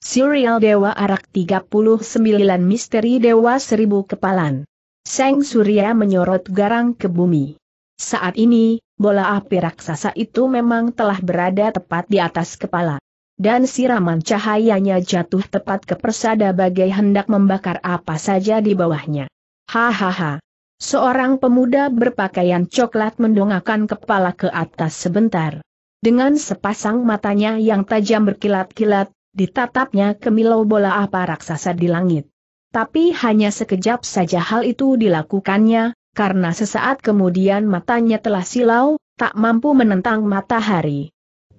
Serial Dewa Arak 39 Misteri Dewa Seribu Kepalan. Seng Surya menyorot garang ke bumi. Saat ini, bola api raksasa itu memang telah berada tepat di atas kepala. Dan siraman cahayanya jatuh tepat ke persada bagai hendak membakar apa saja di bawahnya. Hahaha. Seorang pemuda berpakaian coklat mendongakkan kepala ke atas sebentar. Dengan sepasang matanya yang tajam berkilat-kilat, ditatapnya kemilau bola apa raksasa di langit. Tapi hanya sekejap saja hal itu dilakukannya, karena sesaat kemudian matanya telah silau, tak mampu menentang matahari.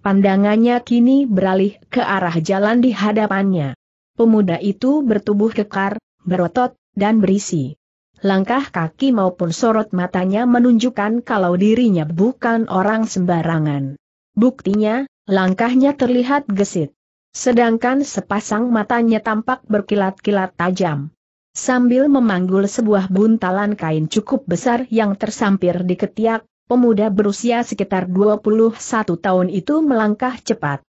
Pandangannya kini beralih ke arah jalan di hadapannya. Pemuda itu bertubuh kekar, berotot, dan berisi. Langkah kaki maupun sorot matanya menunjukkan kalau dirinya bukan orang sembarangan. Buktinya, langkahnya terlihat gesit sedangkan sepasang matanya tampak berkilat-kilat tajam. Sambil memanggul sebuah buntalan kain cukup besar yang tersampir di ketiak, pemuda berusia sekitar 21 tahun itu melangkah cepat.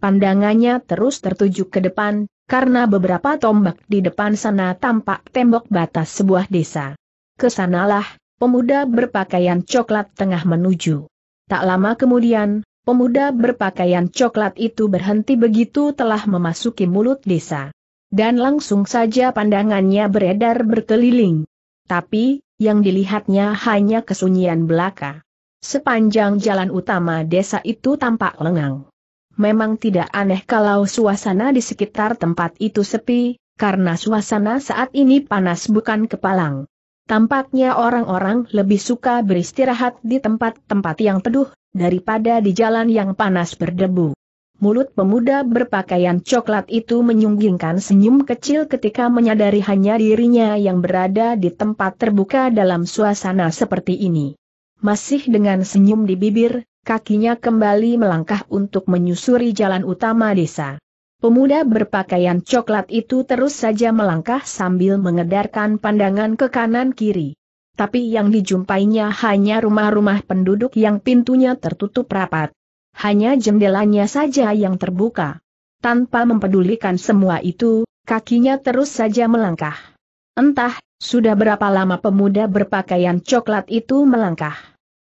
Pandangannya terus tertuju ke depan, karena beberapa tombak di depan sana tampak tembok batas sebuah desa. Ke sanalah, pemuda berpakaian coklat tengah menuju. Tak lama kemudian, Pemuda berpakaian coklat itu berhenti begitu telah memasuki mulut desa. Dan langsung saja pandangannya beredar berkeliling. Tapi, yang dilihatnya hanya kesunyian belaka. Sepanjang jalan utama desa itu tampak lengang. Memang tidak aneh kalau suasana di sekitar tempat itu sepi, karena suasana saat ini panas bukan kepalang. Tampaknya orang-orang lebih suka beristirahat di tempat-tempat yang teduh, daripada di jalan yang panas berdebu. Mulut pemuda berpakaian coklat itu menyunggingkan senyum kecil ketika menyadari hanya dirinya yang berada di tempat terbuka dalam suasana seperti ini. Masih dengan senyum di bibir, kakinya kembali melangkah untuk menyusuri jalan utama desa. Pemuda berpakaian coklat itu terus saja melangkah sambil mengedarkan pandangan ke kanan kiri tapi yang dijumpainya hanya rumah-rumah penduduk yang pintunya tertutup rapat. Hanya jendelanya saja yang terbuka. Tanpa mempedulikan semua itu, kakinya terus saja melangkah. Entah, sudah berapa lama pemuda berpakaian coklat itu melangkah.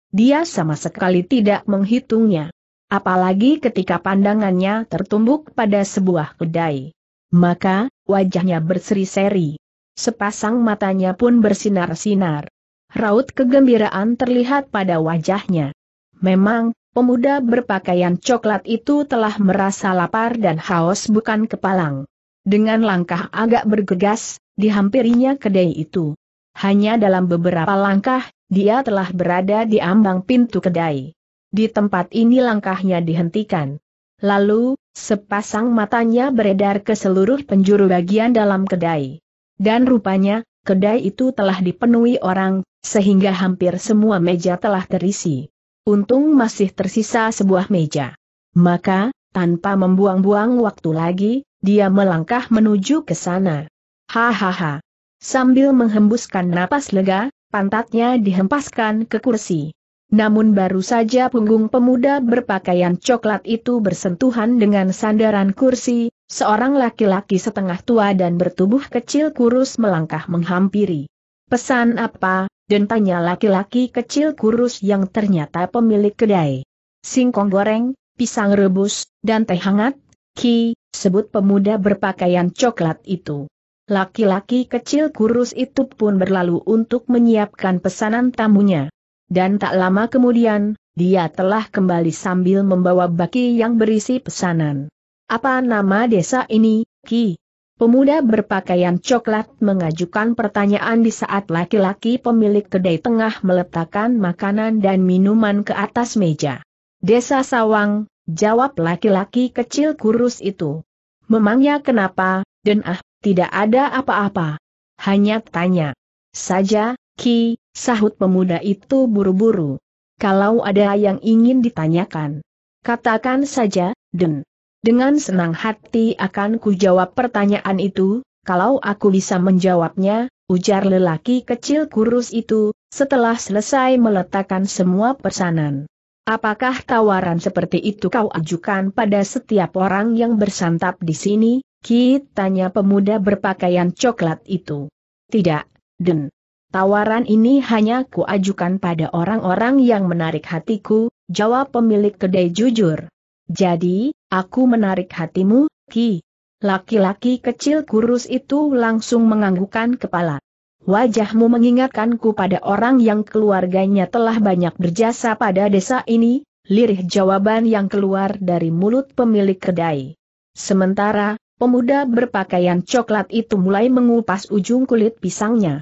Dia sama sekali tidak menghitungnya. Apalagi ketika pandangannya tertumbuk pada sebuah kedai. Maka, wajahnya berseri-seri. Sepasang matanya pun bersinar-sinar. Raut kegembiraan terlihat pada wajahnya. Memang, pemuda berpakaian coklat itu telah merasa lapar dan haus bukan kepalang. Dengan langkah agak bergegas, dihampirinya kedai itu. Hanya dalam beberapa langkah, dia telah berada di ambang pintu kedai. Di tempat ini langkahnya dihentikan. Lalu, sepasang matanya beredar ke seluruh penjuru bagian dalam kedai. Dan rupanya, kedai itu telah dipenuhi orang, sehingga hampir semua meja telah terisi. Untung masih tersisa sebuah meja. Maka, tanpa membuang-buang waktu lagi, dia melangkah menuju ke sana. Hahaha. Sambil menghembuskan napas lega, pantatnya dihempaskan ke kursi. Namun baru saja punggung pemuda berpakaian coklat itu bersentuhan dengan sandaran kursi, seorang laki-laki setengah tua dan bertubuh kecil kurus melangkah menghampiri. Pesan apa, dan tanya laki-laki kecil kurus yang ternyata pemilik kedai. Singkong goreng, pisang rebus, dan teh hangat, Ki, sebut pemuda berpakaian coklat itu. Laki-laki kecil kurus itu pun berlalu untuk menyiapkan pesanan tamunya. Dan tak lama kemudian, dia telah kembali sambil membawa baki yang berisi pesanan. Apa nama desa ini, Ki? Pemuda berpakaian coklat mengajukan pertanyaan di saat laki-laki pemilik kedai tengah meletakkan makanan dan minuman ke atas meja. Desa Sawang, jawab laki-laki kecil kurus itu. Memangnya kenapa, dan ah, tidak ada apa-apa. Hanya tanya. Saja, Ki, sahut pemuda itu buru-buru. Kalau ada yang ingin ditanyakan. Katakan saja, Den. Dengan senang hati akan ku jawab pertanyaan itu, kalau aku bisa menjawabnya, ujar lelaki kecil kurus itu, setelah selesai meletakkan semua pesanan. Apakah tawaran seperti itu kau ajukan pada setiap orang yang bersantap di sini, Ki tanya pemuda berpakaian coklat itu. Tidak, Den. Tawaran ini hanya kuajukan pada orang-orang yang menarik hatiku, jawab pemilik kedai jujur. Jadi, aku menarik hatimu, Ki. Laki-laki kecil kurus itu langsung menganggukkan kepala. Wajahmu mengingatkanku pada orang yang keluarganya telah banyak berjasa pada desa ini, lirih jawaban yang keluar dari mulut pemilik kedai. Sementara, pemuda berpakaian coklat itu mulai mengupas ujung kulit pisangnya.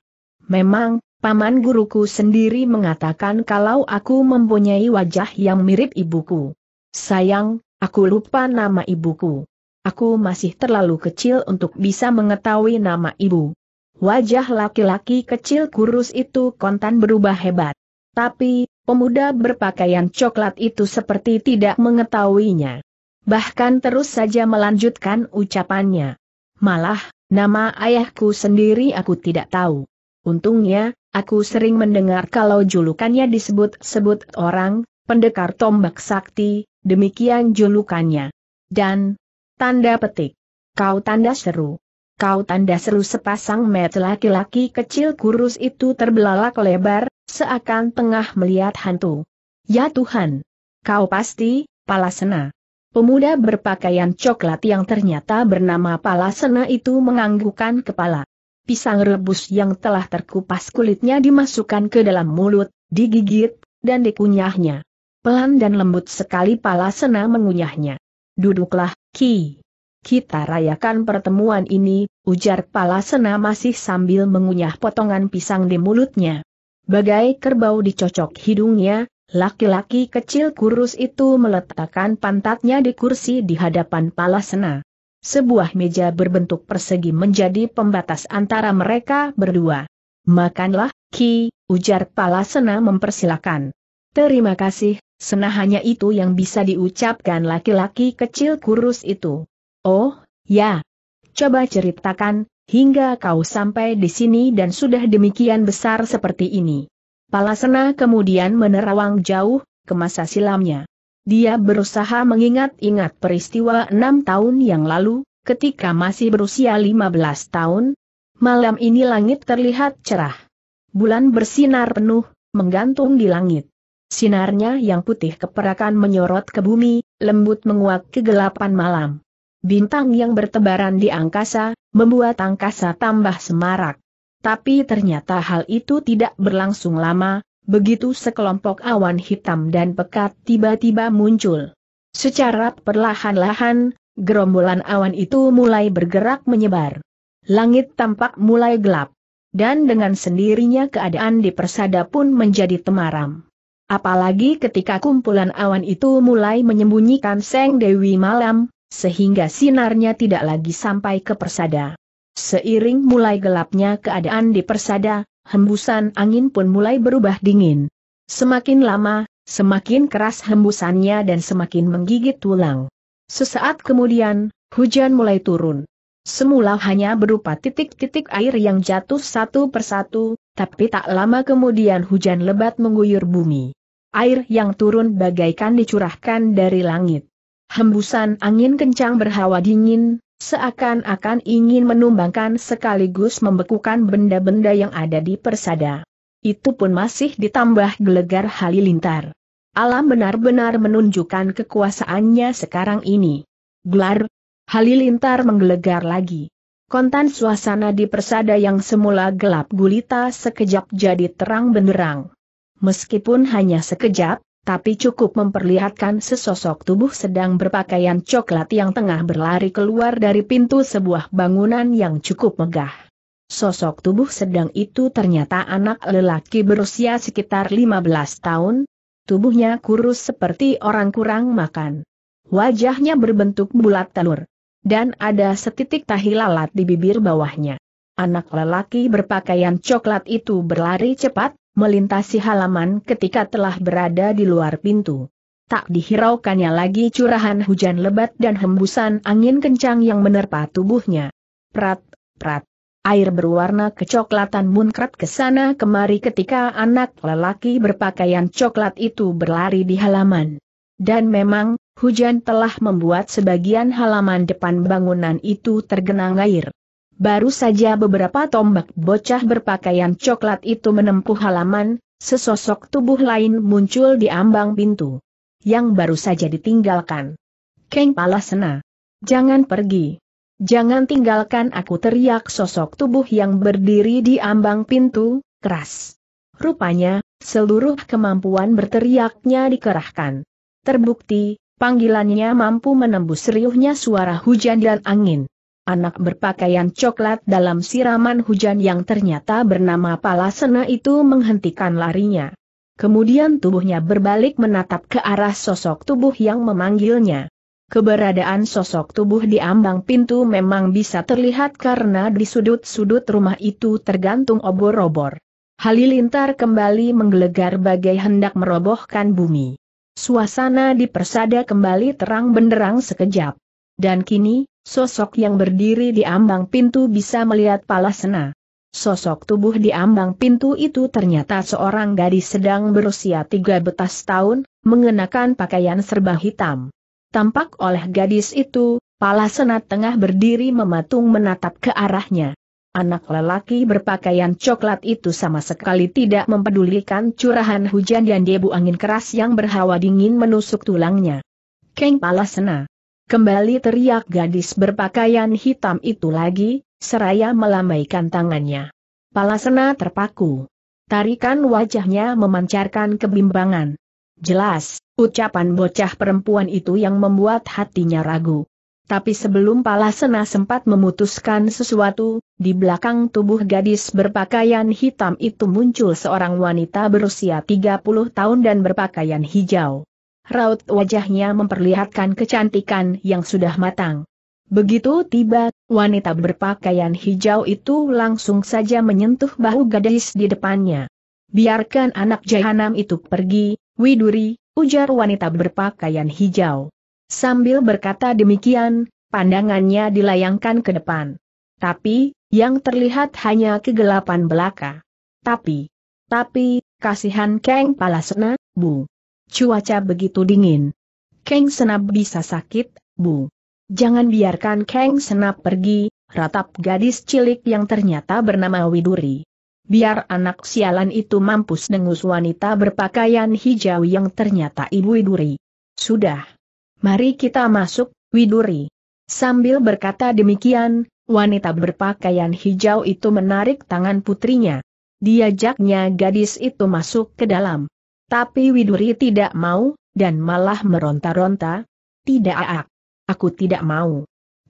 Memang, paman guruku sendiri mengatakan kalau aku mempunyai wajah yang mirip ibuku. Sayang, aku lupa nama ibuku. Aku masih terlalu kecil untuk bisa mengetahui nama ibu. Wajah laki-laki kecil kurus itu kontan berubah hebat. Tapi, pemuda berpakaian coklat itu seperti tidak mengetahuinya. Bahkan terus saja melanjutkan ucapannya. Malah, nama ayahku sendiri aku tidak tahu. Untungnya, aku sering mendengar kalau julukannya disebut-sebut orang, pendekar tombak sakti, demikian julukannya. Dan, tanda petik. Kau tanda seru. Kau tanda seru sepasang mata laki-laki kecil kurus itu terbelalak lebar, seakan tengah melihat hantu. Ya Tuhan! Kau pasti, Palasena. Pemuda berpakaian coklat yang ternyata bernama Palasena itu menganggukkan kepala. Pisang rebus yang telah terkupas kulitnya dimasukkan ke dalam mulut, digigit, dan dikunyahnya. Pelan dan lembut sekali Palasena mengunyahnya. Duduklah, Ki. Kita rayakan pertemuan ini, ujar Palasena masih sambil mengunyah potongan pisang di mulutnya. Bagai kerbau dicocok hidungnya, laki-laki kecil kurus itu meletakkan pantatnya di kursi di hadapan Palasena. Sebuah meja berbentuk persegi menjadi pembatas antara mereka berdua. Makanlah, Ki, ujar Palasena mempersilakan. Terima kasih, Sena hanya itu yang bisa diucapkan laki-laki kecil kurus itu. Oh, ya. Coba ceritakan, hingga kau sampai di sini dan sudah demikian besar seperti ini. Palasena kemudian menerawang jauh, ke masa silamnya. Dia berusaha mengingat-ingat peristiwa enam tahun yang lalu, ketika masih berusia 15 tahun. Malam ini langit terlihat cerah. Bulan bersinar penuh, menggantung di langit. Sinarnya yang putih keperakan menyorot ke bumi, lembut menguak kegelapan malam. Bintang yang bertebaran di angkasa, membuat angkasa tambah semarak. Tapi ternyata hal itu tidak berlangsung lama, begitu sekelompok awan hitam dan pekat tiba-tiba muncul. Secara perlahan-lahan, gerombolan awan itu mulai bergerak menyebar. Langit tampak mulai gelap. Dan dengan sendirinya keadaan di persada pun menjadi temaram. Apalagi ketika kumpulan awan itu mulai menyembunyikan Seng Dewi Malam, sehingga sinarnya tidak lagi sampai ke persada. Seiring mulai gelapnya keadaan di persada, hembusan angin pun mulai berubah dingin. Semakin lama, semakin keras hembusannya dan semakin menggigit tulang. Sesaat kemudian, hujan mulai turun. Semula hanya berupa titik-titik air yang jatuh satu persatu, tapi tak lama kemudian hujan lebat mengguyur bumi. Air yang turun bagaikan dicurahkan dari langit. Hembusan angin kencang berhawa dingin, seakan-akan ingin menumbangkan sekaligus membekukan benda-benda yang ada di persada. Itu pun masih ditambah gelegar halilintar. Alam benar-benar menunjukkan kekuasaannya sekarang ini. Gelar, halilintar menggelegar lagi. Kontan suasana di persada yang semula gelap gulita sekejap jadi terang benderang. Meskipun hanya sekejap, tapi cukup memperlihatkan sesosok tubuh sedang berpakaian coklat yang tengah berlari keluar dari pintu sebuah bangunan yang cukup megah. Sosok tubuh sedang itu ternyata anak lelaki berusia sekitar 15 tahun, tubuhnya kurus seperti orang kurang makan. Wajahnya berbentuk bulat telur. Dan ada setitik tahi lalat di bibir bawahnya. Anak lelaki berpakaian coklat itu berlari cepat, melintasi halaman ketika telah berada di luar pintu. Tak dihiraukannya lagi curahan hujan lebat dan hembusan angin kencang yang menerpa tubuhnya. Prat, prat. Air berwarna kecoklatan munkrat ke sana kemari ketika anak lelaki berpakaian coklat itu berlari di halaman. Dan memang, hujan telah membuat sebagian halaman depan bangunan itu tergenang air. Baru saja beberapa tombak bocah berpakaian coklat itu menempuh halaman, sesosok tubuh lain muncul di ambang pintu. Yang baru saja ditinggalkan. Keng Palasena. Jangan pergi. Jangan tinggalkan aku teriak sosok tubuh yang berdiri di ambang pintu, keras. Rupanya, seluruh kemampuan berteriaknya dikerahkan. Terbukti, panggilannya mampu menembus riuhnya suara hujan dan angin. Anak berpakaian coklat dalam siraman hujan yang ternyata bernama Palasena itu menghentikan larinya. Kemudian tubuhnya berbalik menatap ke arah sosok tubuh yang memanggilnya. Keberadaan sosok tubuh di ambang pintu memang bisa terlihat karena di sudut-sudut rumah itu tergantung obor-obor. Halilintar kembali menggelegar bagai hendak merobohkan bumi. Suasana di persada kembali terang benderang sekejap. Dan kini, sosok yang berdiri di ambang pintu bisa melihat Palasena. Sosok tubuh di ambang pintu itu ternyata seorang gadis sedang berusia tiga betas tahun, mengenakan pakaian serba hitam. Tampak oleh gadis itu, Palasena tengah berdiri mematung menatap ke arahnya. Anak lelaki berpakaian coklat itu sama sekali tidak mempedulikan curahan hujan dan debu angin keras yang berhawa dingin menusuk tulangnya. Keng Palasena. Kembali teriak gadis berpakaian hitam itu lagi, seraya melambaikan tangannya. Palasena terpaku. Tarikan wajahnya memancarkan kebimbangan. Jelas, ucapan bocah perempuan itu yang membuat hatinya ragu. Tapi sebelum Palasena sempat memutuskan sesuatu, di belakang tubuh gadis berpakaian hitam itu muncul seorang wanita berusia 30 tahun dan berpakaian hijau. Raut wajahnya memperlihatkan kecantikan yang sudah matang. Begitu tiba, wanita berpakaian hijau itu langsung saja menyentuh bahu gadis di depannya. Biarkan anak jahanam itu pergi, Widuri, ujar wanita berpakaian hijau. Sambil berkata demikian, pandangannya dilayangkan ke depan. Tapi, yang terlihat hanya kegelapan belaka. Tapi, tapi, kasihan Kang Palasena, Bu. Cuaca begitu dingin. Kang Senap bisa sakit, Bu. Jangan biarkan Kang Senap pergi, ratap gadis cilik yang ternyata bernama Widuri. Biar anak sialan itu mampus dengus wanita berpakaian hijau yang ternyata Ibu Widuri. Sudah. Mari kita masuk, Widuri. Sambil berkata demikian, wanita berpakaian hijau itu menarik tangan putrinya. Diajaknya gadis itu masuk ke dalam. Tapi Widuri tidak mau, dan malah meronta-ronta. Tidak ak. Aku tidak mau.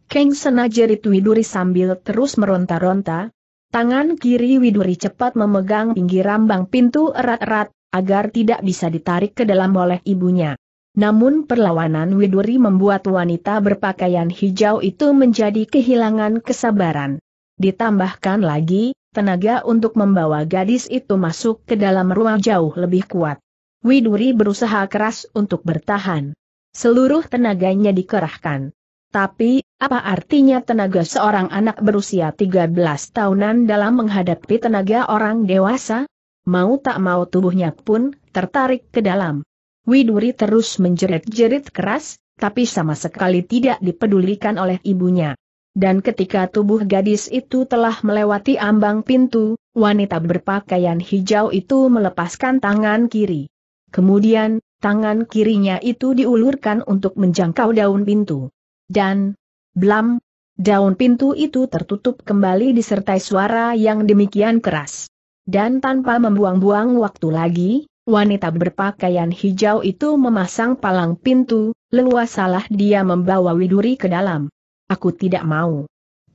Keng senajerit Widuri sambil terus meronta-ronta. Tangan kiri Widuri cepat memegang pinggir rambang pintu erat-erat, agar tidak bisa ditarik ke dalam oleh ibunya. Namun perlawanan Widuri membuat wanita berpakaian hijau itu menjadi kehilangan kesabaran. Ditambahkan lagi, tenaga untuk membawa gadis itu masuk ke dalam rumah jauh lebih kuat. Widuri berusaha keras untuk bertahan. Seluruh tenaganya dikerahkan. Tapi, apa artinya tenaga seorang anak berusia 13 tahunan dalam menghadapi tenaga orang dewasa? Mau tak mau tubuhnya pun tertarik ke dalam. Widuri terus menjerit-jerit keras, tapi sama sekali tidak dipedulikan oleh ibunya. Dan ketika tubuh gadis itu telah melewati ambang pintu, wanita berpakaian hijau itu melepaskan tangan kiri. Kemudian, tangan kirinya itu diulurkan untuk menjangkau daun pintu. Dan, blam, daun pintu itu tertutup kembali disertai suara yang demikian keras. Dan tanpa membuang-buang waktu lagi, Wanita berpakaian hijau itu memasang palang pintu, leluasalah dia membawa Widuri ke dalam. Aku tidak mau.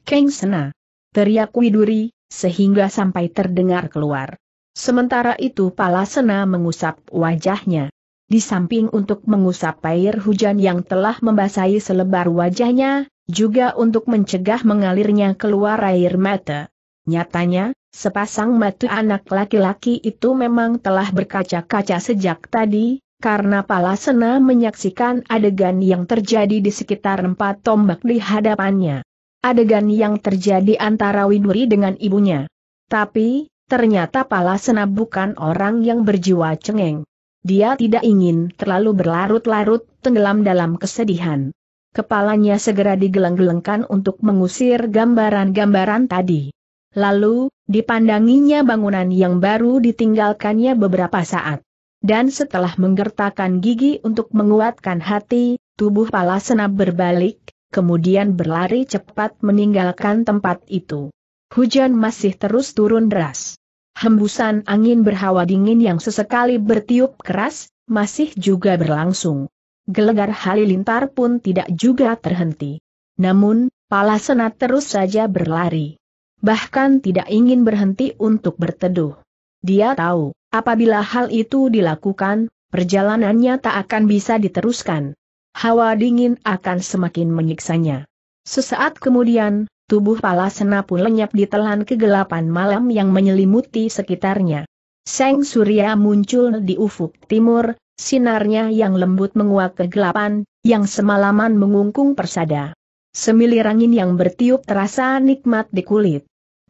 Keng Sena. Teriak Widuri, sehingga sampai terdengar keluar. Sementara itu Palasena mengusap wajahnya. Di samping untuk mengusap air hujan yang telah membasahi selebar wajahnya, juga untuk mencegah mengalirnya keluar air mata. Nyatanya, sepasang mata anak laki-laki itu memang telah berkaca-kaca sejak tadi, karena Palasena menyaksikan adegan yang terjadi di sekitar empat tombak di hadapannya. Adegan yang terjadi antara Widuri dengan ibunya. Tapi, ternyata Palasena bukan orang yang berjiwa cengeng. dia tidak ingin terlalu berlarut-larut tenggelam dalam kesedihan. Kepalanya segera digeleng-gelengkan untuk mengusir gambaran-gambaran tadi. Lalu, dipandanginya bangunan yang baru ditinggalkannya beberapa saat. Dan setelah menggertakkan gigi untuk menguatkan hati, tubuh Palasena berbalik, kemudian berlari cepat meninggalkan tempat itu. Hujan masih terus turun deras. Hembusan angin berhawa dingin yang sesekali bertiup keras, masih juga berlangsung. Gelegar halilintar pun tidak juga terhenti. Namun, Palasena terus saja berlari. Bahkan tidak ingin berhenti untuk berteduh. Dia tahu, apabila hal itu dilakukan, perjalanannya tak akan bisa diteruskan. Hawa dingin akan semakin menyiksanya. Sesaat kemudian, tubuh Palasena pun lenyap di telan kegelapan malam yang menyelimuti sekitarnya. Seng surya muncul di ufuk timur, sinarnya yang lembut menguak kegelapan, yang semalaman mengungkung persada. Semilir angin yang bertiup terasa nikmat di kulit.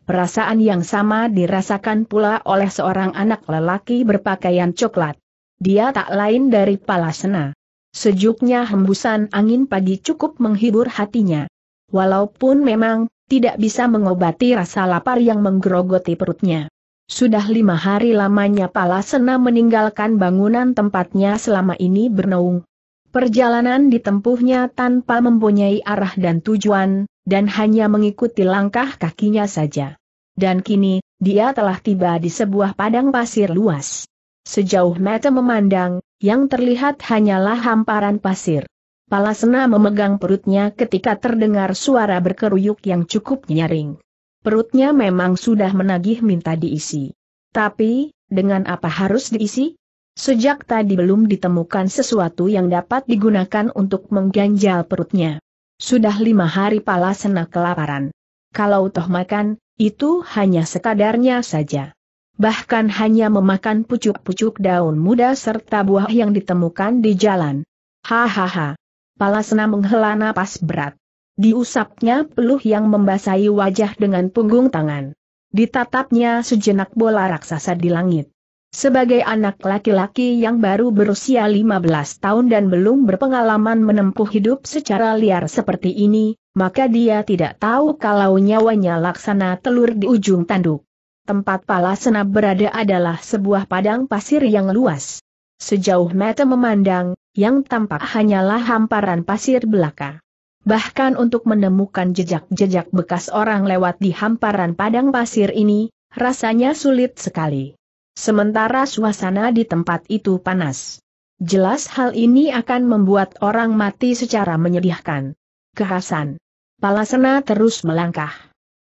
Perasaan yang sama dirasakan pula oleh seorang anak lelaki berpakaian coklat. Dia tak lain dari Palasena. Sejuknya hembusan angin pagi cukup menghibur hatinya. Walaupun memang, tidak bisa mengobati rasa lapar yang menggerogoti perutnya. Sudah lima hari lamanya Palasena meninggalkan bangunan tempatnya selama ini bernaung. Perjalanan ditempuhnya tanpa mempunyai arah dan tujuan, dan hanya mengikuti langkah kakinya saja. Dan kini, dia telah tiba di sebuah padang pasir luas. Sejauh mata memandang, yang terlihat hanyalah hamparan pasir. Palasena memegang perutnya ketika terdengar suara berkeruyuk yang cukup nyaring. Perutnya memang sudah menagih minta diisi. Tapi, dengan apa harus diisi? Sejak tadi belum ditemukan sesuatu yang dapat digunakan untuk mengganjal perutnya. Sudah lima hari Palasena kelaparan. Kalau toh makan, itu hanya sekadarnya saja. Bahkan hanya memakan pucuk-pucuk daun muda serta buah yang ditemukan di jalan. Hahaha. Palasena menghela napas berat. Diusapnya peluh yang membasahi wajah dengan punggung tangan. Ditatapnya sejenak bola raksasa di langit. Sebagai anak laki-laki yang baru berusia 15 tahun dan belum berpengalaman menempuh hidup secara liar seperti ini, maka dia tidak tahu kalau nyawanya laksana telur di ujung tanduk. Tempat Palasena berada adalah sebuah padang pasir yang luas. Sejauh mata memandang, yang tampak hanyalah hamparan pasir belaka. Bahkan untuk menemukan jejak-jejak bekas orang lewat di hamparan padang pasir ini, rasanya sulit sekali. Sementara suasana di tempat itu panas. Jelas hal ini akan membuat orang mati secara menyedihkan. Kehasan. Palasena terus melangkah.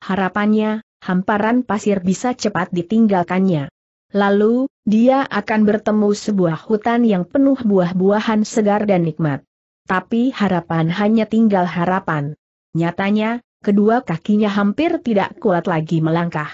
Harapannya, hamparan pasir bisa cepat ditinggalkannya. Lalu, dia akan bertemu sebuah hutan yang penuh buah-buahan segar dan nikmat. Tapi harapan hanya tinggal harapan. Nyatanya, kedua kakinya hampir tidak kuat lagi melangkah.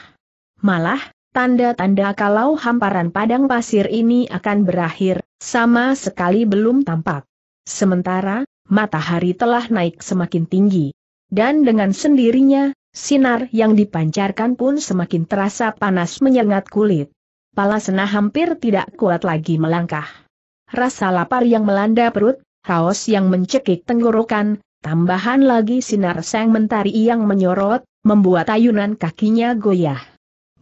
Malah, tanda-tanda kalau hamparan padang pasir ini akan berakhir, sama sekali belum tampak. Sementara, matahari telah naik semakin tinggi. Dan dengan sendirinya, sinar yang dipancarkan pun semakin terasa panas menyengat kulit. Palasena hampir tidak kuat lagi melangkah. Rasa lapar yang melanda perut, haus yang mencekik tenggorokan, tambahan lagi sinar sang mentari yang menyorot, membuat ayunan kakinya goyah.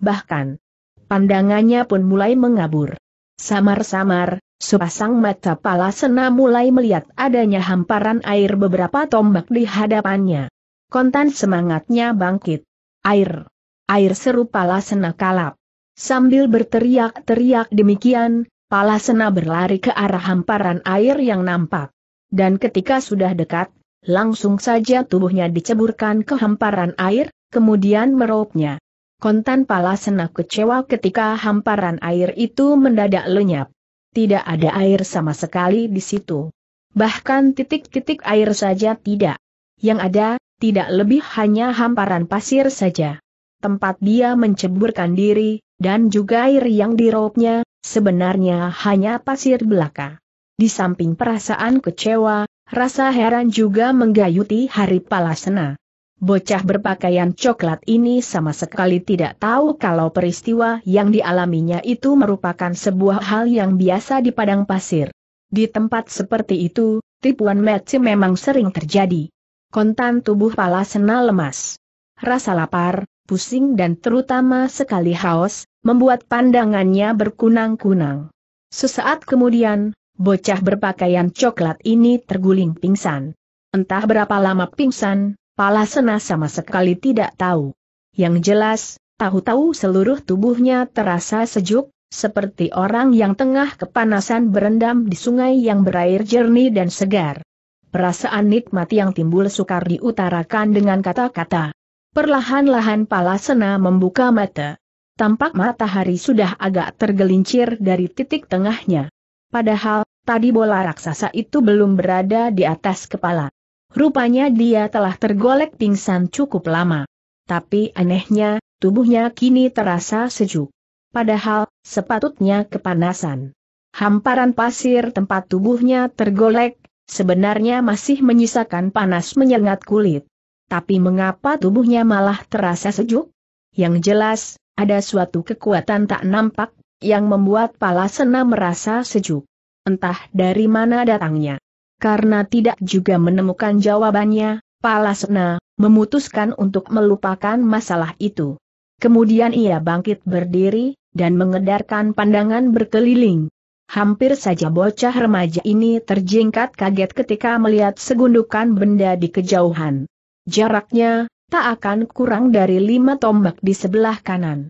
Bahkan, pandangannya pun mulai mengabur. Samar-samar, sepasang mata Palasena mulai melihat adanya hamparan air beberapa tombak di hadapannya. Kontan semangatnya bangkit. Air. Air seru Palasena kalap. Sambil berteriak-teriak demikian, Palasena berlari ke arah hamparan air yang nampak. Dan ketika sudah dekat, langsung saja tubuhnya diceburkan ke hamparan air, kemudian meropnya. Kontan Palasena kecewa ketika hamparan air itu mendadak lenyap. Tidak ada air sama sekali di situ. Bahkan titik-titik air saja tidak. Yang ada, tidak lebih hanya hamparan pasir saja. Tempat dia menceburkan diri, dan juga air yang diraupnya, sebenarnya hanya pasir belaka. Di samping perasaan kecewa, rasa heran juga menggayuti Hari Palasena. bocah berpakaian coklat ini sama sekali tidak tahu kalau peristiwa yang dialaminya itu merupakan sebuah hal yang biasa di padang pasir. Di tempat seperti itu, tipuan Metsi memang sering terjadi. Kontan tubuh Palasena lemas. Rasa lapar, pusing dan terutama sekali haus, membuat pandangannya berkunang-kunang. Sesaat kemudian, bocah berpakaian coklat ini terguling pingsan. Entah berapa lama pingsan, Palasena sama sekali tidak tahu. Yang jelas, tahu-tahu seluruh tubuhnya terasa sejuk, seperti orang yang tengah kepanasan berendam di sungai yang berair jernih dan segar. Perasaan nikmat yang timbul sukar diutarakan dengan kata-kata. Perlahan-lahan Palasena membuka mata. Tampak matahari sudah agak tergelincir dari titik tengahnya. Padahal, tadi bola raksasa itu belum berada di atas kepala. Rupanya dia telah tergolek pingsan cukup lama. Tapi anehnya, tubuhnya kini terasa sejuk. Padahal, sepatutnya kepanasan. Hamparan pasir tempat tubuhnya tergolek, sebenarnya masih menyisakan panas menyengat kulit. Tapi mengapa tubuhnya malah terasa sejuk? Yang jelas, ada suatu kekuatan tak nampak, yang membuat Palasena merasa sejuk. Entah dari mana datangnya. Karena tidak juga menemukan jawabannya, Palasena memutuskan untuk melupakan masalah itu. Kemudian ia bangkit berdiri, dan mengedarkan pandangan berkeliling. Hampir saja bocah remaja ini terjingkat kaget ketika melihat segundukan benda di kejauhan. Jaraknya, tak akan kurang dari lima tombak di sebelah kanan.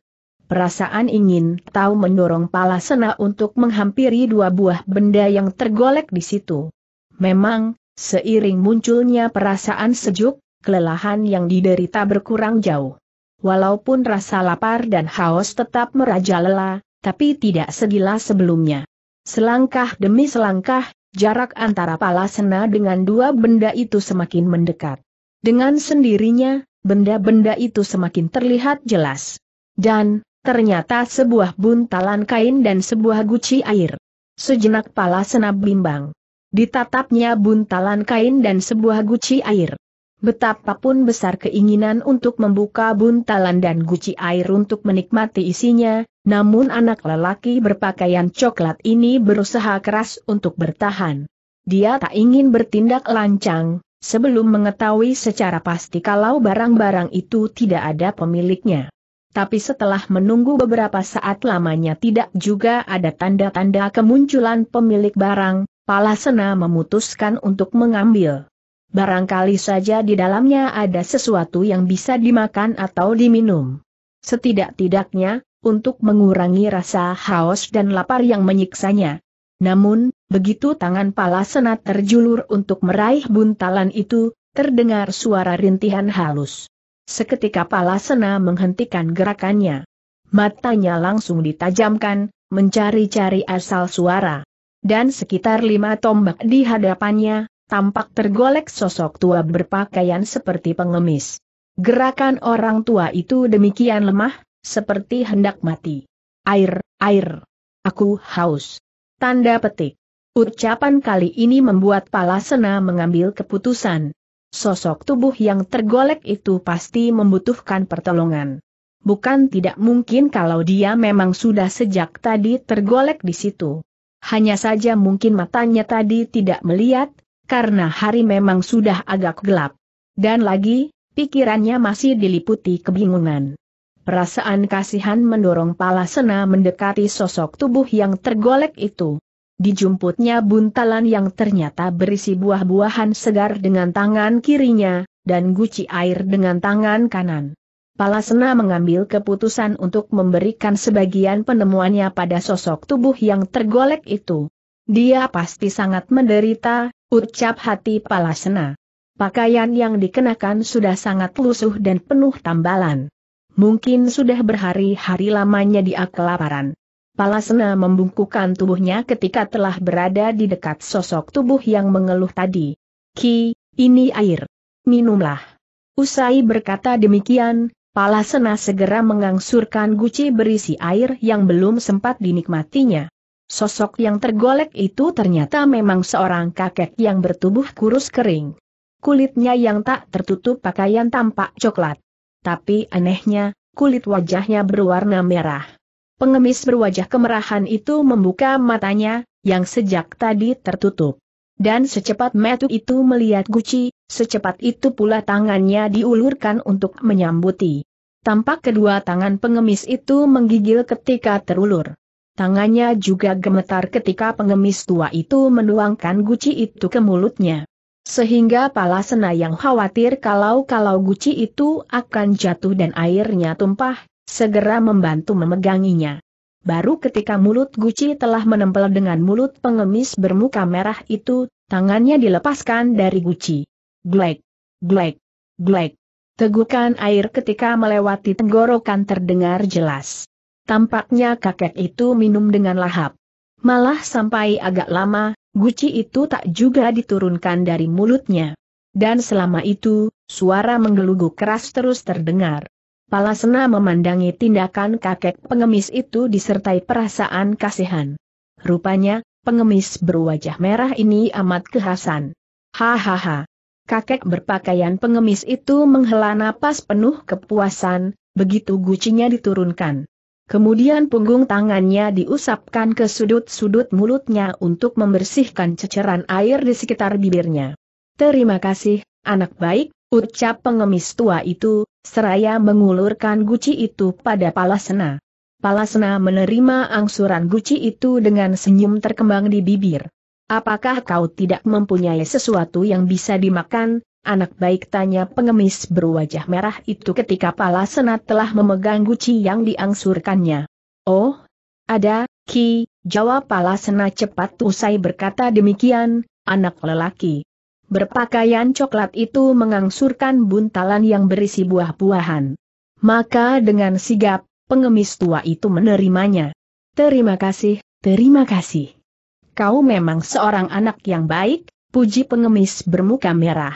Perasaan ingin tahu mendorong Palasena untuk menghampiri dua buah benda yang tergolek di situ. Memang, seiring munculnya perasaan sejuk, kelelahan yang diderita berkurang jauh. Walaupun rasa lapar dan haus tetap merajalela, tapi tidak segila sebelumnya. Selangkah demi selangkah, jarak antara Palasena dengan dua benda itu semakin mendekat. Dengan sendirinya, benda-benda itu semakin terlihat jelas. Dan, ternyata sebuah buntalan kain dan sebuah guci air. Sejenak Palasena bimbang. Ditatapnya buntalan kain dan sebuah guci air. Betapapun besar keinginan untuk membuka buntalan dan guci air untuk menikmati isinya, namun anak lelaki berpakaian coklat ini berusaha keras untuk bertahan. Dia tak ingin bertindak lancang, sebelum mengetahui secara pasti kalau barang-barang itu tidak ada pemiliknya. Tapi setelah menunggu beberapa saat lamanya tidak juga ada tanda-tanda kemunculan pemilik barang, Palasena memutuskan untuk mengambil. Barangkali saja di dalamnya ada sesuatu yang bisa dimakan atau diminum. Setidak-tidaknya, untuk mengurangi rasa haus dan lapar yang menyiksanya. Namun, begitu tangan Palasena terjulur untuk meraih buntalan itu, terdengar suara rintihan halus. Seketika Palasena menghentikan gerakannya. Matanya langsung ditajamkan, mencari-cari asal suara dan sekitar lima tombak di hadapannya, tampak tergolek sosok tua berpakaian seperti pengemis. Gerakan orang tua itu demikian lemah, seperti hendak mati. Air, air. Aku haus. Tanda petik. Ucapan kali ini membuat Palasena mengambil keputusan. Sosok tubuh yang tergolek itu pasti membutuhkan pertolongan. Bukan tidak mungkin kalau dia memang sudah sejak tadi tergolek di situ. Hanya saja mungkin matanya tadi tidak melihat, karena hari memang sudah agak gelap. Dan lagi, pikirannya masih diliputi kebingungan. Perasaan kasihan mendorong Palasena mendekati sosok tubuh yang tergolek itu. Dijumputnya buntalan yang ternyata berisi buah-buahan segar dengan tangan kirinya, dan guci air dengan tangan kanan. Palasena mengambil keputusan untuk memberikan sebagian penemuannya pada sosok tubuh yang tergolek itu. Dia pasti sangat menderita, ucap hati Palasena. Pakaian yang dikenakan sudah sangat lusuh dan penuh tambalan. Mungkin sudah berhari-hari lamanya dia kelaparan. Palasena membungkukan tubuhnya ketika telah berada di dekat sosok tubuh yang mengeluh tadi. Ki, ini air. Minumlah. Usai berkata demikian, Palasena segera mengangsurkan guci berisi air yang belum sempat dinikmatinya. Sosok yang tergolek itu ternyata memang seorang kakek yang bertubuh kurus kering. kulitnya yang tak tertutup pakaian tampak coklat. Tapi anehnya, kulit wajahnya berwarna merah. Pengemis berwajah kemerahan itu membuka matanya, yang sejak tadi tertutup. Dan secepat metu itu melihat Guci, secepat itu pula tangannya diulurkan untuk menyambuti. Tampak kedua tangan pengemis itu menggigil ketika terulur. Tangannya juga gemetar ketika pengemis tua itu menuangkan guci itu ke mulutnya. Sehingga Palasena yang khawatir kalau-kalau guci itu akan jatuh dan airnya tumpah, segera membantu memeganginya. Baru ketika mulut guci telah menempel dengan mulut pengemis bermuka merah itu, tangannya dilepaskan dari guci. Glek, glek, glek. Tegukan air ketika melewati tenggorokan terdengar jelas. Tampaknya kakek itu minum dengan lahap. Malah sampai agak lama, guci itu tak juga diturunkan dari mulutnya. Dan selama itu, suara menggeluguk keras terus terdengar. Palasena memandangi tindakan kakek pengemis itu disertai perasaan kasihan. Rupanya, pengemis berwajah merah ini amat kekhasan. Hahaha. Kakek berpakaian pengemis itu menghela napas penuh kepuasan, begitu gucinya diturunkan. Kemudian punggung tangannya diusapkan ke sudut-sudut mulutnya untuk membersihkan ceceran air di sekitar bibirnya. Terima kasih, anak baik, ucap pengemis tua itu, seraya mengulurkan guci itu pada Palasena. Palasena menerima angsuran guci itu dengan senyum terkembang di bibir. Apakah kau tidak mempunyai sesuatu yang bisa dimakan? Anak baik tanya pengemis berwajah merah itu ketika pala senat telah memegang guci yang diangsurkannya. Oh, ada, Ki, jawab pala senat cepat usai berkata demikian, anak lelaki. Berpakaian coklat itu mengangsurkan buntalan yang berisi buah-buahan. Maka dengan sigap, pengemis tua itu menerimanya. Terima kasih, terima kasih. Kau memang seorang anak yang baik, puji pengemis bermuka merah.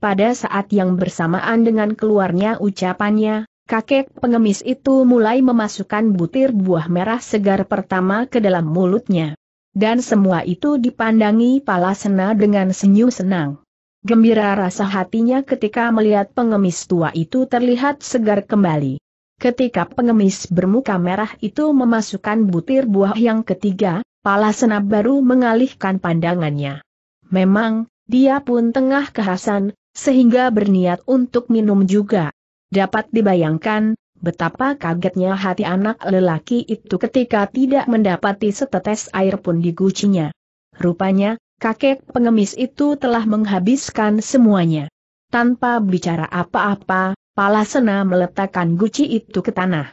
Pada saat yang bersamaan dengan keluarnya ucapannya, kakek pengemis itu mulai memasukkan butir buah merah segar pertama ke dalam mulutnya. Dan semua itu dipandangi Palasena dengan senyum senang. Gembira rasa hatinya ketika melihat pengemis tua itu terlihat segar kembali. Ketika pengemis bermuka merah itu memasukkan butir buah yang ketiga, Palasena baru mengalihkan pandangannya. Memang, dia pun tengah kehasan, sehingga berniat untuk minum juga. Dapat dibayangkan, betapa kagetnya hati anak lelaki itu ketika tidak mendapati setetes air pun di gucinya. Rupanya, kakek pengemis itu telah menghabiskan semuanya. Tanpa bicara apa-apa, Palasena meletakkan guci itu ke tanah.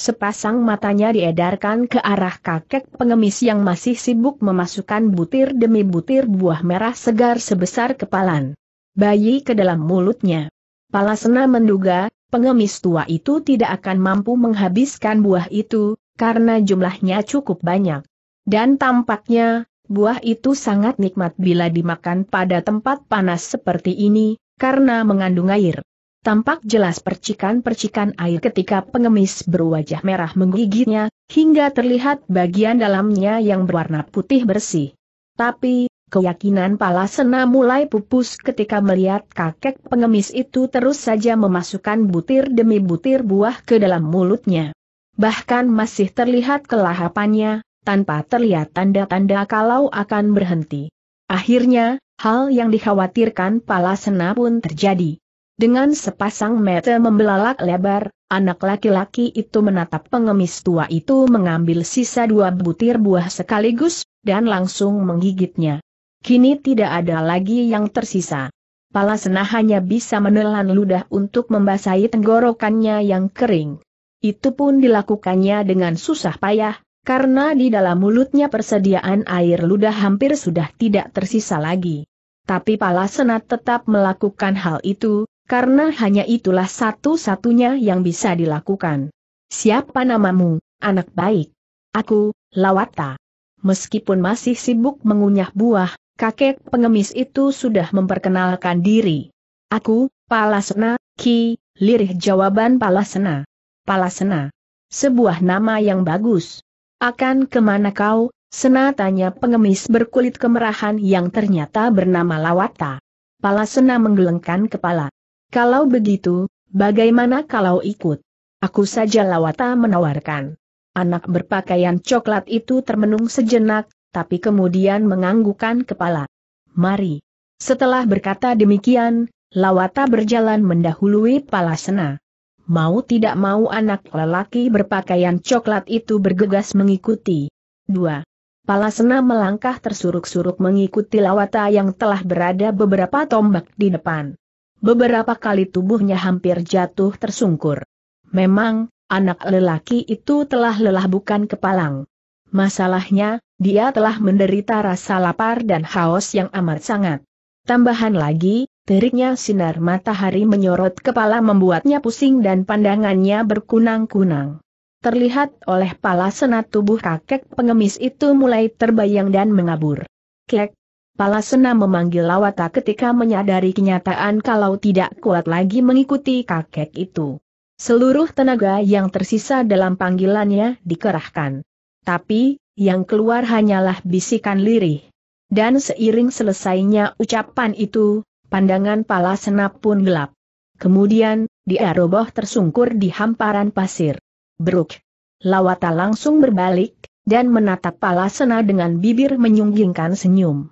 Sepasang matanya diedarkan ke arah kakek pengemis yang masih sibuk memasukkan butir demi butir buah merah segar sebesar kepalan bayi ke dalam mulutnya. Palasena menduga, pengemis tua itu tidak akan mampu menghabiskan buah itu, karena jumlahnya cukup banyak. Dan tampaknya, buah itu sangat nikmat bila dimakan pada tempat panas seperti ini, karena mengandung air. Tampak jelas percikan-percikan air ketika pengemis berwajah merah menggigitnya, hingga terlihat bagian dalamnya yang berwarna putih bersih. Tapi, keyakinan Palasena mulai pupus ketika melihat kakek pengemis itu terus saja memasukkan butir demi butir buah ke dalam mulutnya. Bahkan masih terlihat kelahapannya, tanpa terlihat tanda-tanda kalau akan berhenti. Akhirnya, hal yang dikhawatirkan Palasena pun terjadi. Dengan sepasang mata membelalak lebar, anak laki-laki itu menatap pengemis tua itu mengambil sisa dua butir buah sekaligus, dan langsung menggigitnya. Kini tidak ada lagi yang tersisa. Palasena hanya bisa menelan ludah untuk membasahi tenggorokannya yang kering. Itu pun dilakukannya dengan susah payah, karena di dalam mulutnya persediaan air ludah hampir sudah tidak tersisa lagi. Tapi Palasena tetap melakukan hal itu, karena hanya itulah satu-satunya yang bisa dilakukan. Siapa namamu, anak baik? Aku, Lawata. Meskipun masih sibuk mengunyah buah, kakek pengemis itu sudah memperkenalkan diri. Aku, Palasena, Ki, lirih jawaban Palasena. Palasena. Sebuah nama yang bagus. Akan ke mana kau, Sena tanya pengemis berkulit kemerahan yang ternyata bernama Lawata. Palasena menggelengkan kepala. Kalau begitu, bagaimana kalau ikut? Aku saja Lawata menawarkan. Anak berpakaian coklat itu termenung sejenak, tapi kemudian menganggukkan kepala. Mari. Setelah berkata demikian, Lawata berjalan mendahului Palasena. Mau tidak mau anak lelaki berpakaian coklat itu bergegas mengikuti. 2. Palasena melangkah tersuruk-suruk mengikuti Lawata yang telah berada beberapa tombak di depan. Beberapa kali tubuhnya hampir jatuh tersungkur. Memang, anak lelaki itu telah lelah bukan kepalang. Masalahnya, dia telah menderita rasa lapar dan haus yang amat sangat. Tambahan lagi, teriknya sinar matahari menyorot kepala membuatnya pusing dan pandangannya berkunang-kunang. Terlihat oleh pala senat tubuh kakek pengemis itu mulai terbayang dan mengabur. Kek, pala sena memanggil Lawata ketika menyadari kenyataan kalau tidak kuat lagi mengikuti kakek itu. Seluruh tenaga yang tersisa dalam panggilannya dikerahkan. Tapi, yang keluar hanyalah bisikan lirih. Dan seiring selesainya ucapan itu, pandangan pala senap pun gelap. Kemudian, dia roboh tersungkur di hamparan pasir. Bruk. Lawata langsung berbalik, dan menatap pala sena dengan bibir menyunggingkan senyum.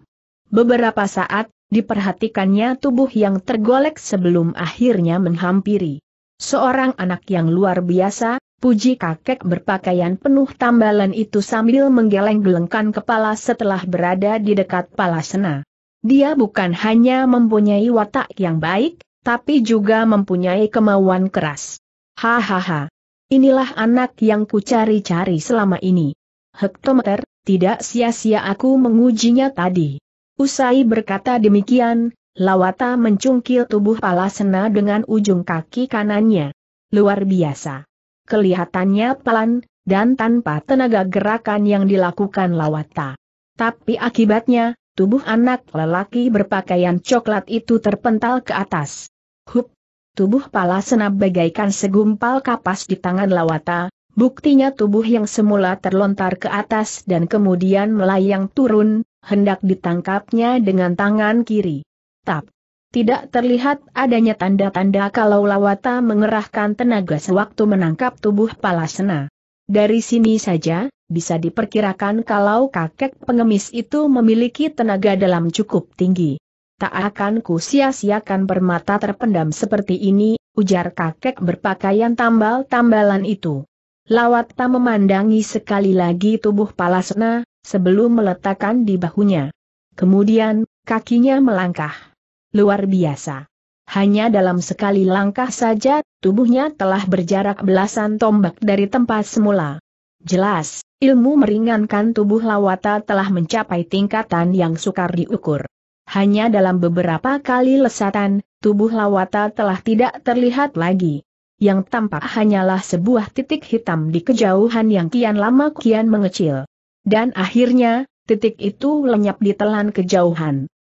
Beberapa saat, diperhatikannya tubuh yang tergolek sebelum akhirnya menghampiri. Seorang anak yang luar biasa, Puji kakek berpakaian penuh tambalan itu sambil menggeleng-gelengkan kepala setelah berada di dekat Palasena. Dia bukan hanya mempunyai watak yang baik, tapi juga mempunyai kemauan keras. Hahaha. Inilah anak yang kucari-cari selama ini. Hektometer, tidak sia-sia aku mengujinya tadi. Usai berkata demikian, Lawata mencungkil tubuh Palasena dengan ujung kaki kanannya. Luar biasa kelihatannya pelan, dan tanpa tenaga gerakan yang dilakukan Lawata. Tapi akibatnya, tubuh anak lelaki berpakaian coklat itu terpental ke atas. Hup! Tubuh pala senap bagaikan segumpal kapas di tangan Lawata, buktinya tubuh yang semula terlontar ke atas dan kemudian melayang turun, hendak ditangkapnya dengan tangan kiri. Tap! Tidak terlihat adanya tanda-tanda kalau Lawata mengerahkan tenaga sewaktu menangkap tubuh Palasena. Dari sini saja, bisa diperkirakan kalau kakek pengemis itu memiliki tenaga dalam cukup tinggi. Tak akan ku sia-siakan bermata terpendam seperti ini, ujar kakek berpakaian tambal-tambalan itu. Lawata memandangi sekali lagi tubuh Palasena, sebelum meletakkan di bahunya. Kemudian, kakinya melangkah luar biasa. Hanya dalam sekali langkah saja, tubuhnya telah berjarak belasan tombak dari tempat semula. Jelas, ilmu meringankan tubuh Lawata telah mencapai tingkatan yang sukar diukur. Hanya dalam beberapa kali lesatan, tubuh Lawata telah tidak terlihat lagi. Yang tampak hanyalah sebuah titik hitam di kejauhan yang kian lama kian mengecil. Dan akhirnya, titik itu lenyap di telan kejauhan.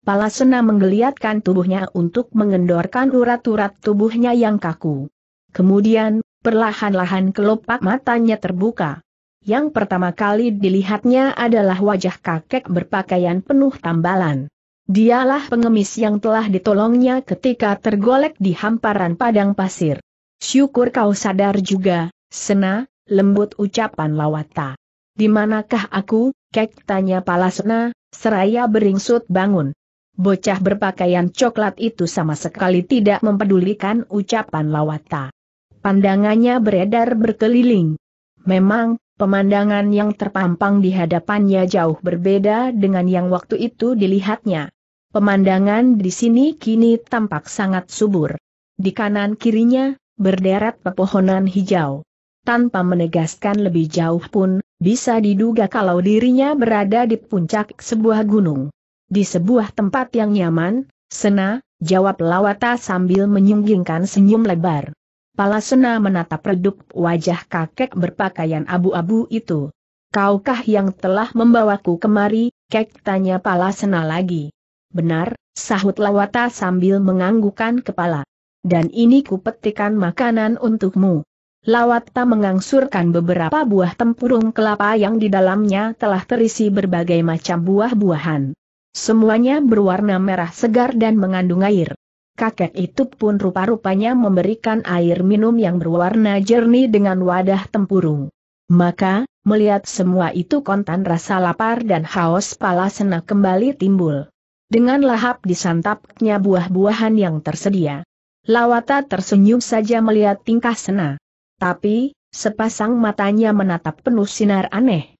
Palasena menggeliatkan tubuhnya untuk mengendorkan urat-urat tubuhnya yang kaku. Kemudian, perlahan-lahan kelopak matanya terbuka. Yang pertama kali dilihatnya adalah wajah kakek berpakaian penuh tambalan. Dialah pengemis yang telah ditolongnya ketika tergolek di hamparan padang pasir. Syukur kau sadar juga, Sena, lembut ucapan Lawata. Di manakah aku, kek tanya Palasena, seraya beringsut bangun. Bocah berpakaian coklat itu sama sekali tidak mempedulikan ucapan Lawata. Pandangannya beredar berkeliling. Memang, pemandangan yang terpampang di hadapannya jauh berbeda dengan yang waktu itu dilihatnya. Pemandangan di sini kini tampak sangat subur. Di kanan kirinya, berderet pepohonan hijau. Tanpa menegaskan lebih jauh pun, bisa diduga kalau dirinya berada di puncak sebuah gunung. Di sebuah tempat yang nyaman, Sena, jawab Lawata sambil menyunggingkan senyum lebar. Palasena menatap redup wajah kakek berpakaian abu-abu itu. Kaukah yang telah membawaku kemari, kek tanya Palasena lagi. Benar, sahut Lawata sambil menganggukkan kepala. Dan ini kupetikan makanan untukmu. Lawata mengangsurkan beberapa buah tempurung kelapa yang di dalamnya telah terisi berbagai macam buah-buahan. Semuanya berwarna merah segar dan mengandung air. Kakek itu pun rupa-rupanya memberikan air minum yang berwarna jernih dengan wadah tempurung. Maka, melihat semua itu kontan rasa lapar dan haus Palasena kembali timbul. Dengan lahap disantapnya buah-buahan yang tersedia. Lawata tersenyum saja melihat tingkah Sena. Tapi, sepasang matanya menatap penuh sinar aneh.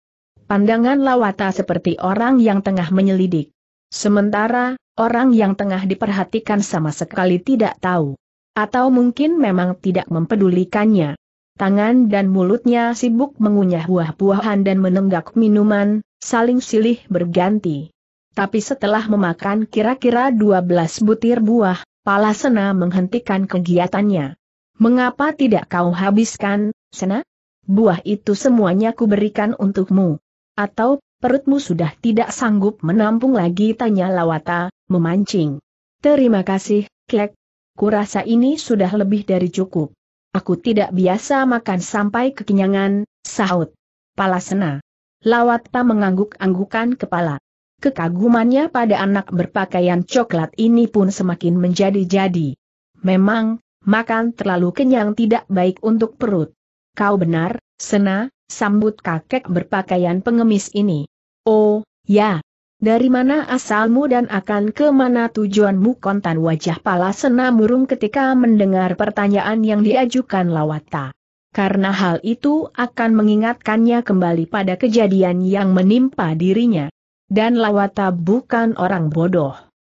Pandangan Lawata seperti orang yang tengah menyelidik. Sementara, orang yang tengah diperhatikan sama sekali tidak tahu. Atau mungkin memang tidak mempedulikannya. Tangan dan mulutnya sibuk mengunyah buah-buahan dan menenggak minuman, saling silih berganti. Tapi setelah memakan kira-kira 12 butir buah, Palasena menghentikan kegiatannya. Mengapa tidak kau habiskan, Sena? Buah itu semuanya kuberikan untukmu. Atau, perutmu sudah tidak sanggup menampung lagi tanya Lawata, memancing. Terima kasih, Klek. Kurasa ini sudah lebih dari cukup. Aku tidak biasa makan sampai kekenyangan, sahut. Palasena. Lawata mengangguk-anggukan kepala. Kekagumannya pada anak berpakaian coklat ini pun semakin menjadi-jadi. Memang, makan terlalu kenyang tidak baik untuk perut. Kau benar, Sena, sambut kakek berpakaian pengemis ini. Oh, ya. Dari mana asalmu dan akan ke mana tujuanmu kontan wajah Palasena murung ketika mendengar pertanyaan yang diajukan Lawata. Karena hal itu akan mengingatkannya kembali pada kejadian yang menimpa dirinya. Dan Lawata bukan orang bodoh.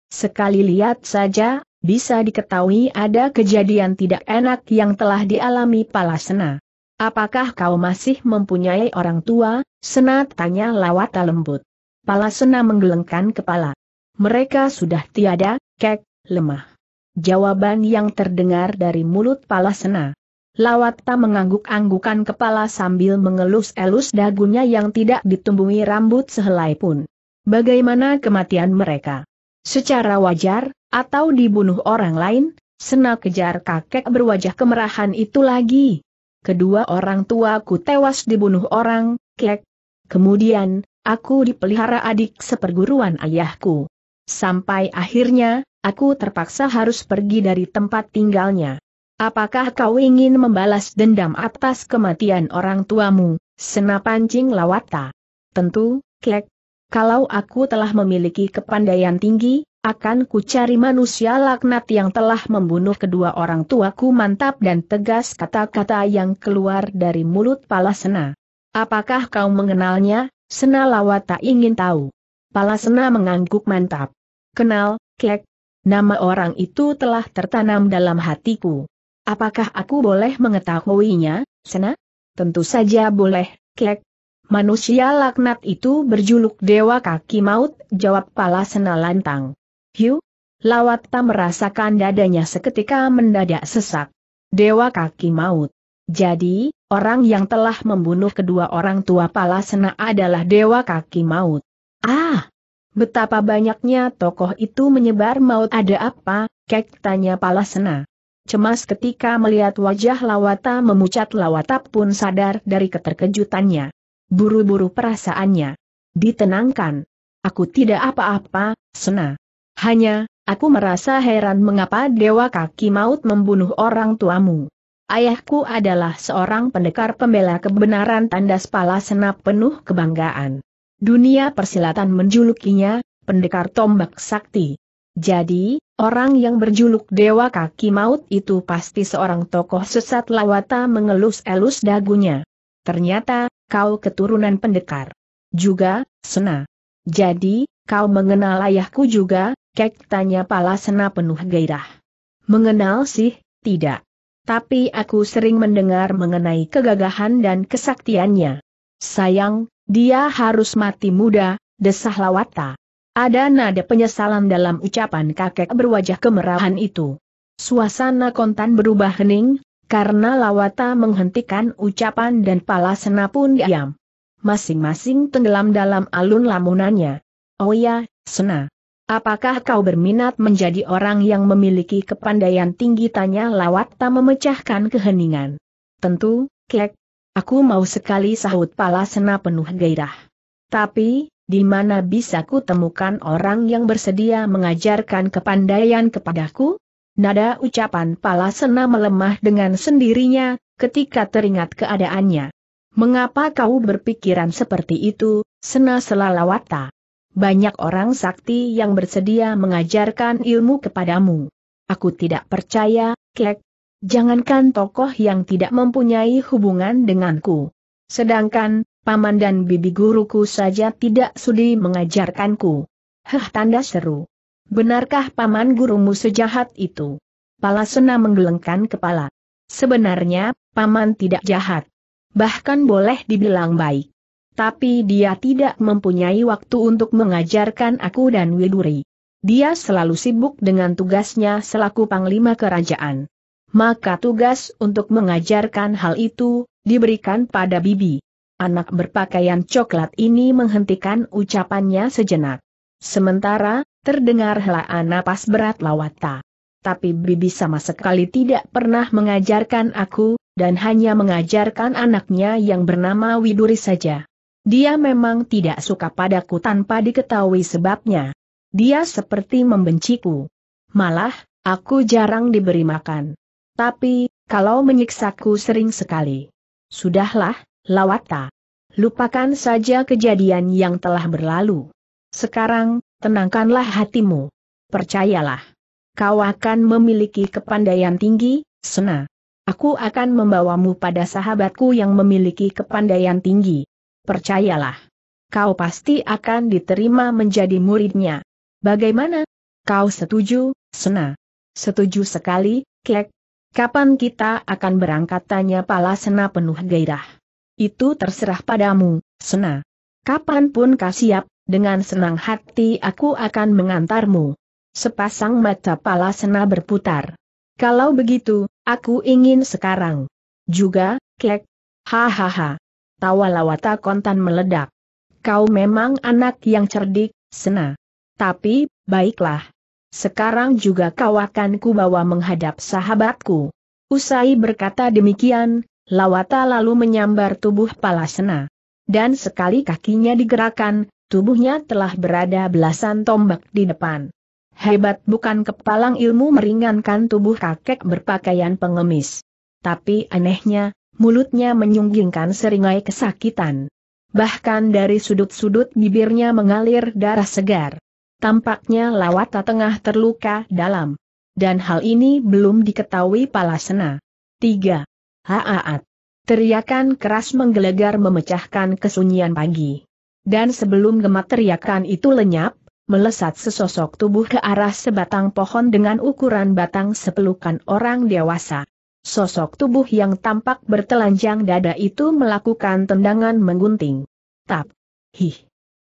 Sekali lihat saja, bisa diketahui ada kejadian tidak enak yang telah dialami Palasena. Apakah kau masih mempunyai orang tua? Senat tanya Lawata lembut. Palasena menggelengkan kepala. Mereka sudah tiada, kek, lemah. Jawaban yang terdengar dari mulut Palasena. Lawata mengangguk-anggukan kepala sambil mengelus-elus dagunya yang tidak ditumbuhi rambut sehelai pun. Bagaimana kematian mereka? Secara wajar, atau dibunuh orang lain? Sena kejar kakek berwajah kemerahan itu lagi kedua orang tuaku tewas dibunuh orang, kek. Kemudian, aku dipelihara adik seperguruan ayahku. Sampai akhirnya, aku terpaksa harus pergi dari tempat tinggalnya. Apakah kau ingin membalas dendam atas kematian orang tuamu, senapancing lawata? Tentu, kek. Kalau aku telah memiliki kepandaian tinggi, akan ku cari manusia laknat yang telah membunuh kedua orang tuaku mantap dan tegas kata-kata yang keluar dari mulut Palasena. Apakah kau mengenalnya? Sena Lawata ingin tahu. Palasena mengangguk mantap. Kenal, Kek. Nama orang itu telah tertanam dalam hatiku. Apakah aku boleh mengetahuinya, Sena? Tentu saja boleh, Kek. Manusia laknat itu berjuluk Dewa Kaki Maut, jawab Palasena lantang. Hiu? Lawata merasakan dadanya seketika mendadak sesak. Dewa kaki maut. Jadi, orang yang telah membunuh kedua orang tua Palasena adalah Dewa kaki maut. Ah! Betapa banyaknya tokoh itu menyebar maut ada apa, kek tanya Palasena. Cemas ketika melihat wajah Lawata memucat Lawata pun sadar dari keterkejutannya. Buru-buru perasaannya. Ditenangkan. Aku tidak apa-apa, Sena. Hanya, aku merasa heran mengapa Dewa Kaki Maut membunuh orang tuamu. Ayahku adalah seorang pendekar pembela kebenaran tanda pala senap penuh kebanggaan. Dunia persilatan menjulukinya, pendekar tombak sakti. Jadi, orang yang berjuluk Dewa Kaki Maut itu pasti seorang tokoh sesat lawata mengelus-elus dagunya. Ternyata, kau keturunan pendekar. Juga, Sena. Jadi, kau mengenal ayahku juga, Kek tanya Palasena penuh gairah. Mengenal sih, tidak. Tapi aku sering mendengar mengenai kegagahan dan kesaktiannya. Sayang, dia harus mati muda, desah Lawata. Ada nada penyesalan dalam ucapan kakek berwajah kemerahan itu. Suasana kontan berubah hening, karena Lawata menghentikan ucapan dan Palasena pun diam. Masing-masing tenggelam dalam alun lamunannya. Oh ya, Sena. Apakah kau berminat menjadi orang yang memiliki kepandaian tinggi tanya Lawata memecahkan keheningan. Tentu, kek. Aku mau sekali sahut Palasena penuh gairah. Tapi, di mana bisa ku temukan orang yang bersedia mengajarkan kepandaian kepadaku? Nada ucapan Palasena melemah dengan sendirinya, ketika teringat keadaannya. Mengapa kau berpikiran seperti itu, Sena Selalawata? Banyak orang sakti yang bersedia mengajarkan ilmu kepadamu. Aku tidak percaya, Klek. Jangankan tokoh yang tidak mempunyai hubungan denganku. Sedangkan, paman dan bibi guruku saja tidak sudi mengajarkanku. Heh tanda seru. Benarkah paman gurumu sejahat itu? Palasena menggelengkan kepala. Sebenarnya, paman tidak jahat. Bahkan boleh dibilang baik. Tapi dia tidak mempunyai waktu untuk mengajarkan aku dan Widuri. Dia selalu sibuk dengan tugasnya selaku panglima kerajaan. Maka tugas untuk mengajarkan hal itu, diberikan pada Bibi. Anak berpakaian coklat ini menghentikan ucapannya sejenak. Sementara, terdengar helaan napas berat Lawata. Tapi Bibi sama sekali tidak pernah mengajarkan aku, dan hanya mengajarkan anaknya yang bernama Widuri saja. Dia memang tidak suka padaku tanpa diketahui sebabnya. Dia seperti membenciku. Malah, aku jarang diberi makan. Tapi, kalau menyiksaku sering sekali. Sudahlah, Lawata. Lupakan saja kejadian yang telah berlalu. Sekarang, tenangkanlah hatimu. Percayalah. Kau akan memiliki kepandaian tinggi, Sena. Aku akan membawamu pada sahabatku yang memiliki kepandaian tinggi. Percayalah. Kau pasti akan diterima menjadi muridnya. Bagaimana? Kau setuju, Sena? Setuju sekali, Kek. Kapan kita akan berangkat tanya Pala Sena penuh gairah. Itu terserah padamu, Sena. Kapan pun kau siap, dengan senang hati aku akan mengantarmu. Sepasang mata Pala Sena berputar. Kalau begitu, aku ingin sekarang. Juga, Kek. Hahaha. Tawa Lawata kontan meledak. Kau memang anak yang cerdik, Sena. Tapi, baiklah, sekarang juga kau akan kubawa menghadap sahabatku. Usai berkata demikian, Lawata lalu menyambar tubuh Palasena. Dan sekali kakinya digerakkan, tubuhnya telah berada belasan tombak di depan. Hebat bukan kepalang ilmu meringankan tubuh kakek berpakaian pengemis. Tapi anehnya, mulutnya menyunggingkan seringai kesakitan. Bahkan dari sudut-sudut bibirnya mengalir darah segar. Tampaknya Lawata tengah terluka dalam. Dan hal ini belum diketahui Palasena. 3. Haaat. Teriakan keras menggelegar memecahkan kesunyian pagi. Dan sebelum gemat teriakan itu lenyap, melesat sesosok tubuh ke arah sebatang pohon dengan ukuran batang sepelukan orang dewasa. Sosok tubuh yang tampak bertelanjang dada itu melakukan tendangan menggunting. Tap. Hih.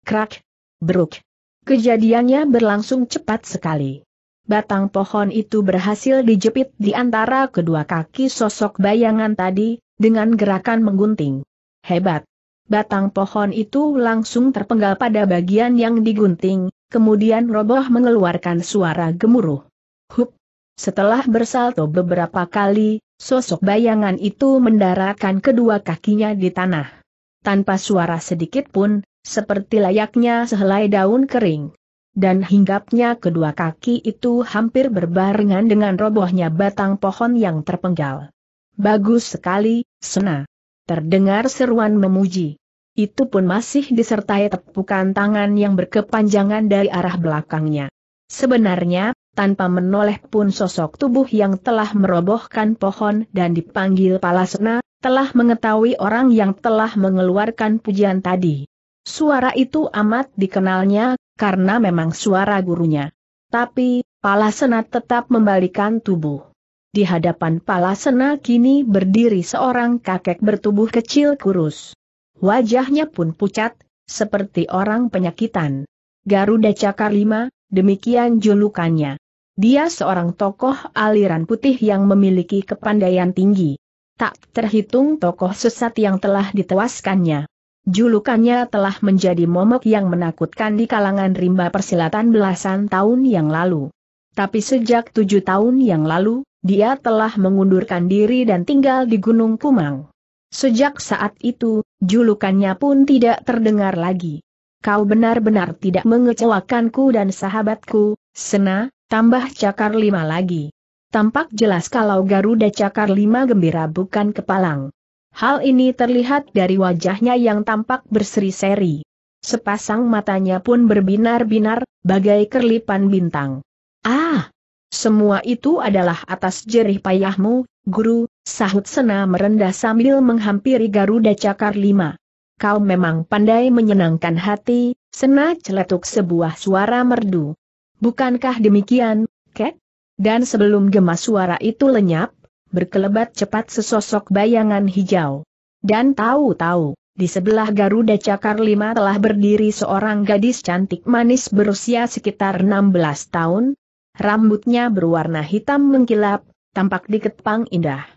Krak. Bruk. Kejadiannya berlangsung cepat sekali. Batang pohon itu berhasil dijepit di antara kedua kaki sosok bayangan tadi, dengan gerakan menggunting. Hebat! Batang pohon itu langsung terpenggal pada bagian yang digunting, kemudian roboh mengeluarkan suara gemuruh. Hup! Setelah bersalto beberapa kali, sosok bayangan itu mendaratkan kedua kakinya di tanah. Tanpa suara sedikit pun, seperti layaknya sehelai daun kering. Dan hinggapnya kedua kaki itu hampir berbarengan dengan robohnya batang pohon yang terpenggal. Bagus sekali, Sena. Terdengar seruan memuji. Itu pun masih disertai tepukan tangan yang berkepanjangan dari arah belakangnya. Sebenarnya, tanpa menoleh pun sosok tubuh yang telah merobohkan pohon dan dipanggil Palasena, telah mengetahui orang yang telah mengeluarkan pujian tadi. Suara itu amat dikenalnya, karena memang suara gurunya. Tapi, Palasena tetap membalikan tubuh. Di hadapan Palasena kini berdiri seorang kakek bertubuh kecil kurus. Wajahnya pun pucat, seperti orang penyakitan. Garuda Cakar Lima, demikian julukannya. Dia seorang tokoh aliran putih yang memiliki kepandaian tinggi. Tak terhitung tokoh sesat yang telah ditewaskannya. Julukannya telah menjadi momok yang menakutkan di kalangan rimba persilatan belasan tahun yang lalu. Tapi sejak tujuh tahun yang lalu, dia telah mengundurkan diri dan tinggal di Gunung Kumang. Sejak saat itu, julukannya pun tidak terdengar lagi. Kau benar-benar tidak mengecewakanku dan sahabatku, Sena, tambah cakar lima lagi. Tampak jelas kalau Garuda cakar lima gembira bukan kepalang. Hal ini terlihat dari wajahnya yang tampak berseri-seri. Sepasang matanya pun berbinar-binar, bagai kerlipan bintang. Ah! Semua itu adalah atas jerih payahmu, guru, sahut Sena merendah sambil menghampiri Garuda cakar lima. Kau memang pandai menyenangkan hati, Sena celetuk sebuah suara merdu. Bukankah demikian, Kek? Dan sebelum gemas suara itu lenyap, berkelebat cepat sesosok bayangan hijau. Dan tahu-tahu, di sebelah Garuda Cakar Lima telah berdiri seorang gadis cantik manis berusia sekitar 16 tahun. Rambutnya berwarna hitam mengkilap, tampak dikepang indah.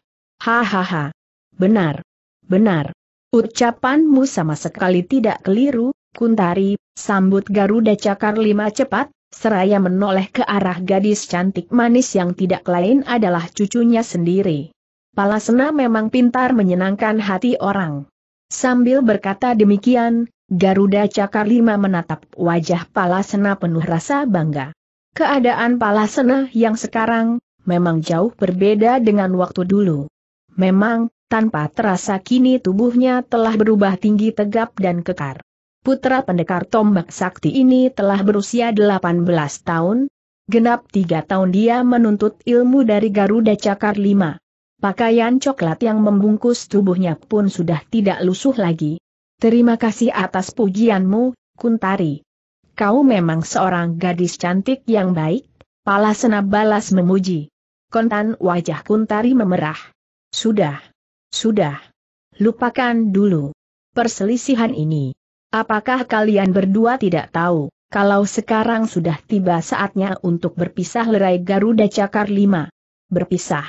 Hahaha. Benar. Benar. Ucapanmu sama sekali tidak keliru, Kuntari, sambut Garuda Cakar Lima cepat, seraya menoleh ke arah gadis cantik manis yang tidak lain adalah cucunya sendiri. Palasena memang pintar menyenangkan hati orang. Sambil berkata demikian, Garuda Cakar Lima menatap wajah Palasena penuh rasa bangga. Keadaan Palasena yang sekarang, memang jauh berbeda dengan waktu dulu. Memang, tanpa terasa kini tubuhnya telah berubah tinggi tegap dan kekar. Putra pendekar tombak sakti ini telah berusia 18 tahun, genap tiga tahun dia menuntut ilmu dari Garuda Cakar lima. Pakaian coklat yang membungkus tubuhnya pun sudah tidak lusuh lagi. Terima kasih atas pujianmu, Kuntari. Kau memang seorang gadis cantik yang baik, Palasena balas memuji. Kontan wajah Kuntari memerah. Sudah. Sudah. Lupakan dulu. Perselisihan ini. Apakah kalian berdua tidak tahu, kalau sekarang sudah tiba saatnya untuk berpisah lerai Garuda Cakar 5. Berpisah.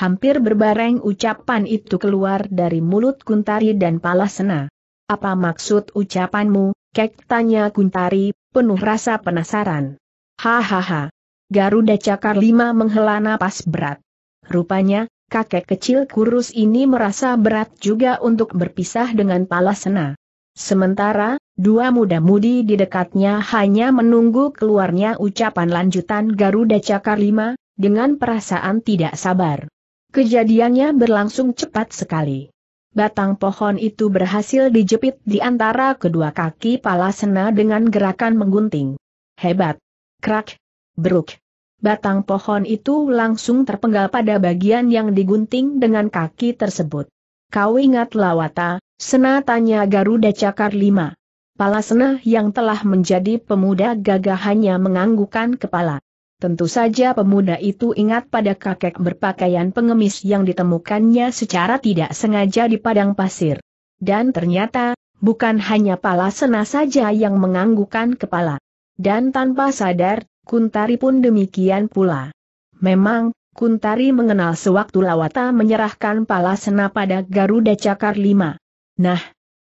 Hampir berbareng ucapan itu keluar dari mulut Kuntari dan Palasena. Apa maksud ucapanmu, kek tanya Kuntari, penuh rasa penasaran. Hahaha. Garuda Cakar 5 menghela napas berat. Rupanya, kakek kecil kurus ini merasa berat juga untuk berpisah dengan Palasena. Sementara, dua muda-mudi di dekatnya hanya menunggu keluarnya ucapan lanjutan Garuda Cakar Lima, dengan perasaan tidak sabar. Kejadiannya berlangsung cepat sekali. Batang pohon itu berhasil dijepit di antara kedua kaki Palasena dengan gerakan menggunting. Hebat! Krak! Beruk! batang pohon itu langsung terpenggal pada bagian yang digunting dengan kaki tersebut. Kau ingat Lawata, Sena tanya Garuda Cakar lima. Palasena yang telah menjadi pemuda gagah hanya menganggukkan kepala. Tentu saja pemuda itu ingat pada kakek berpakaian pengemis yang ditemukannya secara tidak sengaja di padang pasir. Dan ternyata, bukan hanya Palasena saja yang menganggukkan kepala. Dan tanpa sadar, Kuntari pun demikian pula. Memang, Kuntari mengenal sewaktu Lawata menyerahkan Palasena pada Garuda Cakar lima. Nah,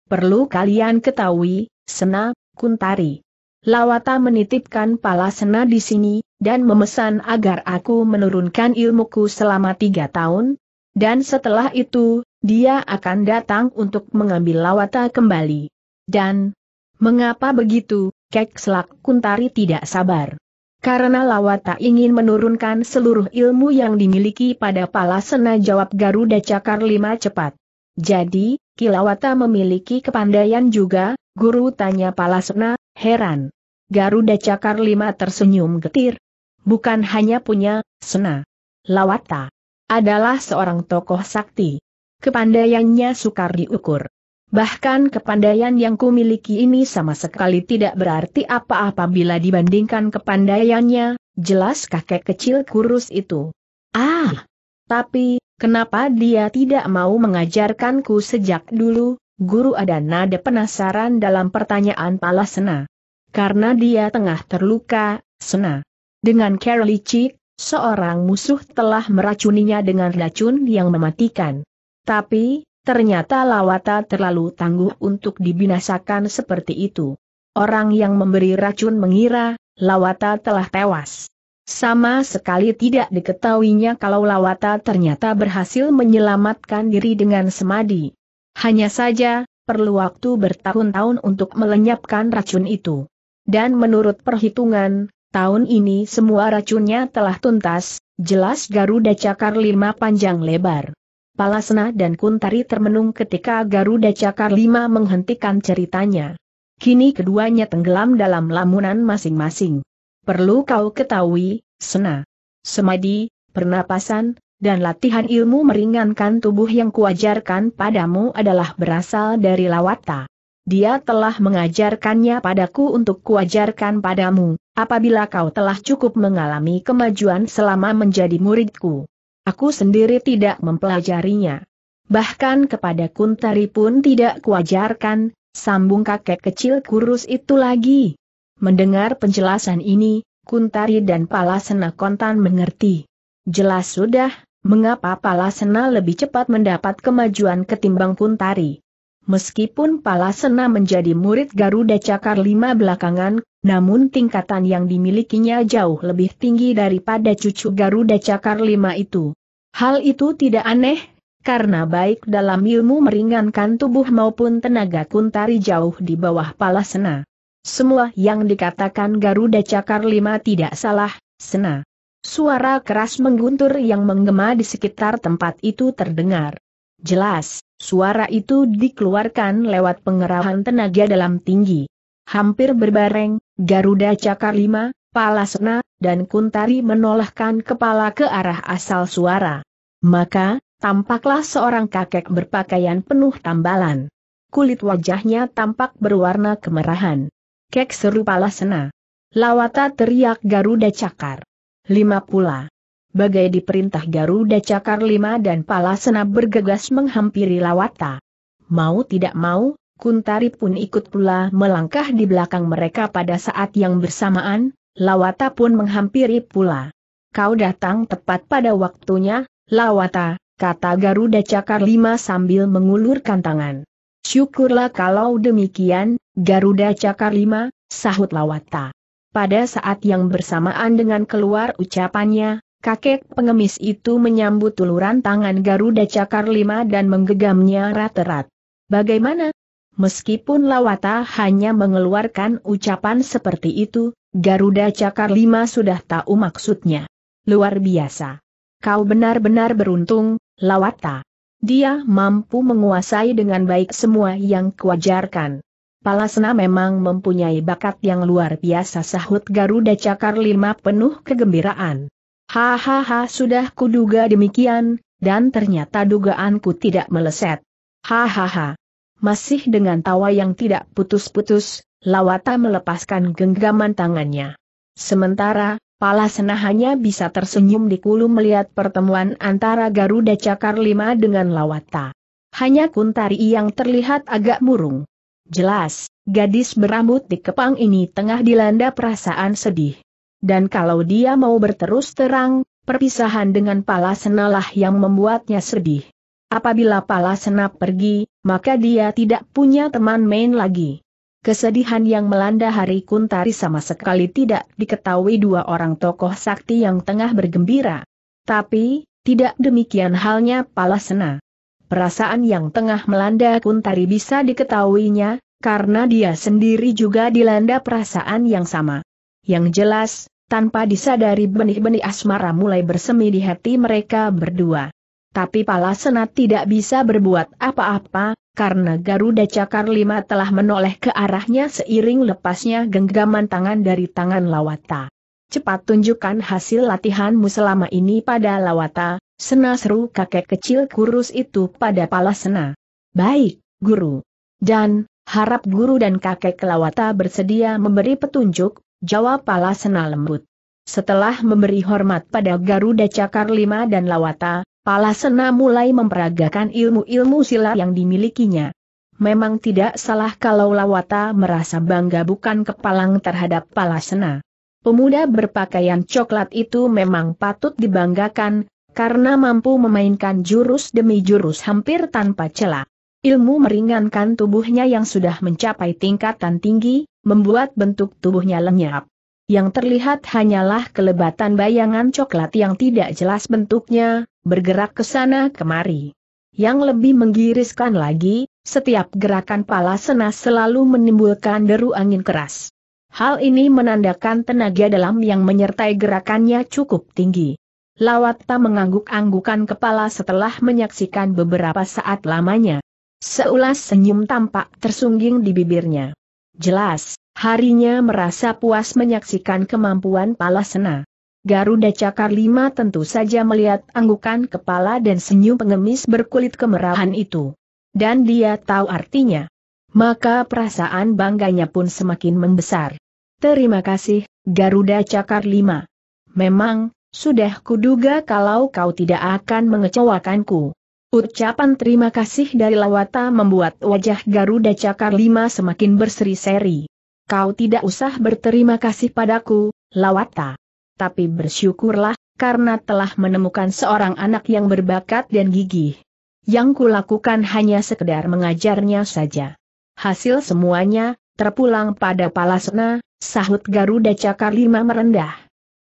perlu kalian ketahui, Sena, Kuntari. Lawata menitipkan Palasena di sini, dan memesan agar aku menurunkan ilmuku selama tiga tahun, dan setelah itu, dia akan datang untuk mengambil Lawata kembali. Dan, mengapa begitu, Kek Selak Kuntari tidak sabar. Karena Lawata ingin menurunkan seluruh ilmu yang dimiliki pada Palasena jawab Garuda Cakar lima cepat. Jadi, Kilawata memiliki kepandaian juga, guru tanya Palasena, heran. Garuda Cakar lima tersenyum getir. Bukan hanya punya, Sena. Lawata adalah seorang tokoh sakti. Kepandaiannya sukar diukur. Bahkan kepandaian yang kumiliki ini sama sekali tidak berarti apa-apa bila dibandingkan kepandaiannya, jelas kakek kecil kurus itu. Ah, tapi, kenapa dia tidak mau mengajarkanku sejak dulu, guru ada nada penasaran dalam pertanyaan Palasena. Karena dia tengah terluka, Sena. Dengan Licik, seorang musuh telah meracuninya dengan racun yang mematikan. Tapi, Ternyata Lawata terlalu tangguh untuk dibinasakan seperti itu. Orang yang memberi racun mengira, Lawata telah tewas. Sama sekali tidak diketahuinya kalau Lawata ternyata berhasil menyelamatkan diri dengan semadi. Hanya saja, perlu waktu bertahun-tahun untuk melenyapkan racun itu. Dan menurut perhitungan, tahun ini semua racunnya telah tuntas, jelas Garuda Cakar lima panjang lebar. Palasena dan Kuntari termenung ketika Garuda Cakar lima menghentikan ceritanya. Kini keduanya tenggelam dalam lamunan masing-masing. Perlu kau ketahui, Sena. Semadi, pernapasan, dan latihan ilmu meringankan tubuh yang kuajarkan padamu adalah berasal dari Lawata. Dia telah mengajarkannya padaku untuk kuajarkan padamu, apabila kau telah cukup mengalami kemajuan selama menjadi muridku. Aku sendiri tidak mempelajarinya. Bahkan kepada Kuntari pun tidak kuajarkan, sambung kakek kecil kurus itu lagi. Mendengar penjelasan ini, Kuntari dan Palasena kontan mengerti. Jelas sudah, mengapa Palasena lebih cepat mendapat kemajuan ketimbang Kuntari. Meskipun Palasena menjadi murid Garuda Cakar lima belakangan, namun tingkatan yang dimilikinya jauh lebih tinggi daripada cucu Garuda Cakar lima itu. Hal itu tidak aneh, karena baik dalam ilmu meringankan tubuh maupun tenaga Kuntari jauh di bawah Palasena. Semua yang dikatakan Garuda Cakar lima tidak salah, Sena. Suara keras mengguntur yang menggema di sekitar tempat itu terdengar. Jelas, suara itu dikeluarkan lewat pengerahan tenaga dalam tinggi. Hampir berbareng, Garuda Cakar lima, Palasena, dan Kuntari menolehkan kepala ke arah asal suara. Maka, tampaklah seorang kakek berpakaian penuh tambalan. Kulit wajahnya tampak berwarna kemerahan. Kek seru palasena. Lawata teriak Garuda Cakar. Lima pula. Bagai diperintah Garuda Cakar lima dan palasena bergegas menghampiri Lawata. Mau tidak mau, Kuntari pun ikut pula melangkah di belakang mereka pada saat yang bersamaan, Lawata pun menghampiri pula. Kau datang tepat pada waktunya, Lawata, kata Garuda Cakar lima sambil mengulurkan tangan. Syukurlah kalau demikian, Garuda Cakar 5, sahut Lawata. Pada saat yang bersamaan dengan keluar ucapannya, kakek pengemis itu menyambut uluran tangan Garuda Cakar 5 dan menggegamnya rat-rat. Bagaimana? Meskipun Lawata hanya mengeluarkan ucapan seperti itu, Garuda Cakar 5 sudah tahu maksudnya. Luar biasa. Kau benar-benar beruntung, Lawata. Dia mampu menguasai dengan baik semua yang kuajarkan. Palasena memang mempunyai bakat yang luar biasa sahut Garuda Cakar lima penuh kegembiraan. Hahaha sudah kuduga demikian, dan ternyata dugaanku tidak meleset. Hahaha. Masih dengan tawa yang tidak putus-putus, Lawata melepaskan genggaman tangannya. Sementara, Palasena hanya bisa tersenyum di kulu melihat pertemuan antara Garuda Cakar lima dengan Lawata. Hanya Kuntari yang terlihat agak murung. Jelas, gadis berambut di kepang ini tengah dilanda perasaan sedih. Dan kalau dia mau berterus terang, perpisahan dengan Palasena lah yang membuatnya sedih. Apabila Palasena pergi, maka dia tidak punya teman main lagi. Kesedihan yang melanda Hari Kuntari sama sekali tidak diketahui dua orang tokoh sakti yang tengah bergembira. Tapi, tidak demikian halnya Palasena. Perasaan yang tengah melanda Kuntari bisa diketahuinya, karena dia sendiri juga dilanda perasaan yang sama. Yang jelas, tanpa disadari benih-benih asmara mulai bersemi di hati mereka berdua. Tapi Palasena tidak bisa berbuat apa-apa, karena Garuda Cakar Lima telah menoleh ke arahnya seiring lepasnya genggaman tangan dari tangan Lawata. Cepat tunjukkan hasil latihanmu selama ini pada Lawata, Sena seru kakek kecil kurus itu pada Palasena. Baik, guru. Dan, harap guru dan kakek Kelawata bersedia memberi petunjuk, jawab Palasena lembut. Setelah memberi hormat pada Garuda Cakar Lima dan Lawata, Palasena mulai memperagakan ilmu-ilmu silat yang dimilikinya. Memang tidak salah kalau Lawata merasa bangga bukan kepalang terhadap Palasena. Pemuda berpakaian coklat itu memang patut dibanggakan, karena mampu memainkan jurus demi jurus hampir tanpa celah. Ilmu meringankan tubuhnya yang sudah mencapai tingkatan tinggi, membuat bentuk tubuhnya lenyap. Yang terlihat hanyalah kelebatan bayangan coklat yang tidak jelas bentuknya, bergerak ke sana kemari. Yang lebih menggiriskan lagi, Setiap gerakan Palasena selalu menimbulkan deru angin keras. Hal ini menandakan tenaga dalam yang menyertai gerakannya cukup tinggi. Lawata mengangguk-anggukan kepala setelah menyaksikan beberapa saat lamanya. Seulas senyum tampak tersungging di bibirnya. Jelas, harinya merasa puas menyaksikan kemampuan Palasena. Garuda Cakar Lima tentu saja melihat anggukan kepala dan senyum pengemis berkulit kemerahan itu dan dia tahu artinya. Maka perasaan bangganya pun semakin membesar. Terima kasih, Garuda Cakar Lima. Memang, sudah kuduga kalau kau tidak akan mengecewakanku. Ucapan terima kasih dari Lawata membuat wajah Garuda Cakar Lima semakin berseri-seri. Kau tidak usah berterima kasih padaku, Lawata. Tapi bersyukurlah, karena telah menemukan seorang anak yang berbakat dan gigih. Yang kulakukan hanya sekedar mengajarnya saja. Hasil semuanya, terpulang pada Palasena, sahut Garuda Cakar Lima merendah.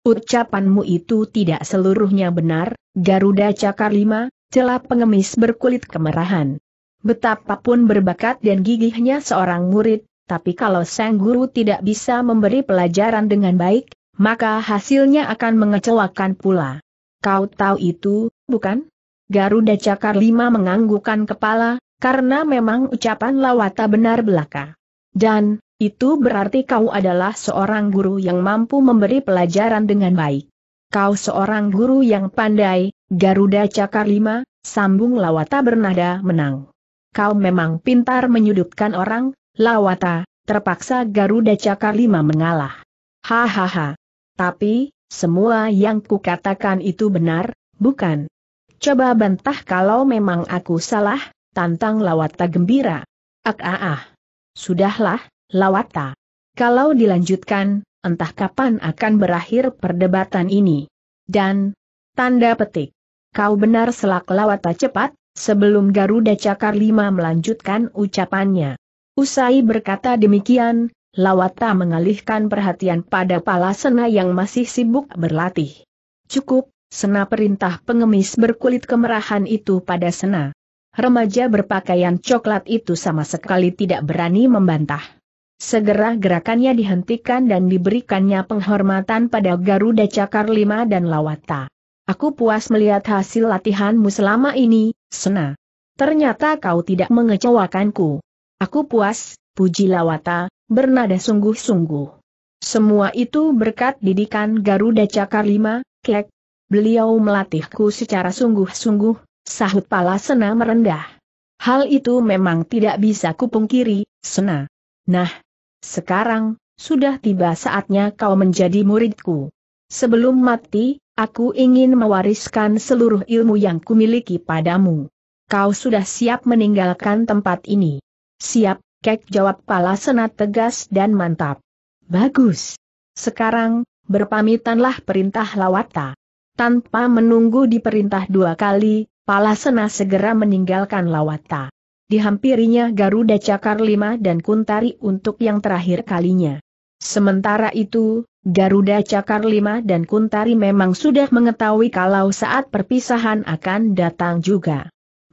Ucapanmu itu tidak seluruhnya benar, Garuda Cakar Lima, celah pengemis berkulit kemerahan. Betapapun berbakat dan gigihnya seorang murid, tapi kalau sang guru tidak bisa memberi pelajaran dengan baik, maka hasilnya akan mengecewakan pula. Kau tahu itu, bukan? Garuda Cakar Lima menganggukkan kepala, karena memang ucapan Lawata benar belaka. Dan, itu berarti kau adalah seorang guru yang mampu memberi pelajaran dengan baik. Kau seorang guru yang pandai, Garuda Cakar Lima, sambung Lawata bernada menang. Kau memang pintar menyudutkan orang, Lawata, terpaksa Garuda Cakar Lima mengalah. Hahaha. Tapi, semua yang kukatakan itu benar, bukan? Coba bantah kalau memang aku salah, tantang Lawata gembira. Ak ah ah. Sudahlah, Lawata. Kalau dilanjutkan, entah kapan akan berakhir perdebatan ini. Dan, tanda petik. Kau benar selak Lawata cepat, sebelum Garuda Cakar Lima melanjutkan ucapannya. Usai berkata demikian, Lawata mengalihkan perhatian pada Palasena yang masih sibuk berlatih. Cukup, Sena perintah pengemis berkulit kemerahan itu pada Sena. Remaja berpakaian coklat itu sama sekali tidak berani membantah. Segera gerakannya dihentikan dan diberikannya penghormatan pada Garuda Cakar Lima dan Lawata. Aku puas melihat hasil latihanmu selama ini, Sena. Ternyata kau tidak mengecewakanku. Aku puas, puji Lawata, bernada sungguh-sungguh. Semua itu berkat didikan Garuda Cakar Lima, kek, Beliau melatihku secara sungguh-sungguh, sahut Palasena merendah. Hal itu memang tidak bisa kupungkiri, Sena. Nah, sekarang, sudah tiba saatnya kau menjadi muridku. Sebelum mati, aku ingin mewariskan seluruh ilmu yang kumiliki padamu. Kau sudah siap meninggalkan tempat ini. Siap, kek jawab Palasena tegas dan mantap. Bagus. Sekarang, berpamitanlah perintah Lawata. Tanpa menunggu diperintah dua kali, Palasena segera meninggalkan Lawata. Dihampirinya Garuda Cakar Lima dan Kuntari untuk yang terakhir kalinya. Sementara itu, Garuda Cakar Lima dan Kuntari memang sudah mengetahui kalau saat perpisahan akan datang juga.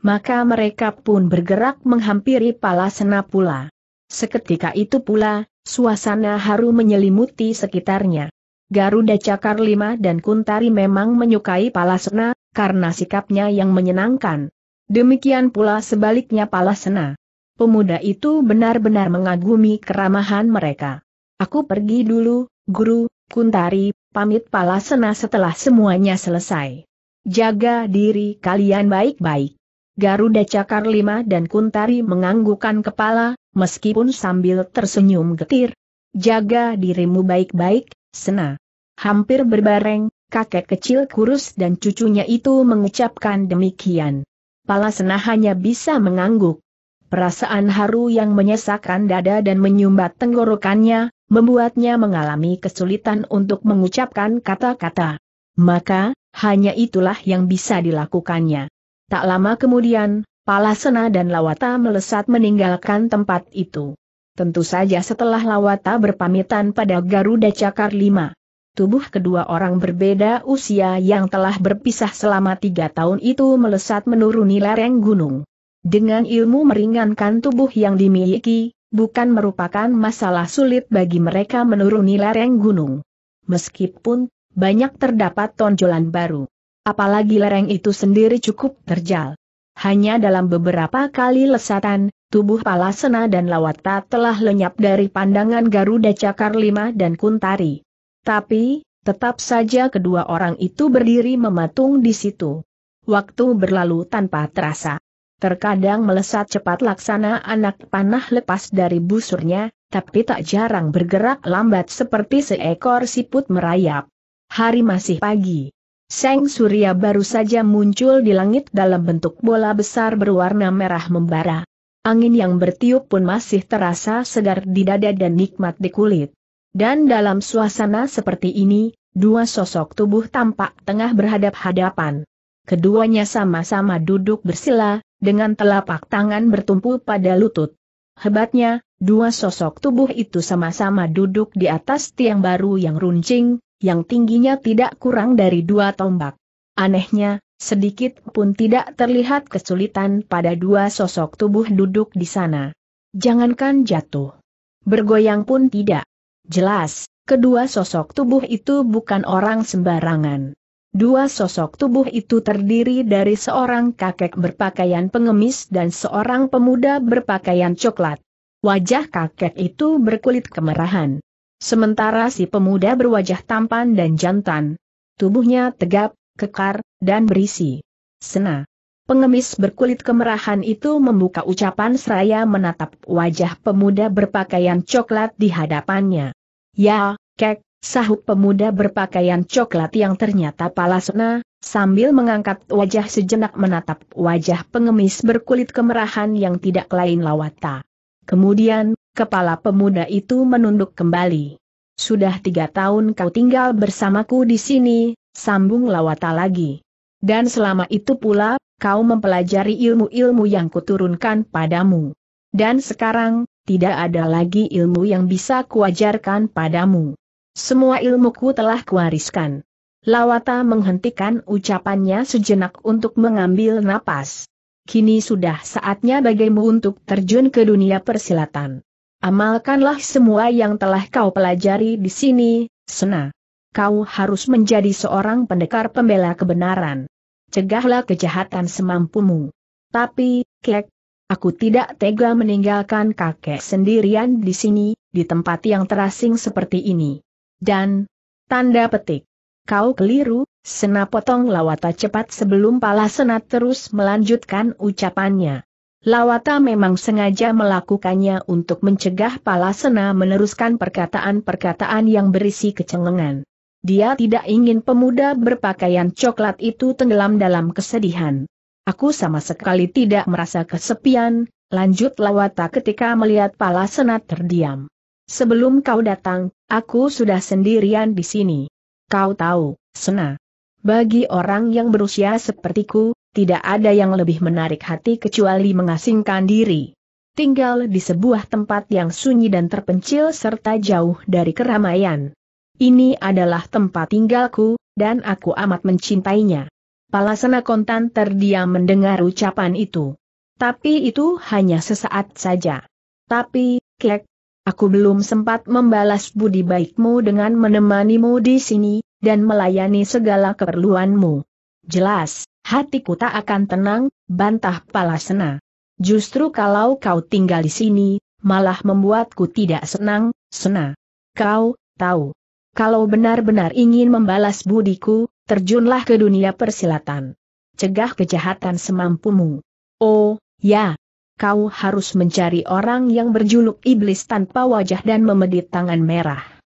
Maka mereka pun bergerak menghampiri Palasena pula. Seketika itu pula, suasana haru menyelimuti sekitarnya. Garuda Cakar Lima dan Kuntari memang menyukai Palasena, karena sikapnya yang menyenangkan. Demikian pula sebaliknya Palasena. Pemuda itu benar-benar mengagumi keramahan mereka. Aku pergi dulu, Guru, Kuntari, pamit Palasena setelah semuanya selesai. Jaga diri kalian baik-baik. Garuda Cakar Lima dan Kuntari menganggukkan kepala, meskipun sambil tersenyum getir. Jaga dirimu baik-baik, Sena. Hampir berbareng, kakek kecil kurus dan cucunya itu mengucapkan demikian. Pala Sena hanya bisa mengangguk. Perasaan haru yang menyesakkan dada dan menyumbat tenggorokannya, membuatnya mengalami kesulitan untuk mengucapkan kata-kata. Maka, hanya itulah yang bisa dilakukannya. Tak lama kemudian, Palasena dan Lawata melesat meninggalkan tempat itu. Tentu saja setelah Lawata berpamitan pada Garuda Cakar lima. Tubuh kedua orang berbeda usia yang telah berpisah selama tiga tahun itu melesat menuruni lereng gunung. Dengan ilmu meringankan tubuh yang dimiliki, bukan merupakan masalah sulit bagi mereka menuruni lereng gunung. Meskipun, banyak terdapat tonjolan baru. Apalagi lereng itu sendiri cukup terjal. Hanya dalam beberapa kali lesatan, tubuh Palasena dan Lawata telah lenyap dari pandangan Garuda Cakar Lima dan Kuntari. Tapi, tetap saja kedua orang itu berdiri mematung di situ. Waktu berlalu tanpa terasa. Terkadang melesat cepat laksana anak panah lepas dari busurnya, tapi tak jarang bergerak lambat seperti seekor siput merayap. Hari masih pagi. Seng surya baru saja muncul di langit dalam bentuk bola besar berwarna merah membara. Angin yang bertiup pun masih terasa segar di dada dan nikmat di kulit. Dan dalam suasana seperti ini, dua sosok tubuh tampak tengah berhadap-hadapan. Keduanya sama-sama duduk bersila, dengan telapak tangan bertumpu pada lutut. Hebatnya, dua sosok tubuh itu sama-sama duduk di atas tiang baru yang runcing, yang tingginya tidak kurang dari dua tombak. Anehnya, sedikit pun tidak terlihat kesulitan pada dua sosok tubuh duduk di sana. Jangankan jatuh. Bergoyang pun tidak. Jelas, kedua sosok tubuh itu bukan orang sembarangan. Dua sosok tubuh itu terdiri dari seorang kakek berpakaian pengemis dan seorang pemuda berpakaian coklat. Wajah kakek itu berkulit kemerahan. Sementara si pemuda berwajah tampan dan jantan. Tubuhnya tegap, kekar, dan berisi. Sena. Pengemis berkulit kemerahan itu membuka ucapan seraya menatap wajah pemuda berpakaian coklat di hadapannya. Ya, kek, sahut pemuda berpakaian coklat yang ternyata palasna, sambil mengangkat wajah sejenak menatap wajah pengemis berkulit kemerahan yang tidak lain lawata. Kemudian, kepala pemuda itu menunduk kembali. Sudah tiga tahun kau tinggal bersamaku di sini, sambung lawata lagi. Dan selama itu pula, kau mempelajari ilmu-ilmu yang kuturunkan padamu. Dan sekarang, tidak ada lagi ilmu yang bisa kuajarkan padamu. Semua ilmuku telah kuariskan. Lawata menghentikan ucapannya sejenak untuk mengambil napas. Kini sudah saatnya bagimu untuk terjun ke dunia persilatan. Amalkanlah semua yang telah kau pelajari di sini, Sena. Kau harus menjadi seorang pendekar pembela kebenaran. Cegahlah kejahatan semampumu. Tapi, Kek, Aku tidak tega meninggalkan kakek sendirian di sini, di tempat yang terasing seperti ini. Dan, tanda petik. Kau keliru, Sena potong Lawata cepat sebelum Pala Senat terus melanjutkan ucapannya. Lawata memang sengaja melakukannya untuk mencegah Pala Sena meneruskan perkataan-perkataan yang berisi kecengengan. Dia tidak ingin pemuda berpakaian coklat itu tenggelam dalam kesedihan. Aku sama sekali tidak merasa kesepian, lanjut Lawata ketika melihat Pala Senat terdiam. Sebelum kau datang, aku sudah sendirian di sini. Kau tahu, Sena. Bagi orang yang berusia sepertiku, tidak ada yang lebih menarik hati kecuali mengasingkan diri. Tinggal di sebuah tempat yang sunyi dan terpencil serta jauh dari keramaian. Ini adalah tempat tinggalku, dan aku amat mencintainya. Palasana Kontan terdiam mendengar ucapan itu. Tapi itu hanya sesaat saja. Tapi, Kek, aku belum sempat membalas budi baikmu dengan menemanimu di sini, dan melayani segala keperluanmu. Jelas, hatiku tak akan tenang, bantah Palasena. Justru kalau kau tinggal di sini, malah membuatku tidak senang, Sena. Kau, tahu. Kalau benar-benar ingin membalas budiku, terjunlah ke dunia persilatan. Cegah kejahatan semampumu. Oh, ya. Kau harus mencari orang yang berjuluk iblis tanpa wajah dan memedit tangan merah.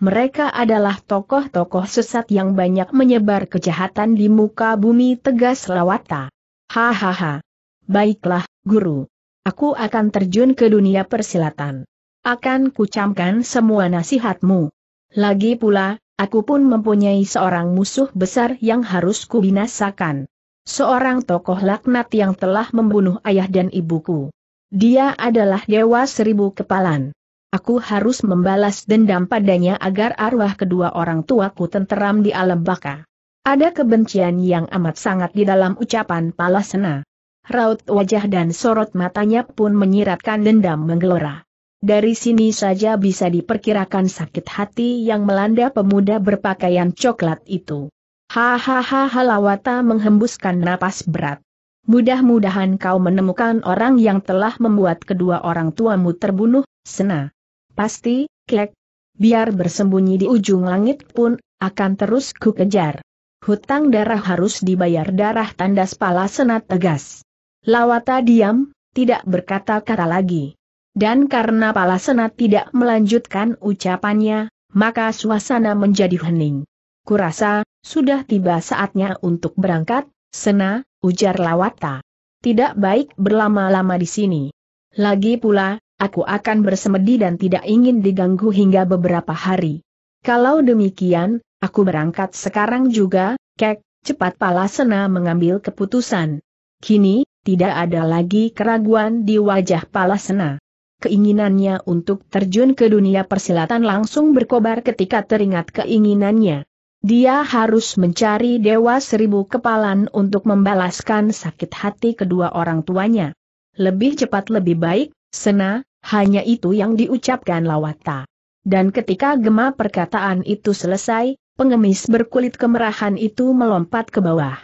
Mereka adalah tokoh-tokoh sesat yang banyak menyebar kejahatan di muka bumi tegas lawata. Hahaha. Baiklah, guru. Aku akan terjun ke dunia persilatan. Akan kucamkan semua nasihatmu. Lagi pula, aku pun mempunyai seorang musuh besar yang harus kubinasakan. Seorang tokoh laknat yang telah membunuh ayah dan ibuku. Dia adalah dewa seribu kepalan. Aku harus membalas dendam padanya agar arwah kedua orang tuaku tenteram di alam baka. Ada kebencian yang amat sangat di dalam ucapan Palasena. raut wajah dan sorot matanya pun menyiratkan dendam menggelora. Dari sini saja bisa diperkirakan sakit hati yang melanda pemuda berpakaian coklat itu. Hahaha Lawata menghembuskan napas berat. Mudah-mudahan kau menemukan orang yang telah membuat kedua orang tuamu terbunuh, Sena. Pasti, Kek. Biar bersembunyi di ujung langit pun, akan terus ku kejar. Hutang darah harus dibayar darah tandas pala senat tegas. Lawata diam, tidak berkata-kata lagi. Dan karena Pala Senat tidak melanjutkan ucapannya, maka suasana menjadi hening. Kurasa, sudah tiba saatnya untuk berangkat, Sena, ujar Lawata. Tidak baik berlama-lama di sini. Lagi pula, aku akan bersemedi dan tidak ingin diganggu hingga beberapa hari. Kalau demikian, aku berangkat sekarang juga, kek, cepat Palasena mengambil keputusan. Kini, tidak ada lagi keraguan di wajah Palasena keinginannya untuk terjun ke dunia persilatan langsung berkobar ketika teringat keinginannya. Dia harus mencari dewa seribu kepalan untuk membalaskan sakit hati kedua orang tuanya. Lebih cepat lebih baik, Sena, hanya itu yang diucapkan Lawata. Dan ketika gema perkataan itu selesai, pengemis berkulit kemerahan itu melompat ke bawah.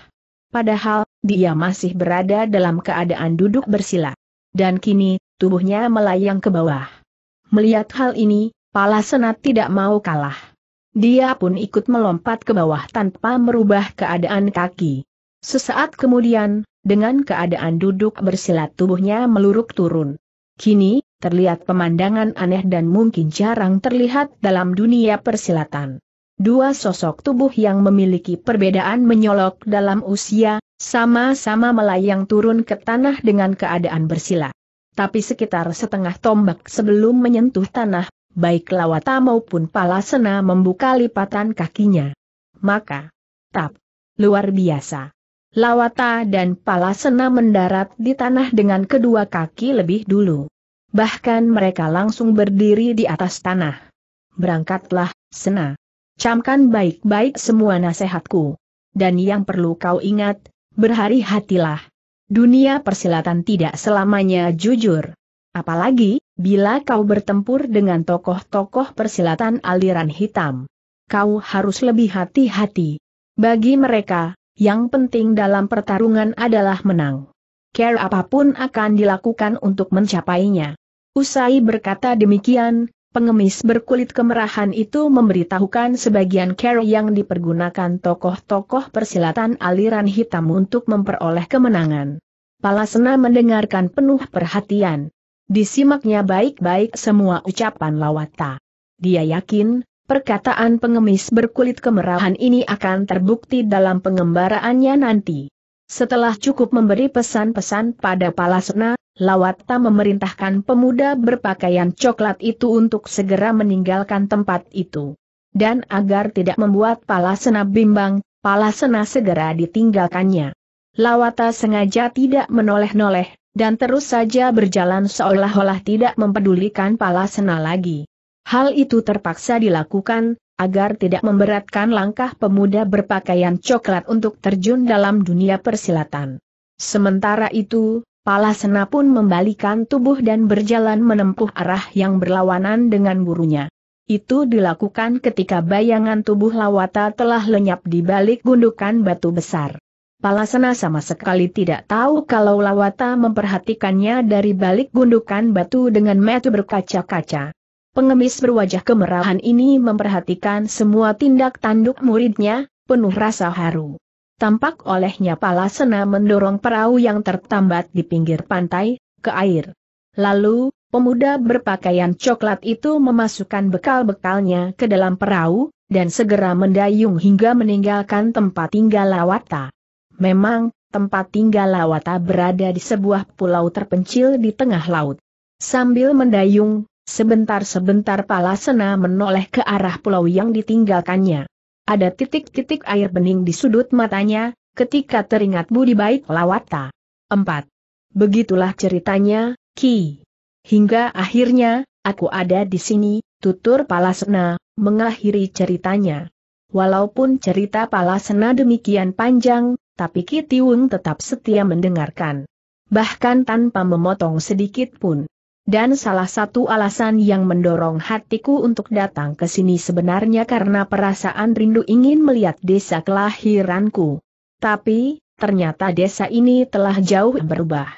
Padahal, dia masih berada dalam keadaan duduk bersila. Dan kini, tubuhnya melayang ke bawah. Melihat hal ini, Palasena tidak mau kalah. Dia pun ikut melompat ke bawah tanpa merubah keadaan kaki. Sesaat kemudian, dengan keadaan duduk bersilat tubuhnya meluruk turun. Kini, terlihat pemandangan aneh dan mungkin jarang terlihat dalam dunia persilatan. Dua sosok tubuh yang memiliki perbedaan menyolok dalam usia, sama-sama melayang turun ke tanah dengan keadaan bersila tapi sekitar setengah tombak sebelum menyentuh tanah, baik Lawata maupun Palasena membuka lipatan kakinya. Maka, tap, luar biasa. Lawata dan Palasena mendarat di tanah dengan kedua kaki lebih dulu. Bahkan mereka langsung berdiri di atas tanah. Berangkatlah, Sena. Camkan baik-baik semua nasihatku. Dan yang perlu kau ingat, berhari-hatilah. Dunia persilatan tidak selamanya jujur. Apalagi, bila kau bertempur dengan tokoh-tokoh persilatan aliran hitam. Kau harus lebih hati-hati. Bagi mereka, yang penting dalam pertarungan adalah menang. Care apa pun akan dilakukan untuk mencapainya. Usai berkata demikian, pengemis berkulit kemerahan itu memberitahukan sebagian care yang dipergunakan tokoh-tokoh persilatan aliran hitam untuk memperoleh kemenangan. Palasena mendengarkan penuh perhatian. Disimaknya baik-baik semua ucapan Lawata. Dia yakin, perkataan pengemis berkulit kemerahan ini akan terbukti dalam pengembaraannya nanti. Setelah cukup memberi pesan-pesan pada Palasena, Lawata memerintahkan pemuda berpakaian coklat itu untuk segera meninggalkan tempat itu. Dan agar tidak membuat Palasena bimbang, Palasena segera ditinggalkannya. Lawata sengaja tidak menoleh-noleh, dan terus saja berjalan seolah-olah tidak mempedulikan Palasena lagi. Hal itu terpaksa dilakukan, agar tidak memberatkan langkah pemuda berpakaian coklat untuk terjun dalam dunia persilatan. Sementara itu, Palasena pun membalikan tubuh dan berjalan menempuh arah yang berlawanan dengan gurunya. Itu dilakukan ketika bayangan tubuh Lawata telah lenyap di balik gundukan batu besar. Palasena sama sekali tidak tahu kalau Lawata memperhatikannya dari balik gundukan batu dengan mata berkaca-kaca. Pengemis berwajah kemerahan ini memperhatikan semua tindak tanduk muridnya, penuh rasa haru. Tampak olehnya Palasena mendorong perahu yang tertambat di pinggir pantai, ke air. Lalu, pemuda berpakaian coklat itu memasukkan bekal-bekalnya ke dalam perahu, dan segera mendayung hingga meninggalkan tempat tinggal Lawata. Memang, tempat tinggal Lawata berada di sebuah pulau terpencil di tengah laut. Sambil mendayung, sebentar-sebentar Palasena menoleh ke arah pulau yang ditinggalkannya. Ada titik-titik air bening di sudut matanya, ketika teringat budi baik Lawata. 4. Begitulah ceritanya, Ki. Hingga akhirnya, aku ada di sini, tutur Palasena, mengakhiri ceritanya. Walaupun cerita Palasena demikian panjang, tapi Ki Tiwung tetap setia mendengarkan. bahkan tanpa memotong sedikit pun. Dan salah satu alasan yang mendorong hatiku untuk datang ke sini sebenarnya karena perasaan rindu ingin melihat desa kelahiranku. Tapi, ternyata desa ini telah jauh berubah.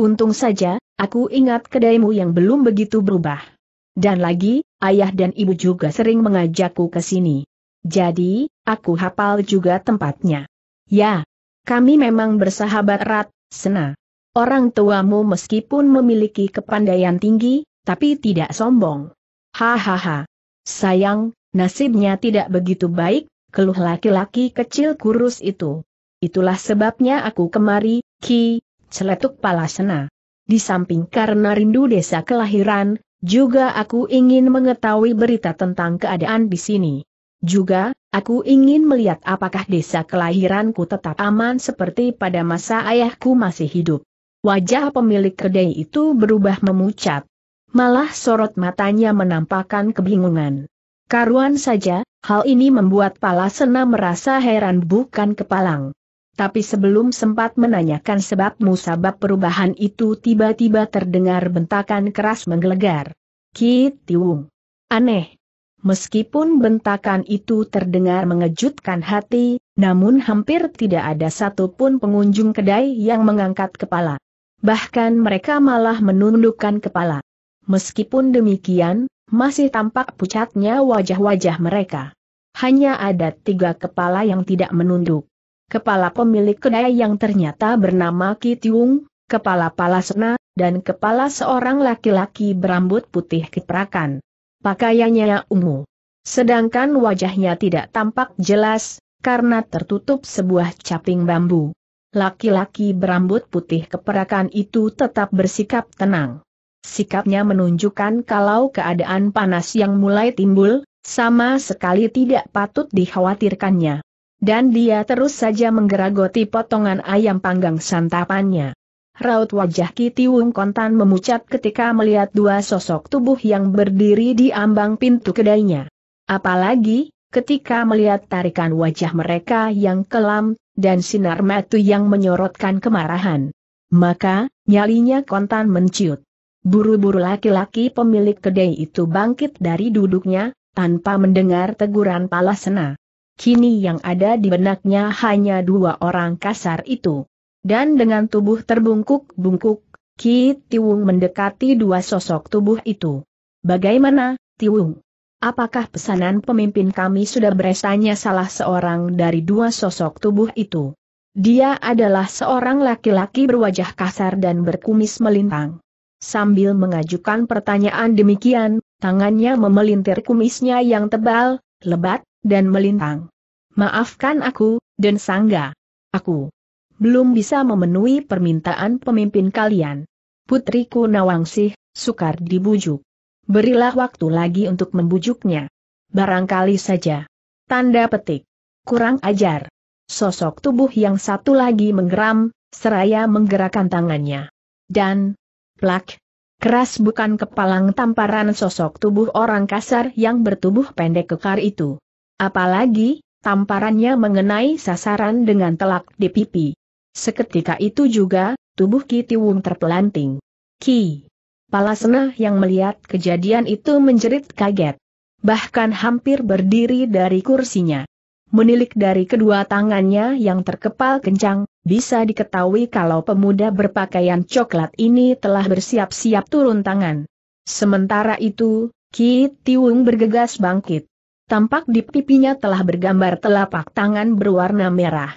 Untung saja, aku ingat kedaimu yang belum begitu berubah. Dan lagi, ayah dan ibu juga sering mengajakku ke sini. Jadi, aku hafal juga tempatnya. Ya, kami memang bersahabat erat, Sena. Orang tuamu meskipun memiliki kepandaian tinggi, tapi tidak sombong. Hahaha. Sayang, nasibnya tidak begitu baik, keluh laki-laki kecil kurus itu. Itulah sebabnya aku kemari, Ki, celetuk palasena. Di samping karena rindu desa kelahiran, juga aku ingin mengetahui berita tentang keadaan di sini. Juga, aku ingin melihat apakah desa kelahiranku tetap aman seperti pada masa ayahku masih hidup. Wajah pemilik kedai itu berubah memucat. Malah sorot matanya menampakkan kebingungan. Karuan saja, hal ini membuat Palasena merasa heran bukan kepalang. Tapi sebelum sempat menanyakan sebab musabab perubahan itu tiba-tiba terdengar bentakan keras menggelegar. Ki Tiwung. Aneh. Meskipun bentakan itu terdengar mengejutkan hati, namun hampir tidak ada satupun pengunjung kedai yang mengangkat kepala. Bahkan mereka malah menundukkan kepala. Meskipun demikian, masih tampak pucatnya wajah-wajah mereka. Hanya ada tiga kepala yang tidak menunduk. Kepala pemilik kedai yang ternyata bernama Kitiung, kepala Palasena, dan kepala seorang laki-laki berambut putih keperakan. Pakaiannya ungu. Sedangkan wajahnya tidak tampak jelas, karena tertutup sebuah caping bambu laki-laki berambut putih keperakan itu tetap bersikap tenang. Sikapnya menunjukkan kalau keadaan panas yang mulai timbul, sama sekali tidak patut dikhawatirkannya. Dan dia terus saja menggeragoti potongan ayam panggang santapannya. Raut wajah Kitiwung kontan memucat ketika melihat dua sosok tubuh yang berdiri di ambang pintu kedainya. Apalagi, ketika melihat tarikan wajah mereka yang kelam, dan sinar mata yang menyorotkan kemarahan. Maka, nyalinya kontan menciut. Buru-buru laki-laki pemilik kedai itu bangkit dari duduknya, tanpa mendengar teguran Palasena. Kini yang ada di benaknya hanya dua orang kasar itu. Dan dengan tubuh terbungkuk-bungkuk, Ki Tiwung mendekati dua sosok tubuh itu. Bagaimana, Tiwung? Apakah pesanan pemimpin kami sudah beresanya salah seorang dari dua sosok tubuh itu? Dia adalah seorang laki-laki berwajah kasar dan berkumis melintang. Sambil mengajukan pertanyaan demikian, tangannya memelintir kumisnya yang tebal, lebat, dan melintang. Maafkan aku, dan sangga. Aku belum bisa memenuhi permintaan pemimpin kalian. Putriku Nawangsih, sukar dibujuk. Berilah waktu lagi untuk membujuknya. Barangkali saja. Tanda petik. Kurang ajar. Sosok tubuh yang satu lagi menggeram, seraya menggerakkan tangannya. Dan, plak, keras bukan kepalang tamparan sosok tubuh orang kasar yang bertubuh pendek kekar itu. Apalagi, tamparannya mengenai sasaran dengan telak di pipi. Seketika itu juga, tubuh Ki Tiwung terpelanting. Ki, Palasena yang melihat kejadian itu menjerit kaget. Bahkan hampir berdiri dari kursinya. Menilik dari kedua tangannya yang terkepal kencang, bisa diketahui kalau pemuda berpakaian coklat ini telah bersiap-siap turun tangan. Sementara itu, Ki Tiwung bergegas bangkit. Tampak di pipinya telah bergambar telapak tangan berwarna merah.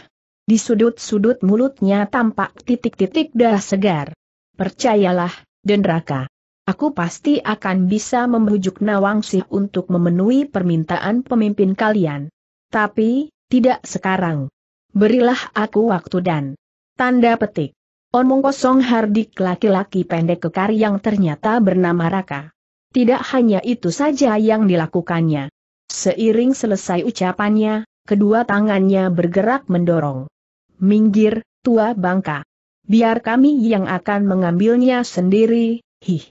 Di sudut-sudut mulutnya tampak titik-titik darah segar. Percayalah, dan Raka. Aku pasti akan bisa membujuk Nawangsih untuk memenuhi permintaan pemimpin kalian. Tapi, tidak sekarang. Berilah aku waktu dan tanda petik. Omong kosong hardik laki-laki pendek kekar yang ternyata bernama Raka. Tidak hanya itu saja yang dilakukannya. Seiring selesai ucapannya, kedua tangannya bergerak mendorong. Minggir, tua bangka biar kami yang akan mengambilnya sendiri, hih.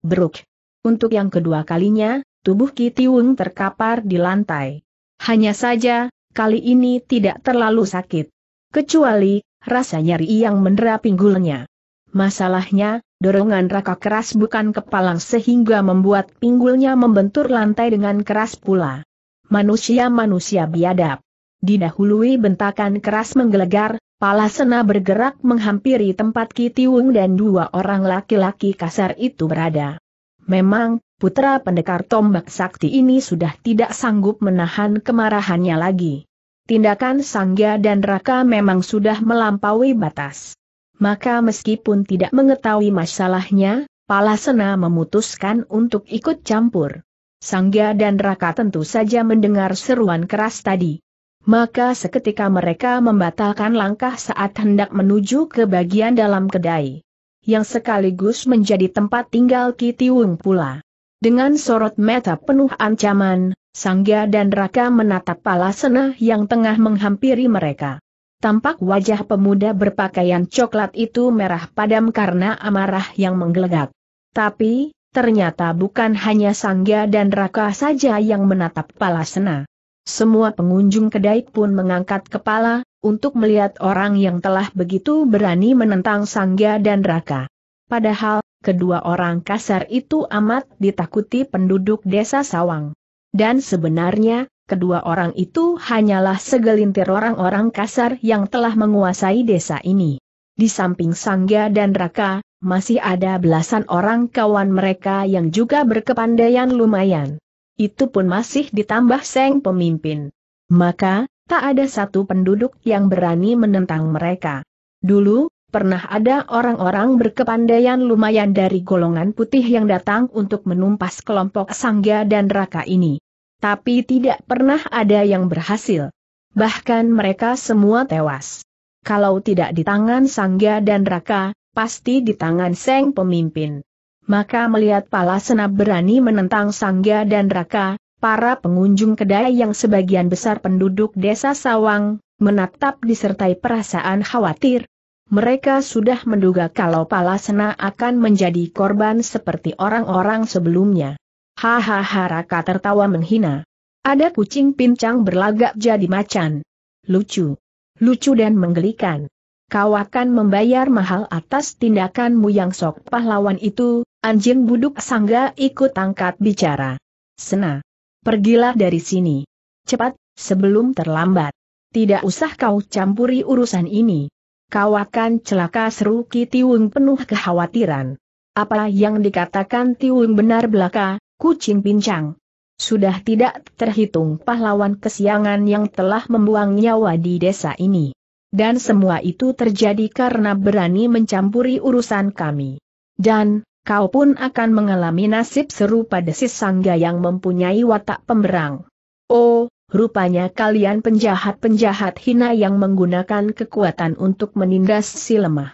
Bruk. Untuk yang kedua kalinya, tubuh Kitiwung terkapar di lantai. Hanya saja, kali ini tidak terlalu sakit. Kecuali, rasa nyeri yang mendera pinggulnya. Masalahnya, dorongan raka keras bukan kepalang sehingga membuat pinggulnya membentur lantai dengan keras pula. Manusia-manusia biadab. Didahului bentakan keras menggelegar, pala sena bergerak menghampiri tempat Kitiwung dan dua orang laki-laki kasar itu berada. Memang, putra pendekar tombak sakti ini sudah tidak sanggup menahan kemarahannya lagi. Tindakan Sangga dan Raka memang sudah melampaui batas. Maka meskipun tidak mengetahui masalahnya, Palasena memutuskan untuk ikut campur. Sangga dan Raka tentu saja mendengar seruan keras tadi. Maka seketika mereka membatalkan langkah saat hendak menuju ke bagian dalam kedai. Yang sekaligus menjadi tempat tinggal Kitiwung pula. Dengan sorot mata penuh ancaman, Sangga dan Raka menatap Palasena yang tengah menghampiri mereka. Tampak wajah pemuda berpakaian coklat itu merah padam karena amarah yang menggelegak. Tapi, ternyata bukan hanya Sangga dan Raka saja yang menatap Palasena. Semua pengunjung kedai pun mengangkat kepala, untuk melihat orang yang telah begitu berani menentang Sangga dan Raka. Padahal, kedua orang kasar itu amat ditakuti penduduk desa Sawang. Dan sebenarnya, kedua orang itu hanyalah segelintir orang-orang kasar yang telah menguasai desa ini. Di samping Sangga dan Raka, masih ada belasan orang kawan mereka yang juga berkepandaian lumayan. Itu pun masih ditambah Seng pemimpin. Maka, tak ada satu penduduk yang berani menentang mereka. Dulu, pernah ada orang-orang berkepandaian lumayan dari golongan putih yang datang untuk menumpas kelompok Sangga dan Raka ini tapi tidak pernah ada yang berhasil. Bahkan mereka semua tewas. Kalau tidak di tangan Sangga dan Raka, pasti di tangan Seng pemimpin. Maka melihat Palasena berani menentang Sangga dan Raka, para pengunjung kedai yang sebagian besar penduduk desa Sawang, menatap disertai perasaan khawatir. Mereka sudah menduga kalau Palasena akan menjadi korban seperti orang-orang sebelumnya. Hahaha Raka tertawa menghina. Ada kucing pincang berlagak jadi macan. Lucu. Lucu dan menggelikan. Kau akan membayar mahal atas tindakanmu yang sok pahlawan itu, anjing buduk sangga ikut angkat bicara. Sena. Pergilah dari sini. Cepat, sebelum terlambat. Tidak usah kau campuri urusan ini. Kau akan celaka seru Ki Tiwung penuh kekhawatiran. Apa yang dikatakan Tiwung benar belaka, kucing pincang. Sudah tidak terhitung pahlawan kesiangan yang telah membuang nyawa di desa ini. Dan semua itu terjadi karena berani mencampuri urusan kami. Dan, kau pun akan mengalami nasib serupa desis sangga yang mempunyai watak pemberang. Oh, rupanya kalian penjahat-penjahat hina yang menggunakan kekuatan untuk menindas si lemah.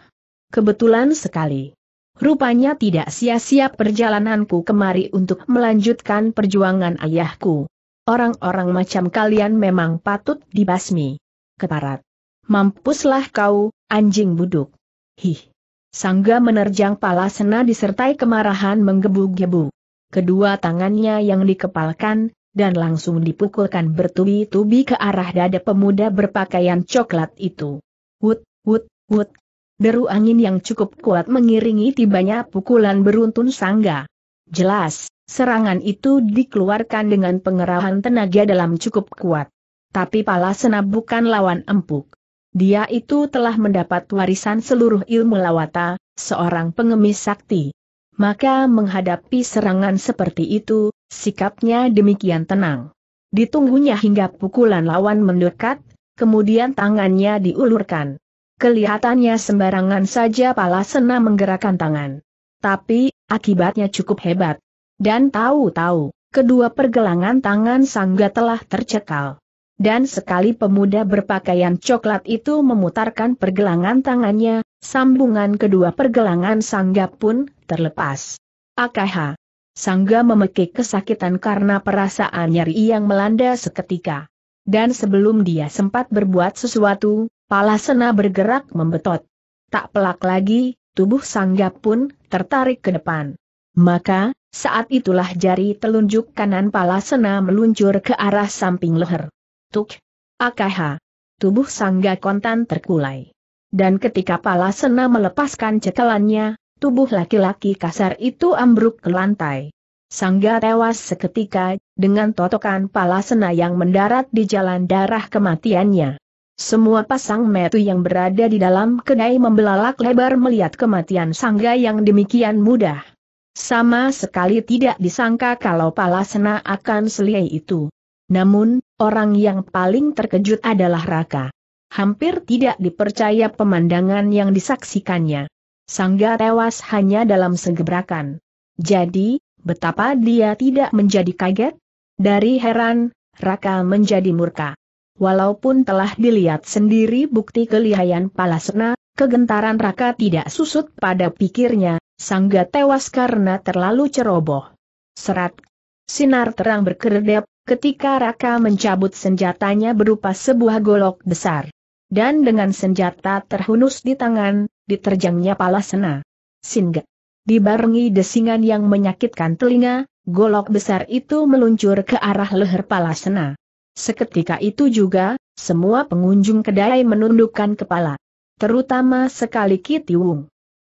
Kebetulan sekali. Rupanya tidak sia-sia perjalananku kemari untuk melanjutkan perjuangan ayahku. Orang-orang macam kalian memang patut dibasmi. Keparat. Mampuslah kau, anjing buduk. Hih. Sangga menerjang pala sena disertai kemarahan menggebu-gebu. Kedua tangannya yang dikepalkan, dan langsung dipukulkan bertubi-tubi ke arah dada pemuda berpakaian coklat itu. Wut, wut, wut, Deru angin yang cukup kuat mengiringi tibanya pukulan beruntun sangga. Jelas, serangan itu dikeluarkan dengan pengerahan tenaga dalam cukup kuat. Tapi Palasena bukan lawan empuk. Dia itu telah mendapat warisan seluruh ilmu lawata, seorang pengemis sakti. Maka menghadapi serangan seperti itu, sikapnya demikian tenang. Ditunggunya hingga pukulan lawan mendekat, kemudian tangannya diulurkan. Kelihatannya sembarangan saja Palasena menggerakkan tangan. Tapi, akibatnya cukup hebat. Dan tahu-tahu, kedua pergelangan tangan Sangga telah tercekal. Dan sekali pemuda berpakaian coklat itu memutarkan pergelangan tangannya, sambungan kedua pergelangan Sangga pun terlepas. AKH. Sangga memekik kesakitan karena perasaan nyeri yang melanda seketika. Dan sebelum dia sempat berbuat sesuatu, Palasena bergerak membetot. Tak pelak lagi, tubuh Sangga pun tertarik ke depan. Maka, saat itulah jari telunjuk kanan Palasena meluncur ke arah samping leher. Tuk! AKH! Tubuh Sangga kontan terkulai. Dan ketika Palasena melepaskan cekelannya, tubuh laki-laki kasar itu ambruk ke lantai. Sangga tewas seketika, dengan totokan Palasena yang mendarat di jalan darah kematiannya. Semua pasang metu yang berada di dalam kedai membelalak lebar melihat kematian Sangga yang demikian mudah. Sama sekali tidak disangka kalau Palasena akan seliai itu. Namun, orang yang paling terkejut adalah Raka. Hampir tidak dipercaya pemandangan yang disaksikannya. Sangga tewas hanya dalam segebrakan. Jadi, betapa dia tidak menjadi kaget? Dari heran, Raka menjadi murka. Walaupun telah dilihat sendiri bukti kelihayan Palasena, kegentaran Raka tidak susut pada pikirnya, Sangga tewas karena terlalu ceroboh. Serat. Sinar terang berkedap, ketika Raka mencabut senjatanya berupa sebuah golok besar. Dan dengan senjata terhunus di tangan, diterjangnya Palasena. Singga. Dibarengi desingan yang menyakitkan telinga, golok besar itu meluncur ke arah leher Palasena. Seketika itu juga, semua pengunjung kedai menundukkan kepala. Terutama sekali Kitiwung.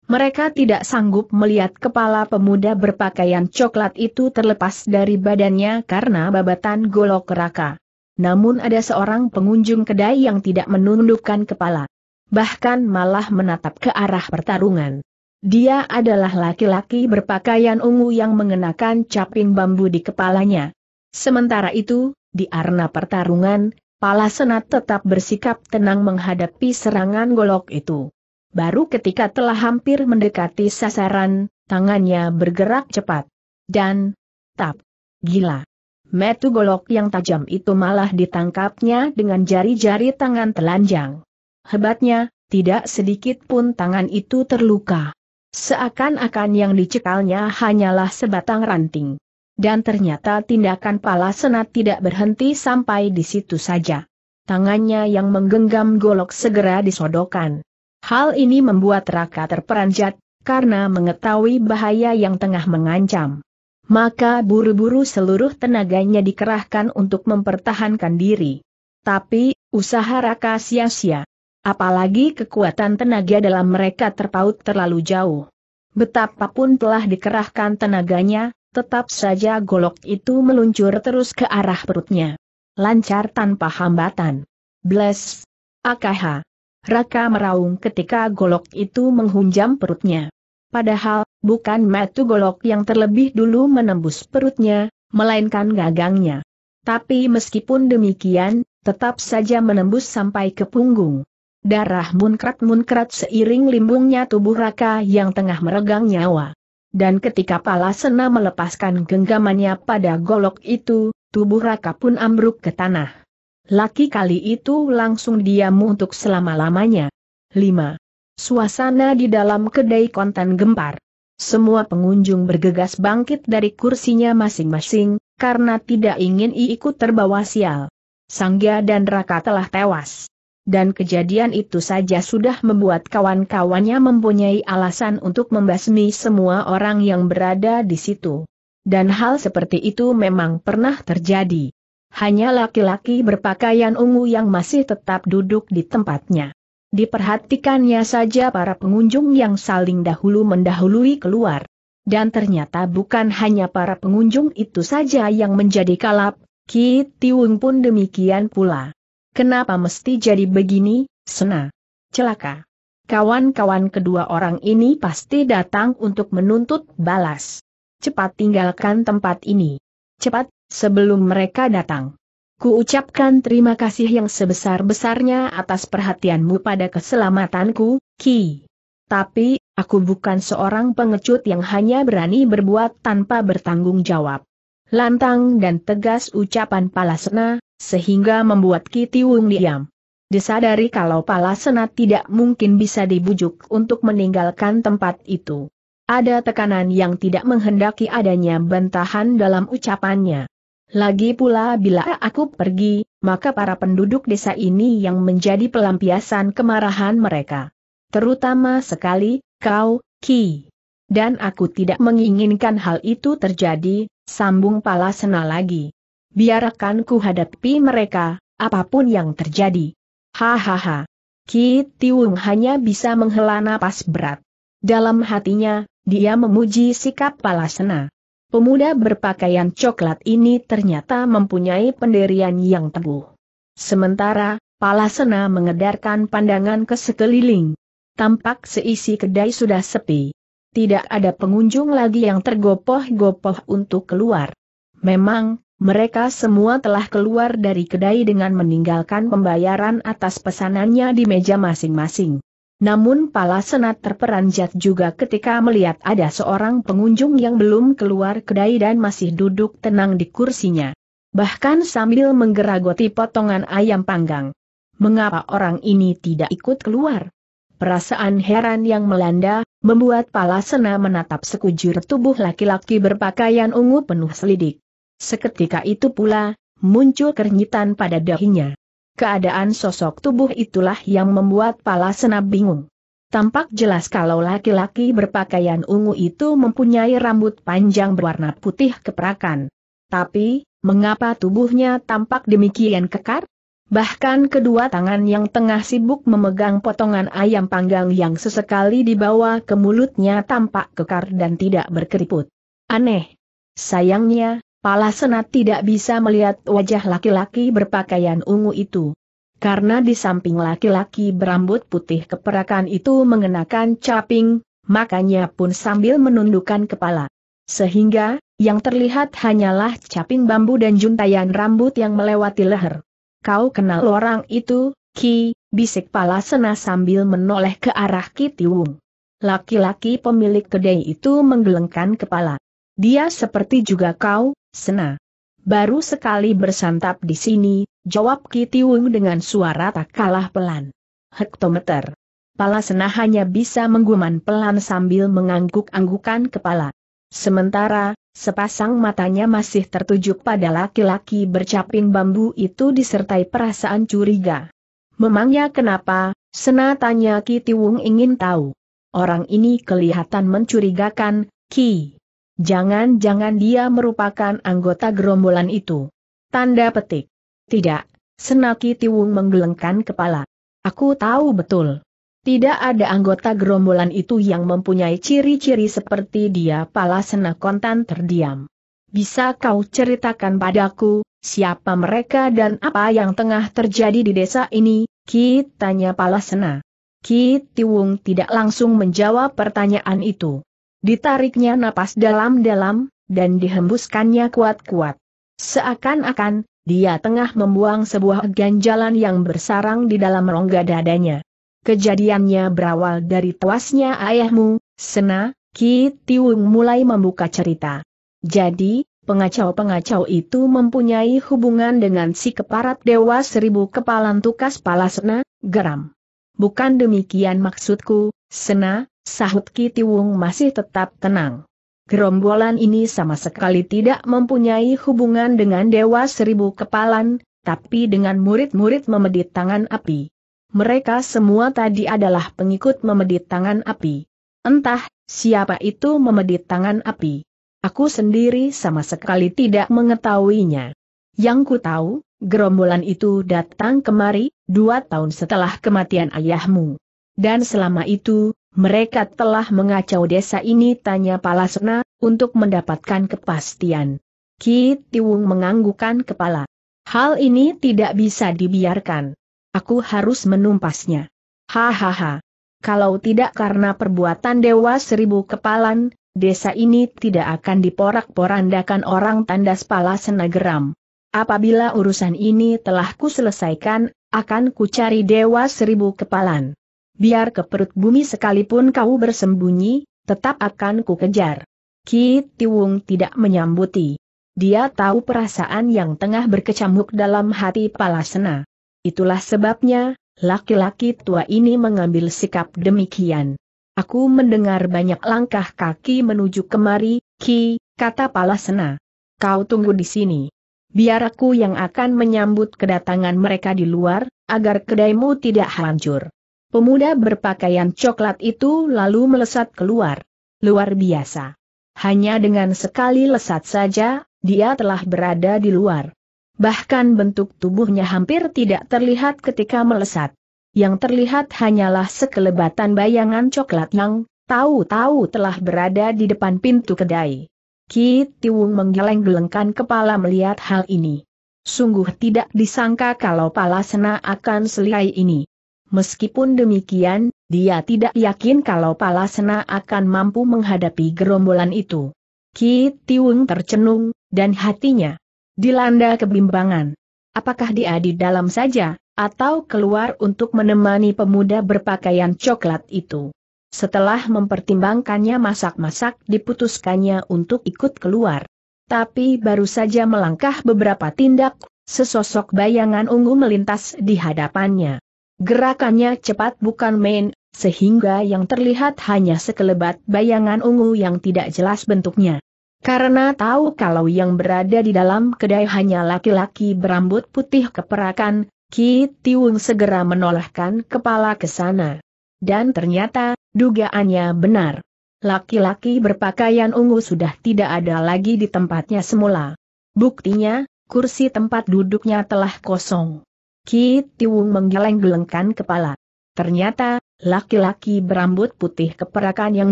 Mereka tidak sanggup melihat kepala pemuda berpakaian coklat itu terlepas dari badannya karena babatan golok keraka. Namun ada seorang pengunjung kedai yang tidak menundukkan kepala. Bahkan malah menatap ke arah pertarungan. Dia adalah laki-laki berpakaian ungu yang mengenakan caping bambu di kepalanya. Sementara itu, di arena pertarungan, Palasena tetap bersikap tenang menghadapi serangan golok itu. Baru ketika telah hampir mendekati sasaran, tangannya bergerak cepat. Dan, tap, gila. Metu golok yang tajam itu malah ditangkapnya dengan jari-jari tangan telanjang. Hebatnya, tidak sedikit pun tangan itu terluka. Seakan-akan yang dicekalnya hanyalah sebatang ranting. Dan ternyata tindakan Palasena tidak berhenti sampai di situ saja. Tangannya yang menggenggam golok segera disodokan. Hal ini membuat Raka terperanjat, karena mengetahui bahaya yang tengah mengancam. Maka buru-buru seluruh tenaganya dikerahkan untuk mempertahankan diri. Tapi, usaha Raka sia-sia. Apalagi kekuatan tenaga dalam mereka terpaut terlalu jauh. Betapapun telah dikerahkan tenaganya, tetap saja golok itu meluncur terus ke arah perutnya. Lancar tanpa hambatan. Bless! AKH! Raka meraung ketika golok itu menghunjam perutnya. Padahal, bukan metu golok yang terlebih dulu menembus perutnya, melainkan gagangnya. Tapi meskipun demikian, tetap saja menembus sampai ke punggung. Darah munkrat-munkrat seiring limbungnya tubuh Raka yang tengah meregang nyawa. Dan ketika Palasena melepaskan genggamannya pada golok itu, tubuh Raka pun ambruk ke tanah. Laki kali itu langsung diam untuk selama-lamanya. 5. Suasana di dalam kedai konten gempar. Semua pengunjung bergegas bangkit dari kursinya masing-masing, karena tidak ingin ikut terbawa sial. Sangga dan Raka telah tewas dan kejadian itu saja sudah membuat kawan-kawannya mempunyai alasan untuk membasmi semua orang yang berada di situ. Dan hal seperti itu memang pernah terjadi. Hanya laki-laki berpakaian ungu yang masih tetap duduk di tempatnya. Diperhatikannya saja para pengunjung yang saling dahulu mendahului keluar. Dan ternyata bukan hanya para pengunjung itu saja yang menjadi kalap, Ki Tiwung pun demikian pula. Kenapa mesti jadi begini, Sena? Celaka. Kawan-kawan kedua orang ini pasti datang untuk menuntut balas. Cepat tinggalkan tempat ini. Cepat, sebelum mereka datang. Ku ucapkan terima kasih yang sebesar-besarnya atas perhatianmu pada keselamatanku, Ki. Tapi, aku bukan seorang pengecut yang hanya berani berbuat tanpa bertanggung jawab. Lantang dan tegas ucapan Palasena, sehingga membuat Kitiwung diam. Disadari kalau Palasena tidak mungkin bisa dibujuk untuk meninggalkan tempat itu. Ada tekanan yang tidak menghendaki adanya bantahan dalam ucapannya. Lagi pula bila aku pergi, maka para penduduk desa ini yang menjadi pelampiasan kemarahan mereka. Terutama sekali, kau, Ki. Dan aku tidak menginginkan hal itu terjadi, sambung Palasena lagi. Biarkan ku hadapi mereka, apa pun yang terjadi. Hahaha. Ki Tiwung hanya bisa menghela napas berat. Dalam hatinya, dia memuji sikap Palasena. Pemuda berpakaian coklat ini ternyata mempunyai pendirian yang teguh. Sementara, Palasena mengedarkan pandangan ke sekeliling. Tampak seisi kedai sudah sepi. Tidak ada pengunjung lagi yang tergopoh-gopoh untuk keluar. Memang, mereka semua telah keluar dari kedai dengan meninggalkan pembayaran atas pesanannya di meja masing-masing. Namun Pala Senat terperanjat juga ketika melihat ada seorang pengunjung yang belum keluar kedai dan masih duduk tenang di kursinya. Bahkan sambil menggeragoti potongan ayam panggang. Mengapa orang ini tidak ikut keluar? Perasaan heran yang melanda, membuat Pala Sena menatap sekujur tubuh laki-laki berpakaian ungu penuh selidik. Seketika itu pula, muncul keringitan pada dahinya. Keadaan sosok tubuh itulah yang membuat pala senap bingung. Tampak jelas kalau laki-laki berpakaian ungu itu mempunyai rambut panjang berwarna putih keperakan. Tapi, mengapa tubuhnya tampak demikian kekar? Bahkan kedua tangan yang tengah sibuk memegang potongan ayam panggang yang sesekali dibawa ke mulutnya tampak kekar dan tidak berkeriput. Aneh. Sayangnya, Pala Senat tidak bisa melihat wajah laki-laki berpakaian ungu itu. Karena di samping laki-laki berambut putih keperakan itu mengenakan caping, makanya pun sambil menundukkan kepala. Sehingga, yang terlihat hanyalah caping bambu dan juntayan rambut yang melewati leher. Kau kenal orang itu, Ki, bisik Pala Sena sambil menoleh ke arah Ki Tiwung. Laki-laki pemilik kedai itu menggelengkan kepala. Dia seperti juga kau, Sena. Baru sekali bersantap di sini, jawab Kitiwung dengan suara tak kalah pelan. Hektometer. Pala Sena hanya bisa mengguman pelan sambil mengangguk-anggukan kepala. Sementara, sepasang matanya masih tertuju pada laki-laki bercaping bambu itu disertai perasaan curiga. Memangnya kenapa? Sena tanya Kitiwung ingin tahu. Orang ini kelihatan mencurigakan, Ki. Jangan-jangan dia merupakan anggota gerombolan itu. Tanda petik. Tidak, Senaki Tiwung menggelengkan kepala. Aku tahu betul. Tidak ada anggota gerombolan itu yang mempunyai ciri-ciri seperti dia pala senak kontan terdiam. Bisa kau ceritakan padaku, siapa mereka dan apa yang tengah terjadi di desa ini? Ki tanya pala sena. Ki Tiwung tidak langsung menjawab pertanyaan itu. Ditariknya napas dalam-dalam, dan dihembuskannya kuat-kuat. Seakan-akan, dia tengah membuang sebuah ganjalan yang bersarang di dalam rongga dadanya. Kejadiannya berawal dari tewasnya ayahmu, Sena, Ki Tiwung mulai membuka cerita. Jadi, pengacau-pengacau itu mempunyai hubungan dengan si keparat dewa seribu kepalan tukas palasena, geram. Bukan demikian maksudku, Sena, sahut Kitiwung masih tetap tenang. Gerombolan ini sama sekali tidak mempunyai hubungan dengan Dewa Seribu Kepalan, tapi dengan murid-murid memedit tangan api. Mereka semua tadi adalah pengikut memedit tangan api. Entah, siapa itu memedit tangan api. Aku sendiri sama sekali tidak mengetahuinya. Yang ku tahu, gerombolan itu datang kemari, dua tahun setelah kematian ayahmu. Dan selama itu, mereka telah mengacau desa ini tanya Palasena, untuk mendapatkan kepastian. Ki Tiwung menganggukkan kepala. Hal ini tidak bisa dibiarkan. Aku harus menumpasnya. Hahaha. Kalau tidak karena perbuatan Dewa Seribu Kepalan, desa ini tidak akan diporak-porandakan orang tandas Palasena geram. Apabila urusan ini telah kuselesaikan, akan kucari Dewa Seribu Kepalan biar ke perut bumi sekalipun kau bersembunyi, tetap akan ku kejar. Ki Tiwung tidak menyambuti. Dia tahu perasaan yang tengah berkecamuk dalam hati Palasena. Itulah sebabnya, laki-laki tua ini mengambil sikap demikian. Aku mendengar banyak langkah kaki menuju kemari, Ki, kata Palasena. Kau tunggu di sini. Biar aku yang akan menyambut kedatangan mereka di luar, agar kedaimu tidak hancur. Pemuda berpakaian coklat itu lalu melesat keluar. Luar biasa. Hanya dengan sekali lesat saja, dia telah berada di luar. Bahkan bentuk tubuhnya hampir tidak terlihat ketika melesat. yang terlihat hanyalah sekelebatan bayangan coklat yang tahu-tahu telah berada di depan pintu kedai. Ki Tiwung menggeleng-gelengkan kepala melihat hal ini. Sungguh tidak disangka kalau Palasena akan selihai ini. Meskipun demikian, dia tidak yakin kalau Palasena akan mampu menghadapi gerombolan itu. Ki Tiwung tercenung, dan hatinya dilanda kebimbangan. Apakah dia di dalam saja, atau keluar untuk menemani pemuda berpakaian coklat itu. Setelah mempertimbangkannya masak-masak diputuskannya untuk ikut keluar. Tapi baru saja melangkah beberapa tindak, sesosok bayangan ungu melintas di hadapannya. Gerakannya cepat bukan main, sehingga yang terlihat hanya sekelebat bayangan ungu yang tidak jelas bentuknya. Karena tahu kalau yang berada di dalam kedai hanya laki-laki berambut putih keperakan, Ki Tiwung segera menolehkan kepala ke sana. Dan ternyata, dugaannya benar. Laki-laki berpakaian ungu sudah tidak ada lagi di tempatnya semula. Buktinya, kursi tempat duduknya telah kosong. Ki Tiwung menggeleng-gelengkan kepala. Ternyata, laki-laki berambut putih keperakan yang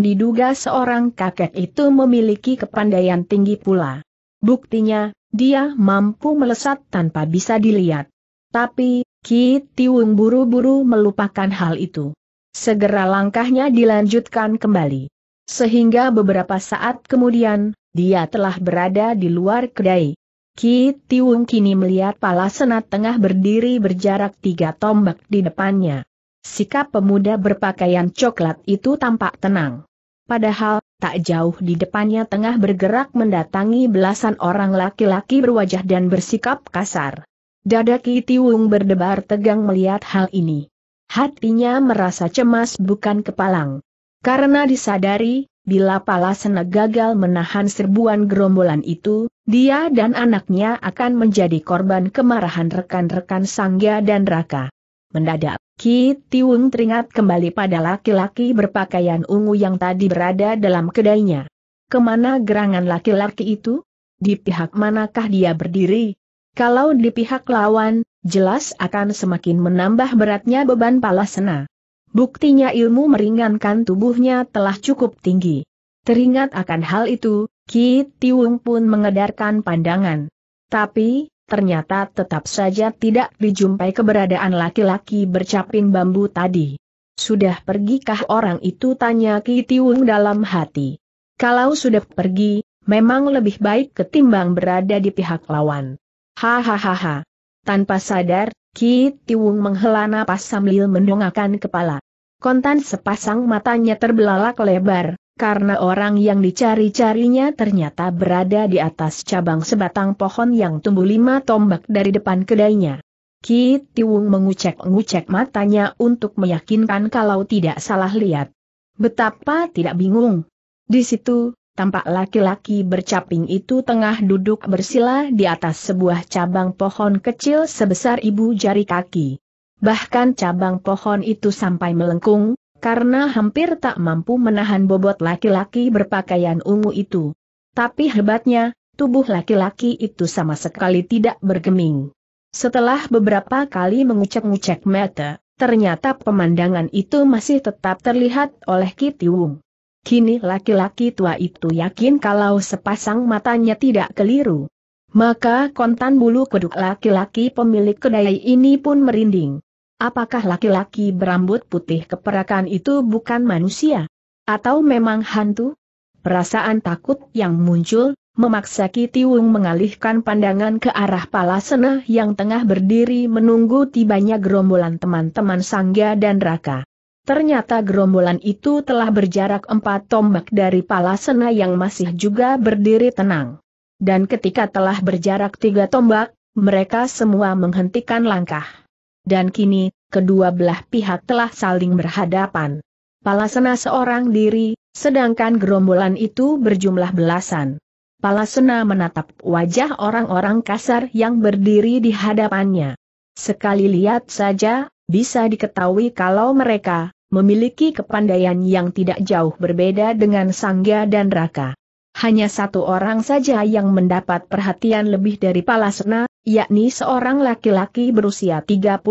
diduga seorang kakek itu memiliki kepandaian tinggi pula. Buktinya, dia mampu melesat tanpa bisa dilihat. Tapi, Ki Tiwung buru-buru melupakan hal itu. Segera langkahnya dilanjutkan kembali. Sehingga beberapa saat kemudian, dia telah berada di luar kedai. Ki Tiwung kini melihat Palasena tengah berdiri berjarak tiga tombak di depannya. Sikap pemuda berpakaian coklat itu tampak tenang. Padahal, tak jauh di depannya tengah bergerak mendatangi belasan orang laki-laki berwajah dan bersikap kasar. Dada Ki Tiwung berdebar tegang melihat hal ini. Hatinya merasa cemas bukan kepalang. Karena disadari, bila Palasena gagal menahan serbuan gerombolan itu, dia dan anaknya akan menjadi korban kemarahan rekan-rekan Sangga dan Raka. Mendadak, Ki Tiwung teringat kembali pada laki-laki berpakaian ungu yang tadi berada dalam kedainya. Ke mana gerangan laki-laki itu? Di pihak manakah dia berdiri? Kalau di pihak lawan, jelas akan semakin menambah beratnya beban Palasena. Buktinya ilmu meringankan tubuhnya telah cukup tinggi. Teringat akan hal itu, Ki Tiwung pun mengedarkan pandangan. Tapi, ternyata tetap saja tidak dijumpai keberadaan laki-laki bercaping bambu tadi. Sudah pergikah orang itu tanya Ki Tiwung dalam hati. Kalau sudah pergi, memang lebih baik ketimbang berada di pihak lawan. Hahaha. Tanpa sadar, Ki Tiwung menghela napas sambil mendongakkan kepala. Kontan sepasang matanya terbelalak lebar, karena orang yang dicari-carinya ternyata berada di atas cabang sebatang pohon yang tumbuh lima tombak dari depan kedainya. Ki Tiwung mengucek-ngucek matanya untuk meyakinkan kalau tidak salah lihat. Betapa tidak bingung. Di situ, tampak laki-laki bercaping itu tengah duduk bersila di atas sebuah cabang pohon kecil sebesar ibu jari kaki. Bahkan cabang pohon itu sampai melengkung, karena hampir tak mampu menahan bobot laki-laki berpakaian ungu itu. Tapi hebatnya, tubuh laki-laki itu sama sekali tidak bergeming. Setelah beberapa kali mengucek-ngucek mata, ternyata pemandangan itu masih tetap terlihat oleh Kitiwung. Kini laki-laki tua itu yakin kalau sepasang matanya tidak keliru. Maka kontan bulu keduk laki-laki pemilik kedai ini pun merinding. Apakah laki-laki berambut putih keperakan itu bukan manusia? Atau memang hantu? Perasaan takut yang muncul, memaksa Kitiwung mengalihkan pandangan ke arah Palasena yang tengah berdiri menunggu tibanya gerombolan teman-teman Sangga dan Raka. Ternyata gerombolan itu telah berjarak empat tombak dari Palasena yang masih juga berdiri tenang. Dan ketika telah berjarak tiga tombak, mereka semua menghentikan langkah. Dan kini, kedua belah pihak telah saling berhadapan. Palasena seorang diri, sedangkan gerombolan itu berjumlah belasan. Palasena menatap wajah orang-orang kasar yang berdiri di hadapannya. Sekali lihat saja, bisa diketahui kalau mereka memiliki kepandaian yang tidak jauh berbeda dengan Sangga dan Raka. Hanya satu orang saja yang mendapat perhatian lebih dari Palasena, yakni seorang laki-laki berusia 35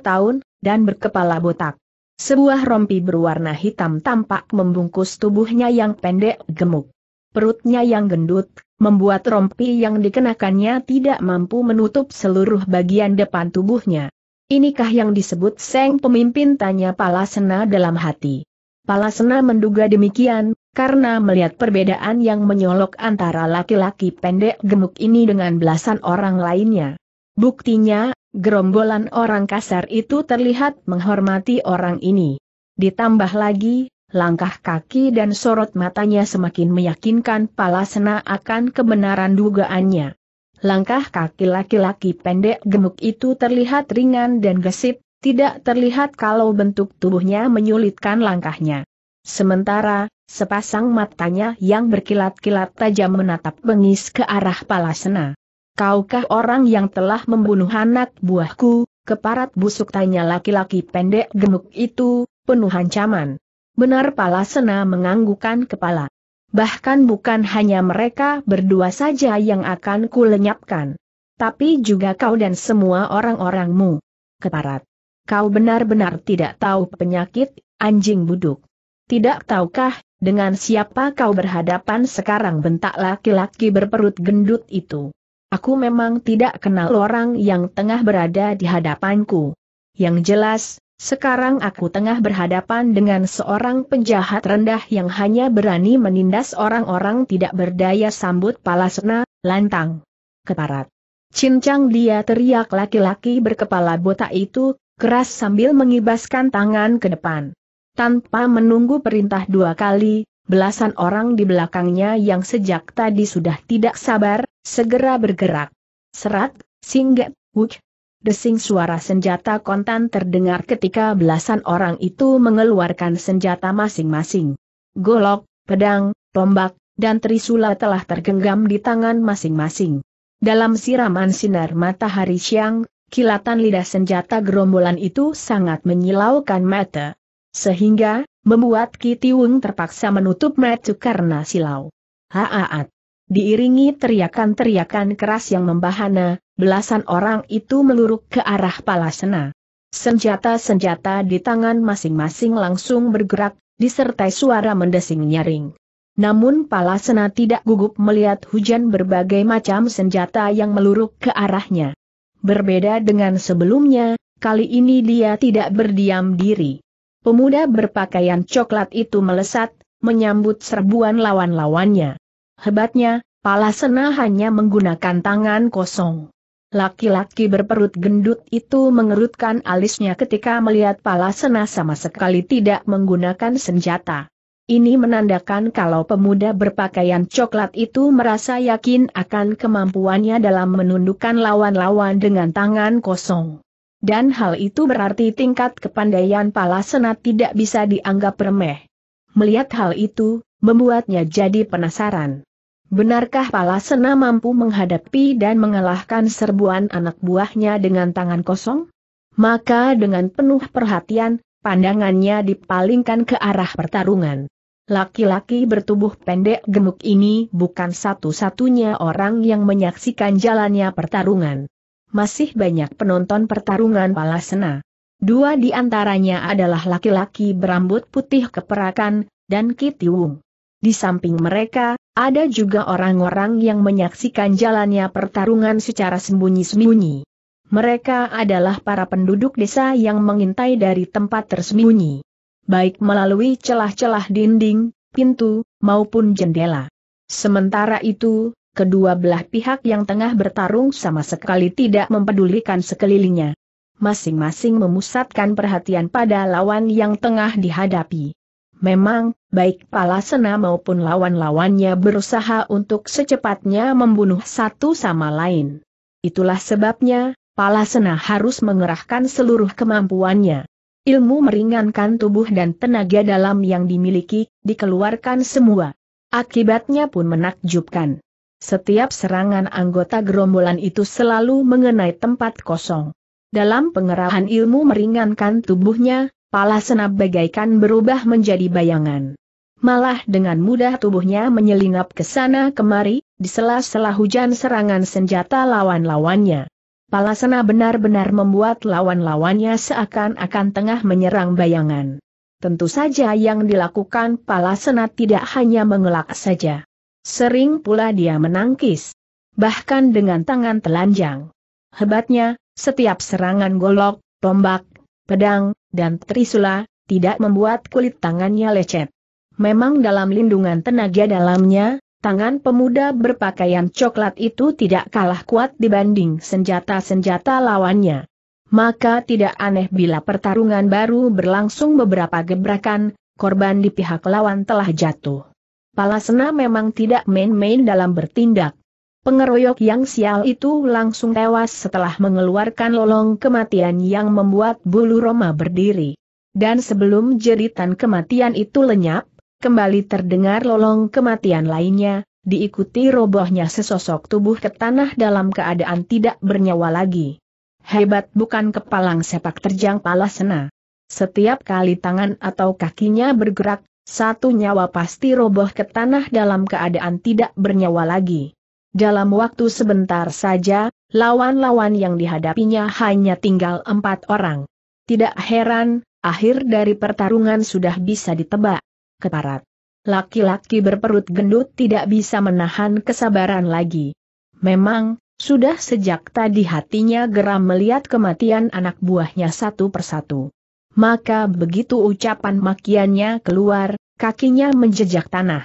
tahun, dan berkepala botak. Sebuah rompi berwarna hitam tampak membungkus tubuhnya yang pendek gemuk. Perutnya yang gendut, membuat rompi yang dikenakannya tidak mampu menutup seluruh bagian depan tubuhnya. Inikah yang disebut Seng pemimpin tanya Palasena dalam hati. Palasena menduga demikian, karena melihat perbedaan yang menyolok antara laki-laki pendek gemuk ini dengan belasan orang lainnya. Buktinya, gerombolan orang kasar itu terlihat menghormati orang ini. Ditambah lagi, langkah kaki dan sorot matanya semakin meyakinkan Palasena akan kebenaran dugaannya. Langkah kaki laki-laki pendek gemuk itu terlihat ringan dan gesit, tidak terlihat kalau bentuk tubuhnya menyulitkan langkahnya. Sementara, sepasang matanya yang berkilat-kilat tajam menatap bengis ke arah Palasena. Kaukah orang yang telah membunuh anak buahku, keparat busuk tanya laki-laki pendek gemuk itu, penuh ancaman. Benar Palasena menganggukkan kepala. Bahkan bukan hanya mereka berdua saja yang akan kulenyapkan. Tapi juga kau dan semua orang-orangmu. Keparat. Kau benar-benar tidak tahu penyakit, anjing buduk. Tidak tahukah, dengan siapa kau berhadapan sekarang bentak laki-laki berperut gendut itu. Aku memang tidak kenal orang yang tengah berada di hadapanku. Yang jelas, sekarang aku tengah berhadapan dengan seorang penjahat rendah yang hanya berani menindas orang-orang tidak berdaya sambut palasena, lantang. Keparat. Cincang dia teriak laki-laki berkepala botak itu, keras sambil mengibaskan tangan ke depan. Tanpa menunggu perintah dua kali, belasan orang di belakangnya yang sejak tadi sudah tidak sabar, segera bergerak. Serat, singget, wuk. Desing suara senjata kontan terdengar ketika belasan orang itu mengeluarkan senjata masing-masing. Golok, pedang, tombak, dan trisula telah tergenggam di tangan masing-masing. Dalam siraman sinar matahari siang, kilatan lidah senjata gerombolan itu sangat menyilaukan mata. Sehingga, membuat Kitiwung terpaksa menutup mata karena silau. Haaat. Diiringi teriakan-teriakan keras yang membahana, belasan orang itu meluruk ke arah Palasena. Senjata-senjata di tangan masing-masing langsung bergerak, disertai suara mendesing nyaring. Namun Palasena tidak gugup melihat hujan berbagai macam senjata yang meluruk ke arahnya. Berbeda dengan sebelumnya, kali ini dia tidak berdiam diri. Pemuda berpakaian coklat itu melesat, menyambut serbuan lawan-lawannya. Hebatnya, Palasena hanya menggunakan tangan kosong. Laki-laki berperut gendut itu mengerutkan alisnya ketika melihat Palasena sama sekali tidak menggunakan senjata. Ini menandakan kalau pemuda berpakaian coklat itu merasa yakin akan kemampuannya dalam menundukkan lawan-lawan dengan tangan kosong. Dan hal itu berarti tingkat kepandaian Palasena tidak bisa dianggap remeh. Melihat hal itu, membuatnya jadi penasaran. Benarkah Palasena mampu menghadapi dan mengalahkan serbuan anak buahnya dengan tangan kosong? Maka dengan penuh perhatian, pandangannya dipalingkan ke arah pertarungan. Laki-laki bertubuh pendek gemuk ini bukan satu-satunya orang yang menyaksikan jalannya pertarungan masih banyak penonton pertarungan Palasena. Dua di antaranya adalah laki-laki berambut putih keperakan, dan Kitty Wung. Di samping mereka, ada juga orang-orang yang menyaksikan jalannya pertarungan secara sembunyi-sembunyi. Mereka adalah para penduduk desa yang mengintai dari tempat tersembunyi. Baik melalui celah-celah dinding, pintu, maupun jendela. Sementara itu, kedua belah pihak yang tengah bertarung sama sekali tidak mempedulikan sekelilingnya. Masing-masing memusatkan perhatian pada lawan yang tengah dihadapi. Memang, baik Palasena maupun lawan-lawannya berusaha untuk secepatnya membunuh satu sama lain. Itulah sebabnya, Palasena harus mengerahkan seluruh kemampuannya. Ilmu meringankan tubuh dan tenaga dalam yang dimiliki, dikeluarkan semua. Akibatnya pun menakjubkan. Setiap serangan anggota gerombolan itu selalu mengenai tempat kosong. Dalam pengerahan ilmu meringankan tubuhnya, pala senap bagaikan berubah menjadi bayangan. Malah dengan mudah tubuhnya menyelinap ke sana kemari, di sela-sela hujan serangan senjata lawan-lawannya. Palasena benar-benar membuat lawan-lawannya seakan-akan tengah menyerang bayangan. Tentu saja yang dilakukan Palasena tidak hanya mengelak saja. Sering pula dia menangkis. Bahkan dengan tangan telanjang. Hebatnya, setiap serangan golok, tombak, pedang, dan trisula, tidak membuat kulit tangannya lecet. Memang dalam lindungan tenaga dalamnya, tangan pemuda berpakaian coklat itu tidak kalah kuat dibanding senjata-senjata lawannya. Maka tidak aneh bila pertarungan baru berlangsung beberapa gebrakan, korban di pihak lawan telah jatuh. Palasena memang tidak main-main dalam bertindak. Pengeroyok yang sial itu langsung tewas setelah mengeluarkan lolong kematian yang membuat bulu Roma berdiri. Dan sebelum jeritan kematian itu lenyap, kembali terdengar lolong kematian lainnya, diikuti robohnya sesosok tubuh ke tanah dalam keadaan tidak bernyawa lagi. Hebat bukan kepalang sepak terjang palasena. Setiap kali tangan atau kakinya bergerak, satu nyawa pasti roboh ke tanah dalam keadaan tidak bernyawa lagi. Dalam waktu sebentar saja, lawan-lawan yang dihadapinya hanya tinggal empat orang. Tidak heran, akhir dari pertarungan sudah bisa ditebak keparat. Laki-laki berperut gendut tidak bisa menahan kesabaran lagi. Memang, sudah sejak tadi hatinya geram melihat kematian anak buahnya satu persatu. Maka begitu ucapan makiannya keluar, kakinya menjejak tanah.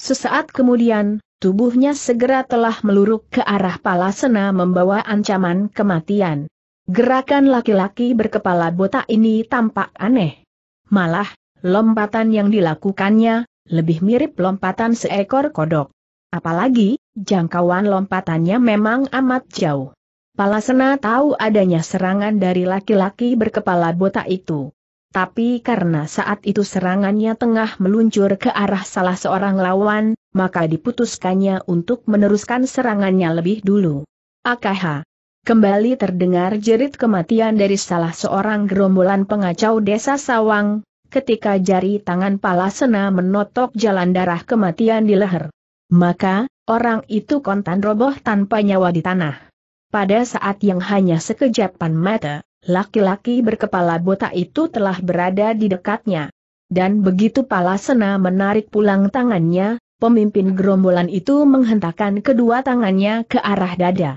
Sesaat kemudian, tubuhnya segera telah meluruk ke arah Palasena membawa ancaman kematian. Gerakan laki-laki berkepala botak ini tampak aneh. Malah, Lompatan yang dilakukannya, lebih mirip lompatan seekor kodok. Apalagi, jangkauan lompatannya memang amat jauh. Palasena tahu adanya serangan dari laki-laki berkepala botak itu. Tapi karena saat itu serangannya tengah meluncur ke arah salah seorang lawan, maka diputuskannya untuk meneruskan serangannya lebih dulu. AKH. Kembali terdengar jerit kematian dari salah seorang gerombolan pengacau desa Sawang, ketika jari tangan Palasena menotok jalan darah kematian di leher. Maka, orang itu kontan roboh tanpa nyawa di tanah. Pada saat yang hanya sekejapan mata, laki-laki berkepala botak itu telah berada di dekatnya. Dan begitu Palasena menarik pulang tangannya, pemimpin gerombolan itu menghentakkan kedua tangannya ke arah dada.